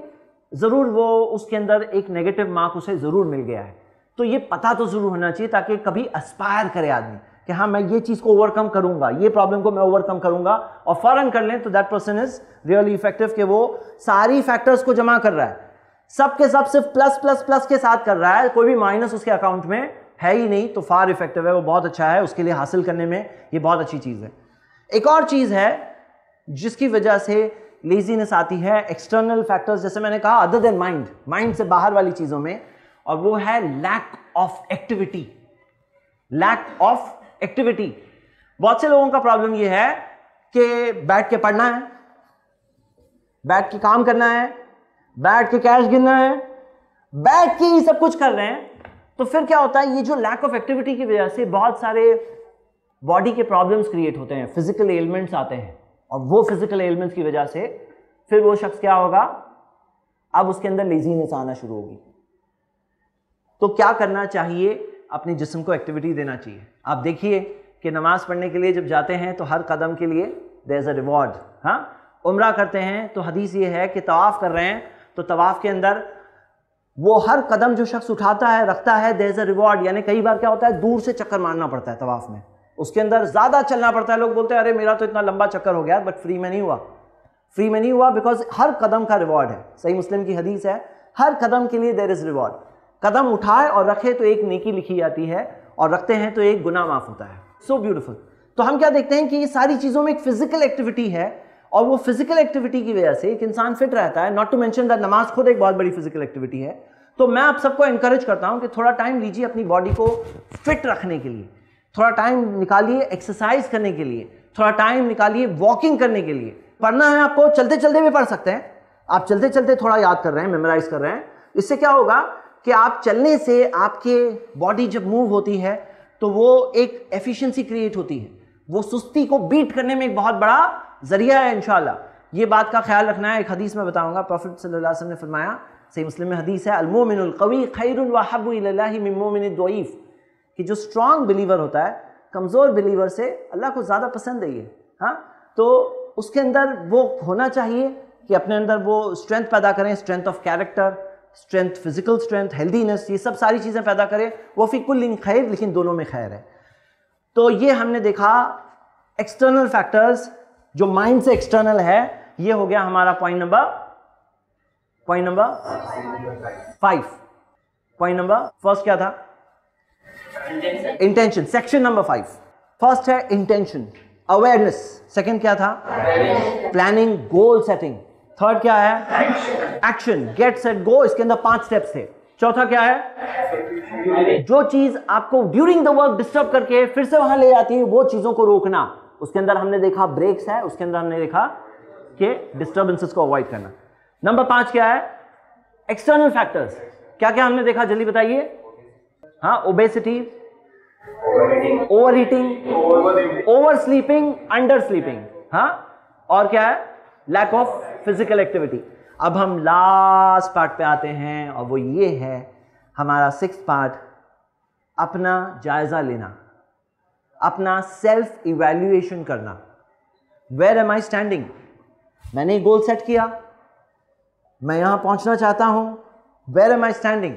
ज़रूर वो उसके अंदर एक नेगेटिव मार्क उसे ज़रूर मिल गया है। तो ये पता तो ज़रूर होना चाहिए ताकि कभी एस्पायर करे आदमी। कि हाँ मैं ये चीज़ को ओवरकम करूँगा, ये प्रॉब्लम को मैं ओवरकम करूँगा और फ़ौरन कर लें तो that person is really effective कि वो सारी फैक्टर्स को जमा कर रहा है। सब के सब सिर्फ़ प्लस प्लस प्लस के साथ कर रहा है, कोई भी माइनस उसके अकाउंट में है ही नहीं तो फार इफ़ेक्टिव है, वो बहुत अच्छा है, उसके लिए हासिल करने में ये बहुत अच्छी चीज़ है। एक और चीज़ है, जिसकी वजह से लेजीनेस आती है एक्सटर्नल फैक्टर्स जैसे मैंने कहा अदर देन माइंड माइंड से बाहर वाली चीज़ों में, और वो है lack of activity lack of activity बहुत से लोगों का प्रॉब्लम यह है कि बैठ के पढ़ना है, बैठ के काम करना है, बैठ के कैश गिनना है, बैठ के ही सब कुछ कर रहे हैं तो फिर क्या होता है, ये जो लैक ऑफ़ एक्टिविटी की वजह से बहुत सारे बॉडी के प्रॉब्लम्स क्रिएट होते हैं फ़िज़िकल एलिमेंट्स आते हैं, और वो फ़िज़िकल एलिमेंट्स की वजह से फिर वो शख्स क्या होगा, अब उसके अंदर लेजीनेस आना शुरू होगी। तो क्या करना चाहिए अपने जिस्म को एक्टिविटी देना चाहिए। आप देखिए कि नमाज़ पढ़ने के लिए जब जाते हैं तो हर कदम के लिए देर इज़ अ रिवॉर्ड हाँ? उम्र करते हैं तो हदीस ये है कि तवाफ़ कर रहे हैं तो तवाफ़ के अंदर वो हर कदम जो शख्स उठाता है, रखता है देर इज़ अ रिवॉर्ड यानी कई बार क्या होता है, दूर से चक्कर मारना पड़ता है तवाफ़ में। उसके अंदर ज़्यादा चलना पड़ता है, लोग बोलते हैं, अरे, मेरा तो इतना लंबा चक्कर हो गया बट फ्री में नहीं हुआ। फ्री में नहीं हुआ बिकॉज़ हर कदम का रिवॉर्ड है। सही मुस्लिम की हदीस है, हर कदम के लिए देर इज़ रिवॉर्ड कदम उठाए और रखे तो एक नेकी लिखी जाती है और रखते हैं तो एक गुना माफ़ होता है। सो so ब्यूटिफुल तो हम क्या देखते हैं कि ये सारी चीज़ों में एक फ़िज़िकल एक्टिविटी है और वो फ़िज़िकल एक्टिविटी की वजह से एक इंसान फिट रहता है। नॉट टू मैंशन दैट नमाज़ खुद एक बहुत बड़ी फ़िज़िकल एक्टिविटी है। तो मैं आप सबको इंकरेज करता हूँ कि थोड़ा टाइम लीजिए अपनी बॉडी को फिट रखने के लिए। थोड़ा टाइम निकालिए एक्सरसाइज करने के लिए। थोड़ा टाइम निकालिए वॉकिंग करने के लिए। पढ़ना है आपको चलते चलते भी पढ़ सकते हैं। आप चलते चलते थोड़ा याद कर रहे हैं मेमोराइज कर रहे हैं। इससे क्या होगा कि आप चलने से आपके बॉडी जब मूव होती है तो वो एक एफिशिएंसी क्रिएट होती है। वो सुस्ती को बीट करने में एक बहुत बड़ा ज़रिया है इनशाला ये बात का ख्याल रखना है, एक हदीस में बताऊँगा। प्रॉफिट सल्लल्लाहु अलैहि वसल्लम ने फरमाया, सही मुस्लिम में हदीस है अलमोमिनुल कवी खैरुन व हब्बु इलल्लाहि मिन मोमिन दईफ कि जो स्ट्रांग बिलीवर होता है, कमज़ोर बिलीवर से अल्लाह को ज़्यादा पसंद है ये। हाँ? तो उसके अंदर वो होना चाहिए कि अपने अंदर वो स्ट्रेंथ पैदा करें strength of character strength physical strength healthiness ये सब सारी चीज़ें पैदा करें वो फ़ी कुल खैर लेकिन दोनों में खैर है। तो ये हमने देखा एक्सटर्नल फैक्टर्स जो माइंड से एक्सटर्नल है ये हो गया हमारा point number point number five point number first क्या था? Intention section number five first है इंटेंशन अवेयरनेस सेकंड क्या था? प्लानिंग गोल सेटिंग थर्ड क्या है? एक्शन गेट सेट गो इसके अंदर पाँच स्टेप्स थे। चौथा क्या है? जो चीज़ आपको ड्यूरिंग द वर्क डिस्टर्ब करके फिर से वहाँ ले जाती है वो चीज़ों को रोकना। उसके अंदर हमने देखा ब्रेक्स है उसके अंदर हमने देखा कि डिस्टर्बेंसेस को अवॉइड करना। नंबर पाँच क्या है? एक्सटर्नल फैक्टर्स क्या क्या हमने देखा? जल्दी बताइए। हाँ obesity overheating oversleeping under sleeping हाँ और क्या है? लैक ऑफ़ फ़िज़िकल एक्टिविटी अब हम लास्ट पार्ट पे आते हैं और वो ये है हमारा सिक्स पार्ट अपना जायजा लेना, अपना सेल्फ इवेल्युएशन करना। वेर एम आई स्टैंडिंग मैंने गोल सेट किया। मैं यहाँ पहुँचना चाहता हूँ। वेर एम आई स्टैंडिंग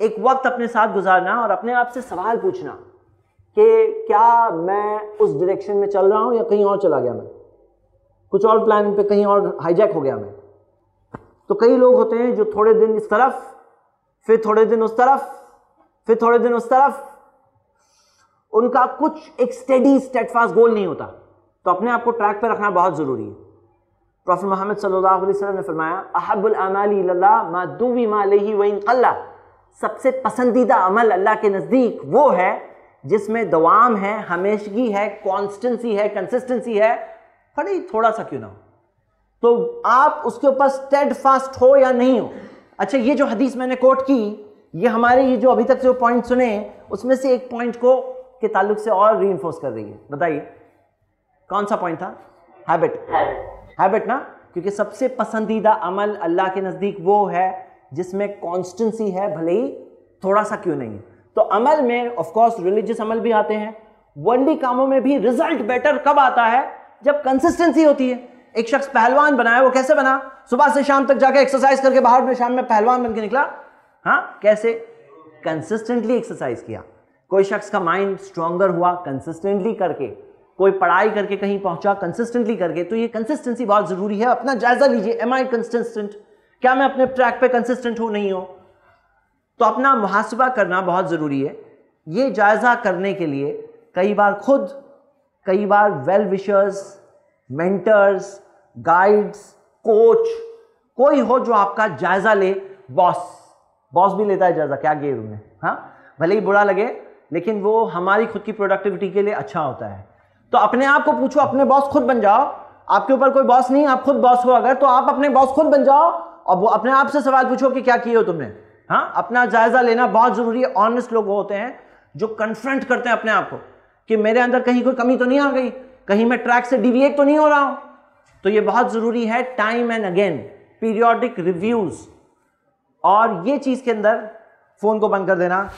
एक वक्त अपने साथ गुजारना और अपने आप से सवाल पूछना कि क्या मैं उस डायरेक्शन में चल रहा हूँ या कहीं और चला गया मैं? कुछ और प्लान पे कहीं और हाईजैक हो गया मैं। तो कई लोग होते हैं जो थोड़े दिन इस तरफ़, फिर थोड़े दिन उस तरफ़, फिर थोड़े दिन उस तरफ़। उनका कुछ एक स्टेडी स्टेटफास्ट गोल नहीं होता। तो अपने आप को ट्रैक पर रखना बहुत ज़रूरी है। प्रॉफिट मोहम्मद वसल्लम ने फरमाया, अहबुल मा सबसे पसंदीदा अमल अल्लाह के नज़दीक वो है जिसमें दवाम है, हमेशगी है कॉन्स्टेंसी है कंसिस्टेंसी है बड़ी थोड़ा सा क्यों ना हो? तो आप उसके ऊपर स्टेड फास्ट हो या नहीं हो? अच्छा ये जो हदीस मैंने कोट की, ये हमारे, ये जो अभी तक जो पॉइंट सुने, उसमें से एक पॉइंट को के ताल्लुक से और री कर रही है। बताइए, कौन सा पॉइंट था? हैबिट हैबिट ना? क्योंकि सबसे पसंदीदा अमल अल्लाह के नज़दीक वो है, जिसमें कॉन्स्टेंसी है, भले ही थोड़ा सा क्यों नहीं तो अमल में ऑफकोर्स रिलीजियस अमल भी आते हैं वर्ल्डी कामों में भी रिज़ल्ट बेटर कब आता है? जब कंसिस्टेंसी होती है, एक शख्स पहलवान बना है, वो कैसे बना? सुबह से शाम तक जाकर एक्सरसाइज करके बाहर में शाम में पहलवान बन के निकला। हाँ कैसे? कंसिस्टेंटली एक्सरसाइज किया। कोई शख्स का माइंड स्ट्रांगर हुआ कंसिस्टेंटली करके। कोई पढ़ाई करके कहीं पहुँचा कंसिस्टेंटली करके। तो ये कंसिस्टेंसी बहुत ज़रूरी है। अपना जायजा लीजिए। एम आई कंसिस्टेंट क्या मैं अपने ट्रैक पे कंसिस्टेंट हूँ, नहीं हूँ? तो अपना मुहासबा करना बहुत ज़रूरी है। ये जायज़ा करने के लिए कई बार खुद कई बार well wishers mentors guides coach कोई हो जो आपका जायज़ा ले बॉस बॉस भी लेता है जायज़ा, क्या गे तुमने हाँ? भले ही बुरा लगे, लेकिन वो हमारी खुद की प्रोडक्टिविटी के लिए अच्छा होता है। तो अपने आप को पूछो, अपने बॉस खुद बन जाओ। आपके ऊपर कोई बॉस नहीं, आप खुद बॉस हो अगर तो आप अपने बॉस खुद बन जाओ और वो अपने आप से सवाल पूछो कि क्या किए हो तुमने हाँ? अपना जायजा लेना बहुत ज़रूरी है। ऑनेस्ट लोग होते हैं जो कन्फ्रंट करते हैं अपने आप को। कि मेरे अंदर कहीं कोई कमी तो नहीं आ गई? कहीं मैं ट्रैक से डिविएट तो नहीं हो रहा हूँ? तो ये बहुत ज़रूरी है time and again periodic reviews और ये चीज़ के अंदर फ़ोन को बंद कर देना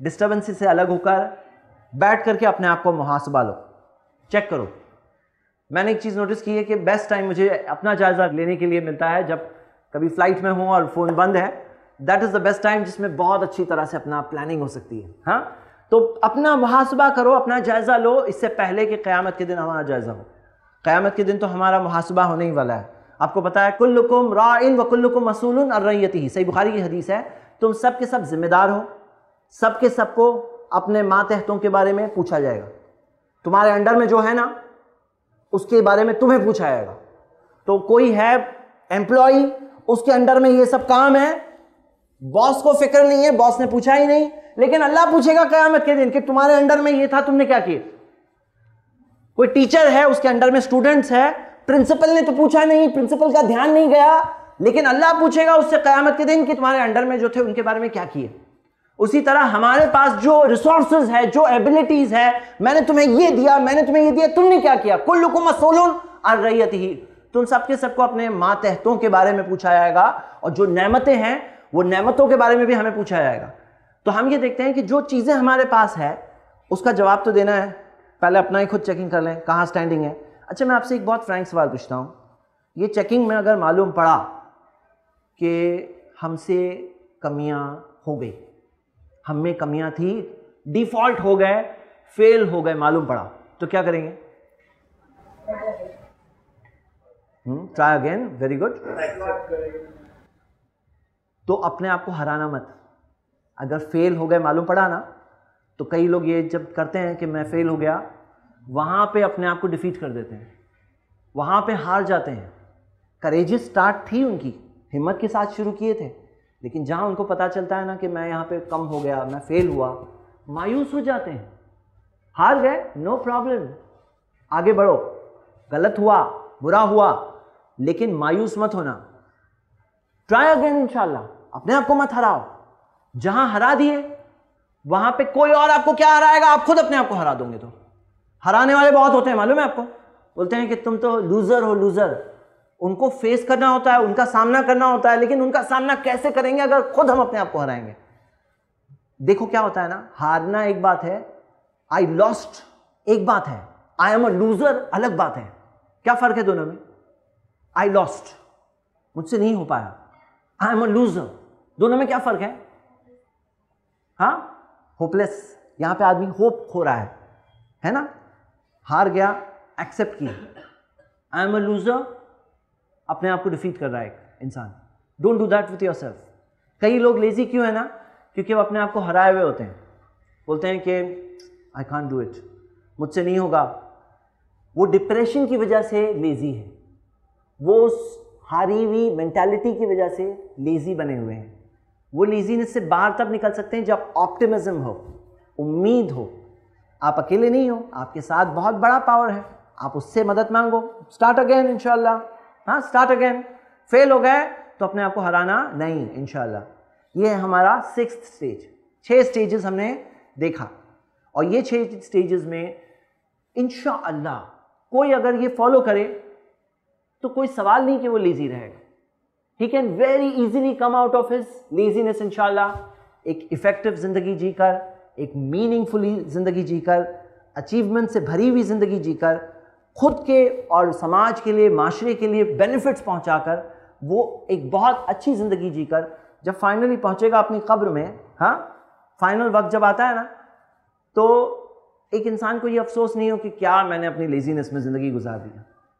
डिस्टर्बेंस से अलग होकर बैठ करके अपने आप को मुहासबा लो। चेक करो। मैंने एक चीज़ नोटिस की है कि बेस्ट टाइम मुझे अपना जायज़ा लेने के लिए मिलता है जब कभी फ़्लाइट में हूँ और फ़ोन बंद है। That is the best time जिसमें बहुत अच्छी तरह से अपना प्लानिंग हो सकती है। हाँ? तो अपना मुहासबा करो, अपना जायज़ा लो, इससे पहले कि क़्यामत के दिन हमारा जायज़ा हो। क़्यामत के दिन तो हमारा मुहासबा होने ही वाला है। आपको पता है, कुल्लुकुम राइन व कुल्लुकुम मसूल ही। सही बुखारी की हदीस है, तुम सब के सब जिम्मेदार हो। सब के सबको अपने मातहतों के बारे में पूछा जाएगा। तुम्हारे अंडर में जो है ना, उसके बारे में तुम्हें पूछा जाएगा। तो कोई है एम्प्लॉय उसके अंडर में ये सब काम है बॉस को फ़िक्र नहीं है, बॉस ने पूछा ही नहीं। लेकिन अल्लाह पूछेगा कयामत के दिन कि तुम्हारे अंडर में ये था, तुमने क्या किया? कोई टीचर है, उसके अंडर में स्टूडेंट्स है, प्रिंसिपल ने तो पूछा नहीं, प्रिंसिपल का ध्यान नहीं गया। लेकिन अल्लाह पूछेगा उससे कयामत के दिन कि तुम्हारे अंडर में जो थे, उनके बारे में क्या किए? उसी तरह हमारे पास जो रिसोर्सेज है, जो एबिलिटीज है, मैंने तुम्हें ये दिया, मैंने तुम्हें ये दिया, तुमने क्या किया? कुल मसूलन और रैयत। ही तुम सबके सबको अपने मातहतों के बारे में पूछा जाएगा, और जो नेमतें हैं वो नेमतों के बारे में भी हमें पूछा जाएगा। तो हम ये देखते हैं कि जो चीज़ें हमारे पास है उसका जवाब तो देना है। पहले अपना ही खुद चेकिंग कर लें कहाँ स्टैंडिंग है। अच्छा मैं आपसे एक बहुत फ्रैंक सवाल पूछता हूँ। ये चेकिंग में अगर मालूम पड़ा कि हमसे कमियाँ हो गई हम में कमियाँ थी डिफ़ॉल्ट हो गए फेल हो गए मालूम पड़ा तो क्या करेंगे? ट्राई अगेन वेरी गुड तो अपने आप को हराना मत। अगर फेल हो गए, मालूम पड़ा ना तो कई लोग ये जब करते हैं कि मैं फेल हो गया, वहाँ पे अपने आप को डिफीट कर देते हैं। वहाँ पे हार जाते हैं। करेजिस स्टार्ट थी उनकी, हिम्मत के साथ शुरू किए थे। लेकिन जहाँ उनको पता चलता है ना कि मैं यहाँ पे कम हो गया, मैं फेल हुआ, मायूस हो जाते हैं। हार गए नो प्रॉब्लम आगे बढ़ो। गलत हुआ, बुरा हुआ, लेकिन मायूस मत होना। ट्राई अगेन इंशाल्लाह अपने आप को मत हराओ। जहाँ हरा दिए, वहाँ पे कोई और आपको क्या हराएगा? आप खुद अपने आप को हरा दोगे तो। हराने वाले बहुत होते हैं, मालूम है आपको? बोलते हैं कि तुम तो लूजर हो लूजर उनको फेस करना होता है, उनका सामना करना होता है, लेकिन उनका सामना कैसे करेंगे अगर खुद हम अपने आप को हराएँगे? देखो क्या होता है ना, हारना एक बात है आई लॉस्ट एक बात है। आई एम अ लूजर अलग बात है। क्या फ़र्क है दोनों में? आई लॉस्ट मुझसे नहीं हो पाया। आई एम अ लूजर दोनों में क्या फ़र्क है? हाँ? होपलेस यहाँ पे आदमी होप खो रहा है। है ना? हार गया एक्सेप्ट किया। आई एम अ लूजर अपने आप को डिफीट कर रहा है एक इंसान। Don't do that with yourself कई लोग लेजी क्यों है ना? क्योंकि वो अपने आप को हराए हुए होते हैं। बोलते हैं कि आई कॉन्ट डू इट मुझसे नहीं होगा। वो डिप्रेशन की वजह से लेजी है। वो हारी हुई मैंटेलिटी की वजह से लेजी बने हुए हैं। वो लेजीनेस से बाहर तब निकल सकते हैं जब ऑप्टिमिज्म हो, उम्मीद हो। आप अकेले नहीं हो, आपके साथ बहुत बड़ा पावर है। आप उससे मदद मांगो। स्टार्ट अगेन इनशाला हाँ स्टार्ट अगेन फेल हो गए तो अपने आप को हराना नहीं इनशाला ये है हमारा सिक्स स्टेज छः स्टेजेस हमने देखा। और ये छः स्टेजेस में इनशा कोई अगर ये फॉलो करे तो कोई सवाल नहीं कि वो लेजी रहेगा। He can very easily come out of his laziness इंशाल्लाह एक इफ़ेक्टिव ज़िंदगी जीकर, एक मीनिंगफुली ज़िंदगी जीकर अचीवमेंट से भरी हुई ज़िंदगी जीकर, खुद के और समाज के लिए, माशरे के लिए बेनिफिट्स पहुंचाकर, वो एक बहुत अच्छी ज़िंदगी जीकर, जब फाइनली पहुंचेगा अपनी कब्र में हाँ फाइनल वक्त जब आता है ना तो एक इंसान को ये अफसोस नहीं हो कि क्या मैंने अपनी लेजीनेस में ज़िंदगी गुजार दी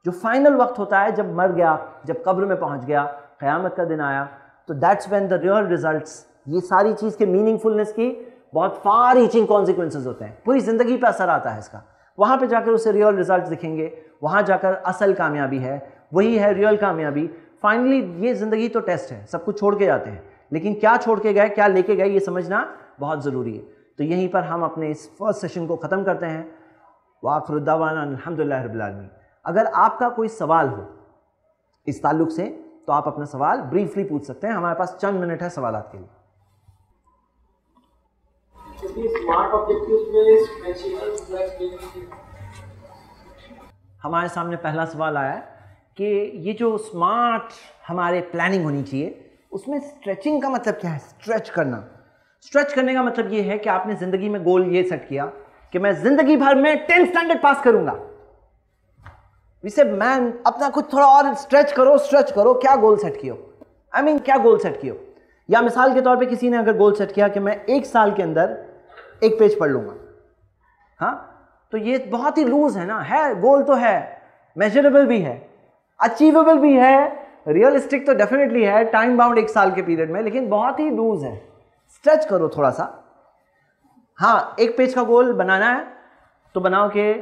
जो फाइनल वक्त होता है जब मर गया, जब कब्र में पहुँच गया, क़यामत का दिन आया तो that's when the real results ये सारी चीज़ के मीनिंगफुलनेस की बहुत फार रीचिंग कॉन्सिक्वेंसेज होते हैं। पूरी ज़िंदगी पर असर आता है इसका। वहाँ पर जाकर उसे रियल रिज़ल्ट दिखेंगे, वहाँ जाकर असल कामयाबी है, वही है रियल कामयाबी। फाइनली ये ज़िंदगी तो टेस्ट है, सब कुछ छोड़ के जाते हैं। लेकिन क्या छोड़ के गए, क्या लेके गए, ये समझना बहुत ज़रूरी है। तो यहीं पर हम अपने इस फ़र्स्ट सेशन को ख़त्म करते हैं। वाखरुद्दावान अलहमदिल्ला रबालमी अगर आपका कोई सवाल हो इस ताल्लुक से तो आप अपना सवाल ब्रीफली पूछ सकते हैं। हमारे पास चंद मिनट है सवाल के लिए हमारे सामने पहला सवाल आया कि ये जो स्मार्ट हमारे प्लानिंग होनी चाहिए उसमें स्ट्रेचिंग का मतलब क्या है? स्ट्रेच करना। स्ट्रेच करने का मतलब ये है कि आपने ज़िंदगी में गोल ये सेट किया कि मैं ज़िंदगी भर में टेंथ स्टैंडर्ड पास करूँगा। इसे मैन अपना कुछ थोड़ा और स्ट्रेच करो स्ट्रेच करो। क्या गोल सेट कियो आई मीन क्या गोल सेट कियो या मिसाल के तौर पे किसी ने अगर गोल सेट किया कि मैं एक साल के अंदर एक पेज पढ़ लूँगा। हाँ? तो ये बहुत ही लूज है ना? है गोल तो है मेजरेबल भी है अचीवेबल भी है रियलिस्टिक तो डेफिनेटली है टाइम बाउंड एक साल के पीरियड में, लेकिन बहुत ही लूज है। स्ट्रेच करो थोड़ा सा। हाँ एक पेज का गोल बनाना है तो बनाओ कि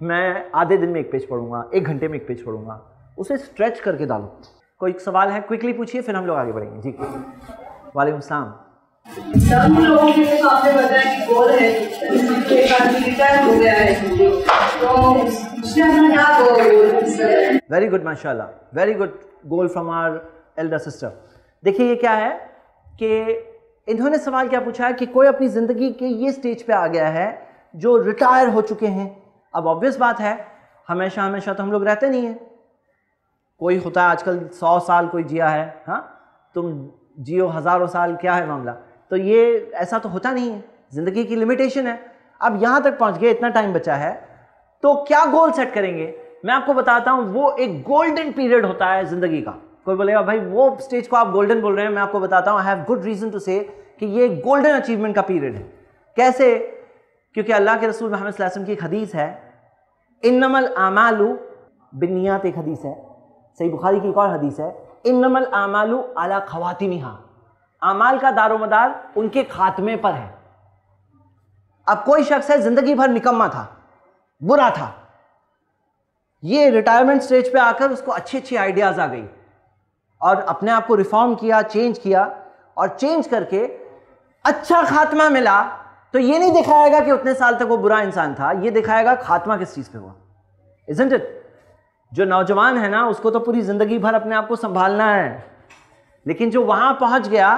मैं आधे दिन में एक पेज पढ़ूँगा एक घंटे में एक पेज पढ़ूँगा। उसे स्ट्रेच करके डालो। कोई सवाल है क्विकली पूछिए फिर हम लोग आगे बढ़ेंगे। जी। वालेकुम सलाम। सब लोगों के तो आपने बताया कि गोल है एक आदमी रिटायर हो गया है। तो उसने अपना क्या गोल वेरी गुड माशाल्लाह। Very good goal from our elder sister देखिए ये क्या है कि इन्होंने सवाल क्या पूछा है कि कोई अपनी ज़िंदगी के ये स्टेज पे आ गया है जो रिटायर हो चुके हैं। अब ऑब्वियस बात है, हमेशा हमेशा तो हम लोग रहते नहीं हैं। कोई होता है आजकल सौ साल कोई जिया है हाँ? तुम जियो हज़ारों साल क्या है मामला? तो ये ऐसा तो होता नहीं है। ज़िंदगी की लिमिटेशन है। अब यहाँ तक पहुँच गए, इतना टाइम बचा है तो क्या गोल सेट करेंगे? मैं आपको बताता हूँ, वो एक गोल्डन पीरियड होता है ज़िंदगी का। कोई बोलेगा, भाई, वो स्टेज को आप गोल्डन बोल रहे हैं। मैं आपको बताता हूँ I have good reason to say कि ये गोल्डन अचीवमेंट का पीरियड है। कैसे? क्योंकि अल्लाह के रसूल वसल्लम की एक हदीस है, इन्नमल आमालू बिनियात एक हदीस है। सही बुखारी की एक और हदीस है, इन्नमल आमालू अला खवातिमिहा। आमाल का दारोमदार उनके खात्मे पर है। अब कोई शख्स है, ज़िंदगी भर निकम्मा था, बुरा था। ये रिटायरमेंट स्टेज पे आकर उसको अच्छी अच्छी आइडियाज़ आ गई और अपने आप को रिफॉर्म किया चेंज किया और चेंज करके अच्छा खात्मा मिला। तो ये नहीं दिखाएगा कि उतने साल तक वो बुरा इंसान था, ये दिखाएगा खात्मा किस चीज़ पे हुआ। इजेंट इट जो नौजवान है ना, उसको तो पूरी ज़िंदगी भर अपने आप को संभालना है। लेकिन जो वहाँ पहुँच गया,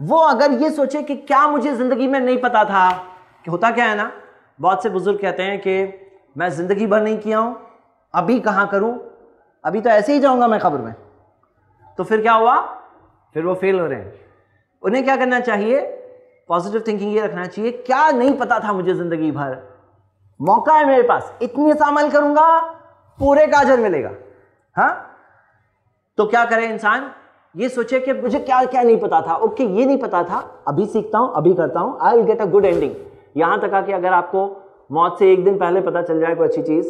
वो अगर ये सोचे कि क्या मुझे ज़िंदगी में नहीं पता था, कि होता क्या है ना, बहुत से बुज़ुर्ग कहते हैं कि मैं ज़िंदगी भर नहीं किया हूँ, अभी कहाँ करूँ, अभी तो ऐसे ही जाऊँगा मैं खबर में। तो फिर क्या हुआ? फिर वो फेल हो रहे हैं। उन्हें क्या करना चाहिए? पॉजिटिव थिंकिंग ये रखना चाहिए, क्या नहीं पता था मुझे ज़िंदगी भर? मौका है मेरे पास, इतनी अमल करूँगा, पूरे का अजर मिलेगा। हाँ? तो क्या करे इंसान? ये सोचे कि मुझे क्या क्या नहीं पता था। ओके, ये नहीं पता था, अभी सीखता हूँ, अभी करता हूँ I will get a good ending यहाँ तक कि अगर आपको मौत से एक दिन पहले पता चल जाए कोई अच्छी चीज़,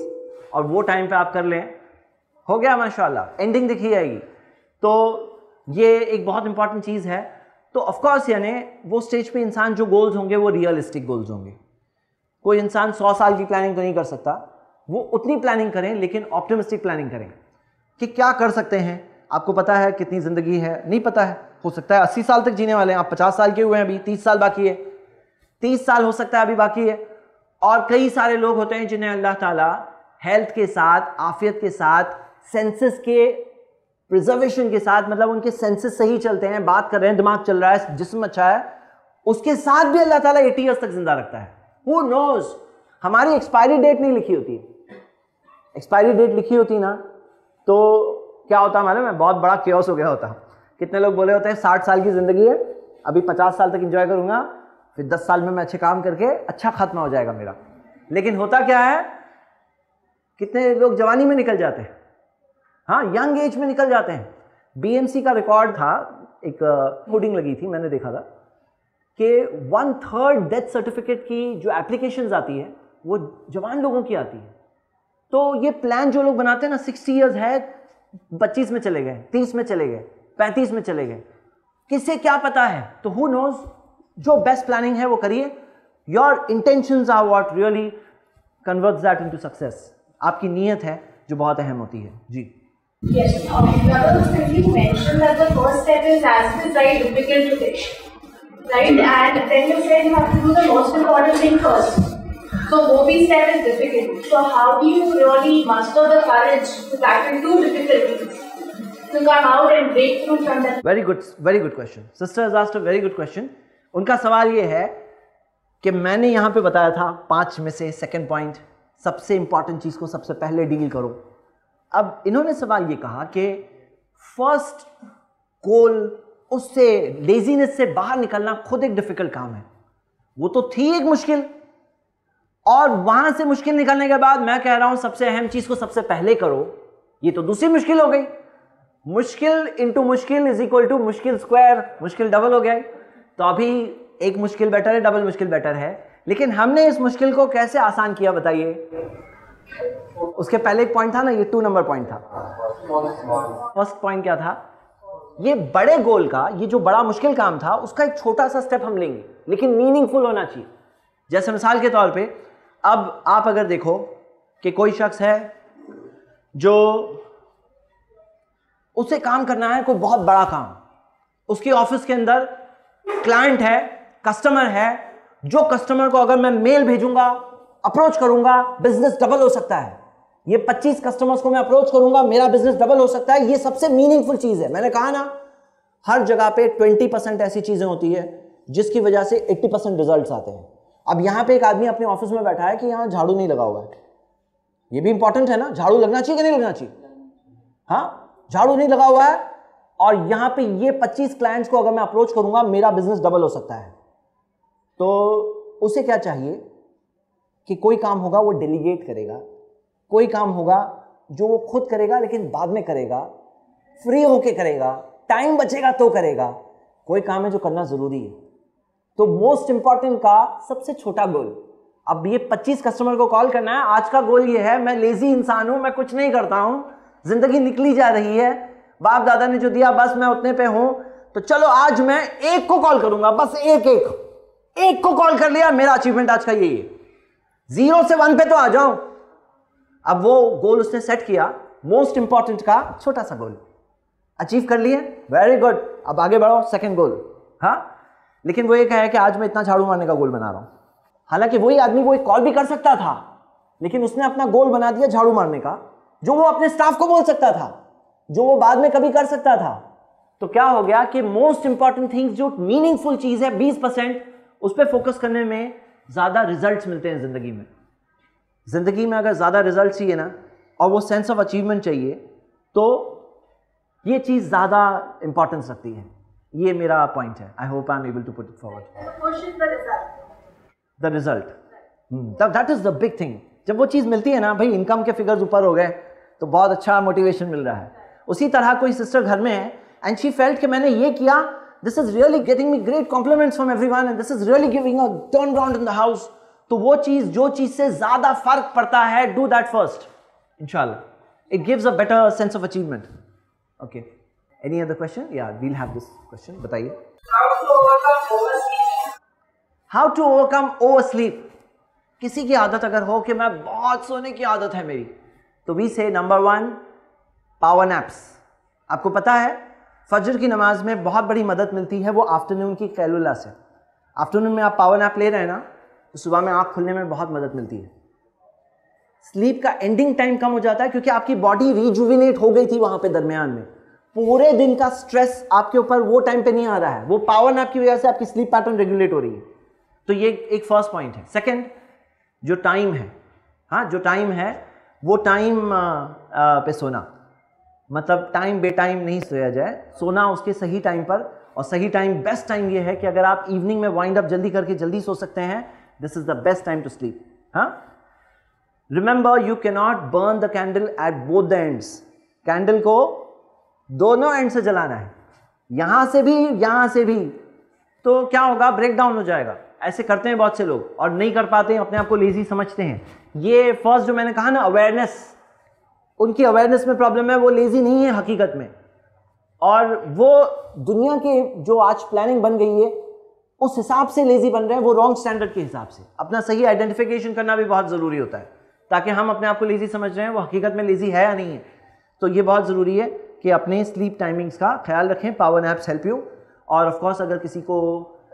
और वो टाइम पे आप कर लें, हो गया माशाल्लाह एंडिंग दिखी जाएगी तो ये एक बहुत इंपॉर्टेंट चीज़ है। तो ऑफकोर्स यानी वो स्टेज पे इंसान जो गोल्स होंगे, वो रियलिस्टिक गोल्स होंगे। कोई इंसान सौ साल की प्लानिंग तो नहीं कर सकता। वो उतनी प्लानिंग करें, लेकिन ऑप्टिमिस्टिक प्लानिंग करें कि क्या कर सकते हैं। आपको पता है कितनी ज़िंदगी है? नहीं पता है। हो सकता है अस्सी साल तक जीने वाले हैं। आप पचास साल के हुए हैं अभी, तीस साल बाकी है। तीस साल हो सकता है अभी बाकी है। और कई सारे लोग होते हैं जिन्हें अल्लाह ताला हेल्थ के साथ, आफियत के साथ सेंसेस के प्रिजर्वेशन के साथ मतलब उनके सेंसेस सही चलते हैं, बात कर रहे हैं, दिमाग चल रहा है, जिसम अच्छा है, उसके साथ भी अल्लाह ताला एटी ईयर्स तक ज़िंदा रखता है। हु नोज़ हमारी एक्सपायरी डेट नहीं लिखी होती। एक्सपायरी डेट लिखी होती ना तो क्या होता मालूम है? बहुत बड़ा क्योस हो गया होता। कितने लोग बोले होते हैं, साठ साल की ज़िंदगी है, अभी पचास साल तक इंजॉय करूँगा, फिर दस साल में मैं अच्छे काम करके अच्छा खात्मा हो जाएगा मेरा। लेकिन होता क्या है, कितने लोग जवानी में निकल जाते हैं। हाँ यंग एज में निकल जाते हैं। बीएमसी का रिकॉर्ड था, एक होर्डिंग लगी थी, मैंने देखा था, कि वन थर्ड डेथ सर्टिफिकेट की जो एप्लीकेशन आती है, वो जवान लोगों की आती है। तो ये प्लान जो लोग बनाते हैं ना सिक्सटी ईयर्स है, पच्चीस में चले गए, तीस में चले गए, पैंतीस में चले गए। किससे क्या पता है? तो हु नोज़ जो बेस्ट प्लानिंग है, वो करिए। Your intention are what really convert that into success आपकी नीयत है, जो बहुत अहम होती है। जी। Yes. Um, was simply mentioned that the first step is as is right difficult to fix. Right? And then you said you have to do the most important thing first. So Gopi step is difficult. So how do you really muster the courage to tackle two difficulties? To come out and break through from that. Very good, very good question. Sister has asked a very good question. उनका सवाल ये है कि मैंने यहाँ पे बताया था पाँच में से सेकंड पॉइंट सबसे इंपॉर्टेंट चीज़ को सबसे पहले डील करो अब इन्होंने सवाल ये कहा कि फ़र्स्ट गोल उससे लेजीनेस से बाहर निकलना खुद एक डिफ़िकल्ट काम है। वो तो थी एक मुश्किल। और वहाँ से मुश्किल निकलने के बाद मैं कह रहा हूँ, सबसे अहम चीज़ को सबसे पहले करो, ये तो दूसरी मुश्किल हो गई। मुश्किल इंटू मुश्किल इज़ इक्वल टू मुश्किल स्क्वायर मुश्किल डबल हो गया। तो अभी एक मुश्किल बेटर है डबल मुश्किल बेटर है। लेकिन हमने इस मुश्किल को कैसे आसान किया, बताइए? उसके पहले एक पॉइंट था ना, ये टू नंबर पॉइंट था। फ़र्स्ट पॉइंट क्या था? ये बड़े गोल का, ये जो बड़ा मुश्किल काम था, उसका एक छोटा सा स्टेप हम लेंगे, लेकिन मीनिंगफुल होना चाहिए। जैसे मिसाल के तौर पे, अब आप अगर देखो कि कोई शख्स है जो उसे काम करना है, कोई बहुत बड़ा काम। उसके ऑफ़िस के अंदर क्लाइंट है कस्टमर है, जो कस्टमर को अगर मैं मेल भेजूँगा अप्रोच करूँगा बिज़नेस डबल हो सकता है। ये 25 कस्टमर्स को मैं अप्रोच करूँगा, मेरा बिज़नेस डबल हो सकता है। ये सबसे मीनिंगफुल चीज़ है। मैंने कहा ना, हर जगह पे 20 परसेंट ऐसी चीज़ें होती है, जिसकी वजह से 80 परसेंट रिज़ल्ट आते हैं। अब यहाँ पे एक आदमी अपने ऑफ़िस में बैठा है कि यहाँ झाड़ू नहीं लगा हुआ है। ये भी इंपॉर्टेंट है ना? झाड़ू लगना चाहिए कि नहीं लगना चाहिए? हाँ झाड़ू नहीं लगा हुआ है। और यहाँ पे ये 25 क्लाइंट्स को अगर मैं अप्रोच करूँगा, मेरा बिज़नेस डबल हो सकता है। तो उसे क्या चाहिए? कि कोई काम होगा वो डेलीगेट करेगा, कोई काम होगा जो वो खुद करेगा लेकिन बाद में करेगा फ्री होके करेगा टाइम बचेगा तो करेगा। कोई काम है जो करना ज़रूरी है। तो मोस्ट इंपॉर्टेंट का सबसे छोटा गोल अब ये 25 कस्टमर को कॉल करना है। आज का गोल ये है, मैं लेजी इंसान हूँ, मैं कुछ नहीं करता हूँ। ज़िंदगी निकली जा रही है। बाप दादा ने जो दिया, बस मैं उतने पे हूँ। तो चलो आज मैं एक को कॉल करूँगा। बस एक एक। एक को कॉल कर लिया, मेरा अचीवमेंट आज का यही है। ज़ीरो से वन पे तो आ जाओ। अब वो गोल उसने सेट किया मोस्ट इंपॉर्टेंट का छोटा सा गोल अचीव कर लिए वेरी गुड अब आगे बढ़ो सेकंड गोल हाँ? लेकिन वो ये कहा कि आज मैं इतना झाड़ू मारने का गोल बना रहा हूँ। हालाँकि वही आदमी वो एक कॉल भी कर सकता था, लेकिन उसने अपना गोल बना दिया झाड़ू मारने का, जो वो अपने स्टाफ को बोल सकता था, जो वो बाद में कभी कर सकता था। तो क्या हो गया कि मोस्ट इंपॉर्टेंट थिंग्स जो मीनिंगफुल चीज़ है 20 परसेंट, उस पर फोकस करने में ज़्यादा रिजल्ट्स मिलते हैं ज़िंदगी में। ज़िंदगी में अगर ज़्यादा रिज़ल्ट चाहिए ना और वो सेंस ऑफ़ अचीवमेंट चाहिए तो ये चीज़ ज़्यादा इंपॉर्टेंस रखती है। ये मेरा पॉइंट है। I hope I am able to put it forward the result that is the big thing जब वो चीज़ मिलती है ना भाई इनकम के फिगर्स ऊपर हो गए तो बहुत अच्छा मोटिवेशन मिल रहा है। उसी तरह कोई सिस्टर घर में है एंड शी फेल्ट कि मैंने ये किया this is really getting me great compliments from everyone and this is really giving a turn round in the house तो वो चीज़, जो चीज़ से ज़्यादा फ़र्क पड़ता है डू दैट फ़र्स्ट इंशाल्लाह। It gives a better sense of achievement okay any other question या वील हैव दिस क्वेश्चन बताइए। How to overcome over sleep किसी की आदत अगर हो कि मैं बहुत सोने की आदत है मेरी तो वी से नंबर वन पावर नैप्स आपको पता है? फजर की नमाज़ में बहुत बड़ी मदद मिलती है वो आफ्टरनून की कैलुला से। आफ्टरनून में आप पावर नैप ले रहे हैं ना तो सुबह में आँख खुलने में बहुत मदद मिलती है। स्लीप का एंडिंग टाइम कम हो जाता है क्योंकि आपकी बॉडी रिजुविनेट हो गई थी वहाँ पे दरमियान में। पूरे दिन का स्ट्रेस आपके ऊपर वो टाइम पे नहीं आ रहा है। वो पावर नैप की वजह से आपकी स्लीप पैटर्न रेगुलेट हो रही है। तो ये एक फ़र्स्ट पॉइंट है। सेकेंड जो टाइम है हाँ जो टाइम है, वो टाइम पे सोना। मतलब टाइम बे टाइम नहीं सोया जाए, सोना उसके सही टाइम पर, और सही टाइम बेस्ट टाइम ये है कि अगर आप इवनिंग में वाइंड अप जल्दी करके जल्दी सो सकते हैं this is the best time to sleep हाँ? Remember you cannot burn the candle at both the ends candle को दोनों एंड से जलाना है। यहाँ से भी, यहाँ से भी। तो क्या होगा? ब्रेक डाउन हो जाएगा। ऐसे करते हैं बहुत से लोग, और नहीं कर पाते हैं अपने आप को लेजी समझते हैं। ये फ़र्स्ट जो मैंने कहा ना अवेयरनेस उनकी अवेयरनेस में प्रॉब्लम है, वो लेजी नहीं है हकीकत में। और वो दुनिया के जो आज प्लानिंग बन गई है, उस हिसाब से लेजी बन रहे हैं, वो रॉन्ग स्टैंडर्ड के हिसाब से। अपना सही आइडेंटिफिकेशन करना भी बहुत ज़रूरी होता है, ताकि हम अपने आप को लेजी समझ रहे हैं, वो हकीकत में लेजी है या नहीं है। तो ये बहुत ज़रूरी है कि अपने स्लीप टाइमिंग्स का ख्याल रखें पावर एप्स हेल्प यू और ऑफकोर्स अगर किसी को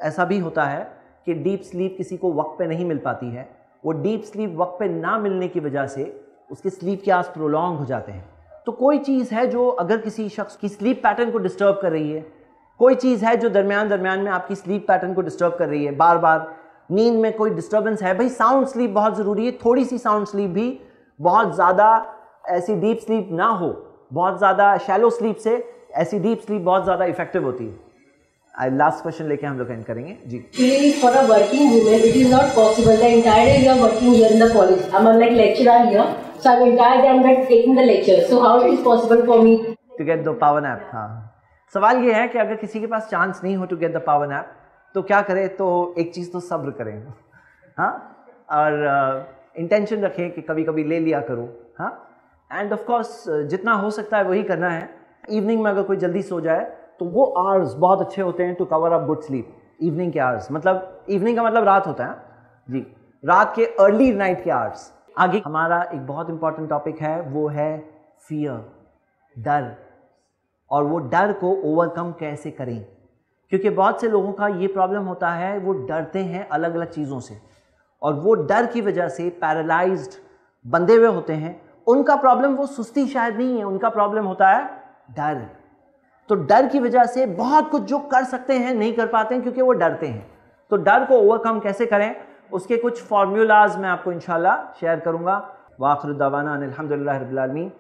ऐसा भी होता है कि डीप स्लीप किसी को वक्त पे नहीं मिल पाती है, वो डीप स्लीप वक्त पे ना मिलने की वजह से उसके स्लीप के आस प्रोलॉन्ग हो जाते हैं। तो कोई चीज़ है जो अगर किसी शख्स की स्लीप पैटर्न को डिस्टर्ब कर रही है, कोई चीज़ है जो दरमियान दरमियान में आपकी स्लीप पैटर्न को डिस्टर्ब कर रही है बार बार नींद में कोई डिस्टर्बेंस है, भाई साउंड स्लीप बहुत ज़रूरी है थोड़ी सी साउंड स्लीप भी बहुत ज़्यादा ऐसी डीप स्लीप ना हो, बहुत ज़्यादा शैलो स्लीप से ऐसी डीप स्लीप बहुत ज़्यादा इफ़ेक्टिव होती है। आई लास्ट क्वेश्चन लेके हम लोग एंड करेंगे। जी। For a working women it is not possible the entire day you are working here in the college I am like lecturer here so I am entire day I taking the lecture so how it is possible for me to get the power nap हाँ। सवाल ये है कि अगर किसी के पास chance नहीं हो to get the power nap तो क्या करें? तो एक चीज़ तो सब्र करें। हाँ। और इंटेंशन uh, रखें कि कभी कभी ले लिया करूँ। हाँ। एंड ऑफकोर्स जितना हो सकता है वही करना है। इवनिंग में अगर कोई जल्दी सो जाए तो वो आवर्स बहुत अच्छे होते हैं to cover up good sleep evening के आवर्स मतलब इवनिंग का मतलब रात होता है जी. रात के अर्ली नाइट के आवर्स आगे हमारा एक बहुत इंपॉर्टेंट टॉपिक है, वो है फियर डर. और वो डर को ओवरकम कैसे करें? क्योंकि बहुत से लोगों का ये प्रॉब्लम होता है, वो डरते हैं अलग अलग चीज़ों से. और वो डर की वजह से पैरालाइज्ड बंधे हुए होते हैं. उनका प्रॉब्लम वो सुस्ती शायद नहीं है, उनका प्रॉब्लम होता है डर. तो डर की वजह से बहुत कुछ जो कर सकते हैं, नहीं कर पाते हैं, क्योंकि वो डरते हैं। तो डर को ओवरकम कैसे करें? उसके कुछ फार्मूलाज मैं आपको इंशाल्लाह शेयर करूँगा। वाखरुद्दावाना दवाना अलहमदिल्ला रबालमीन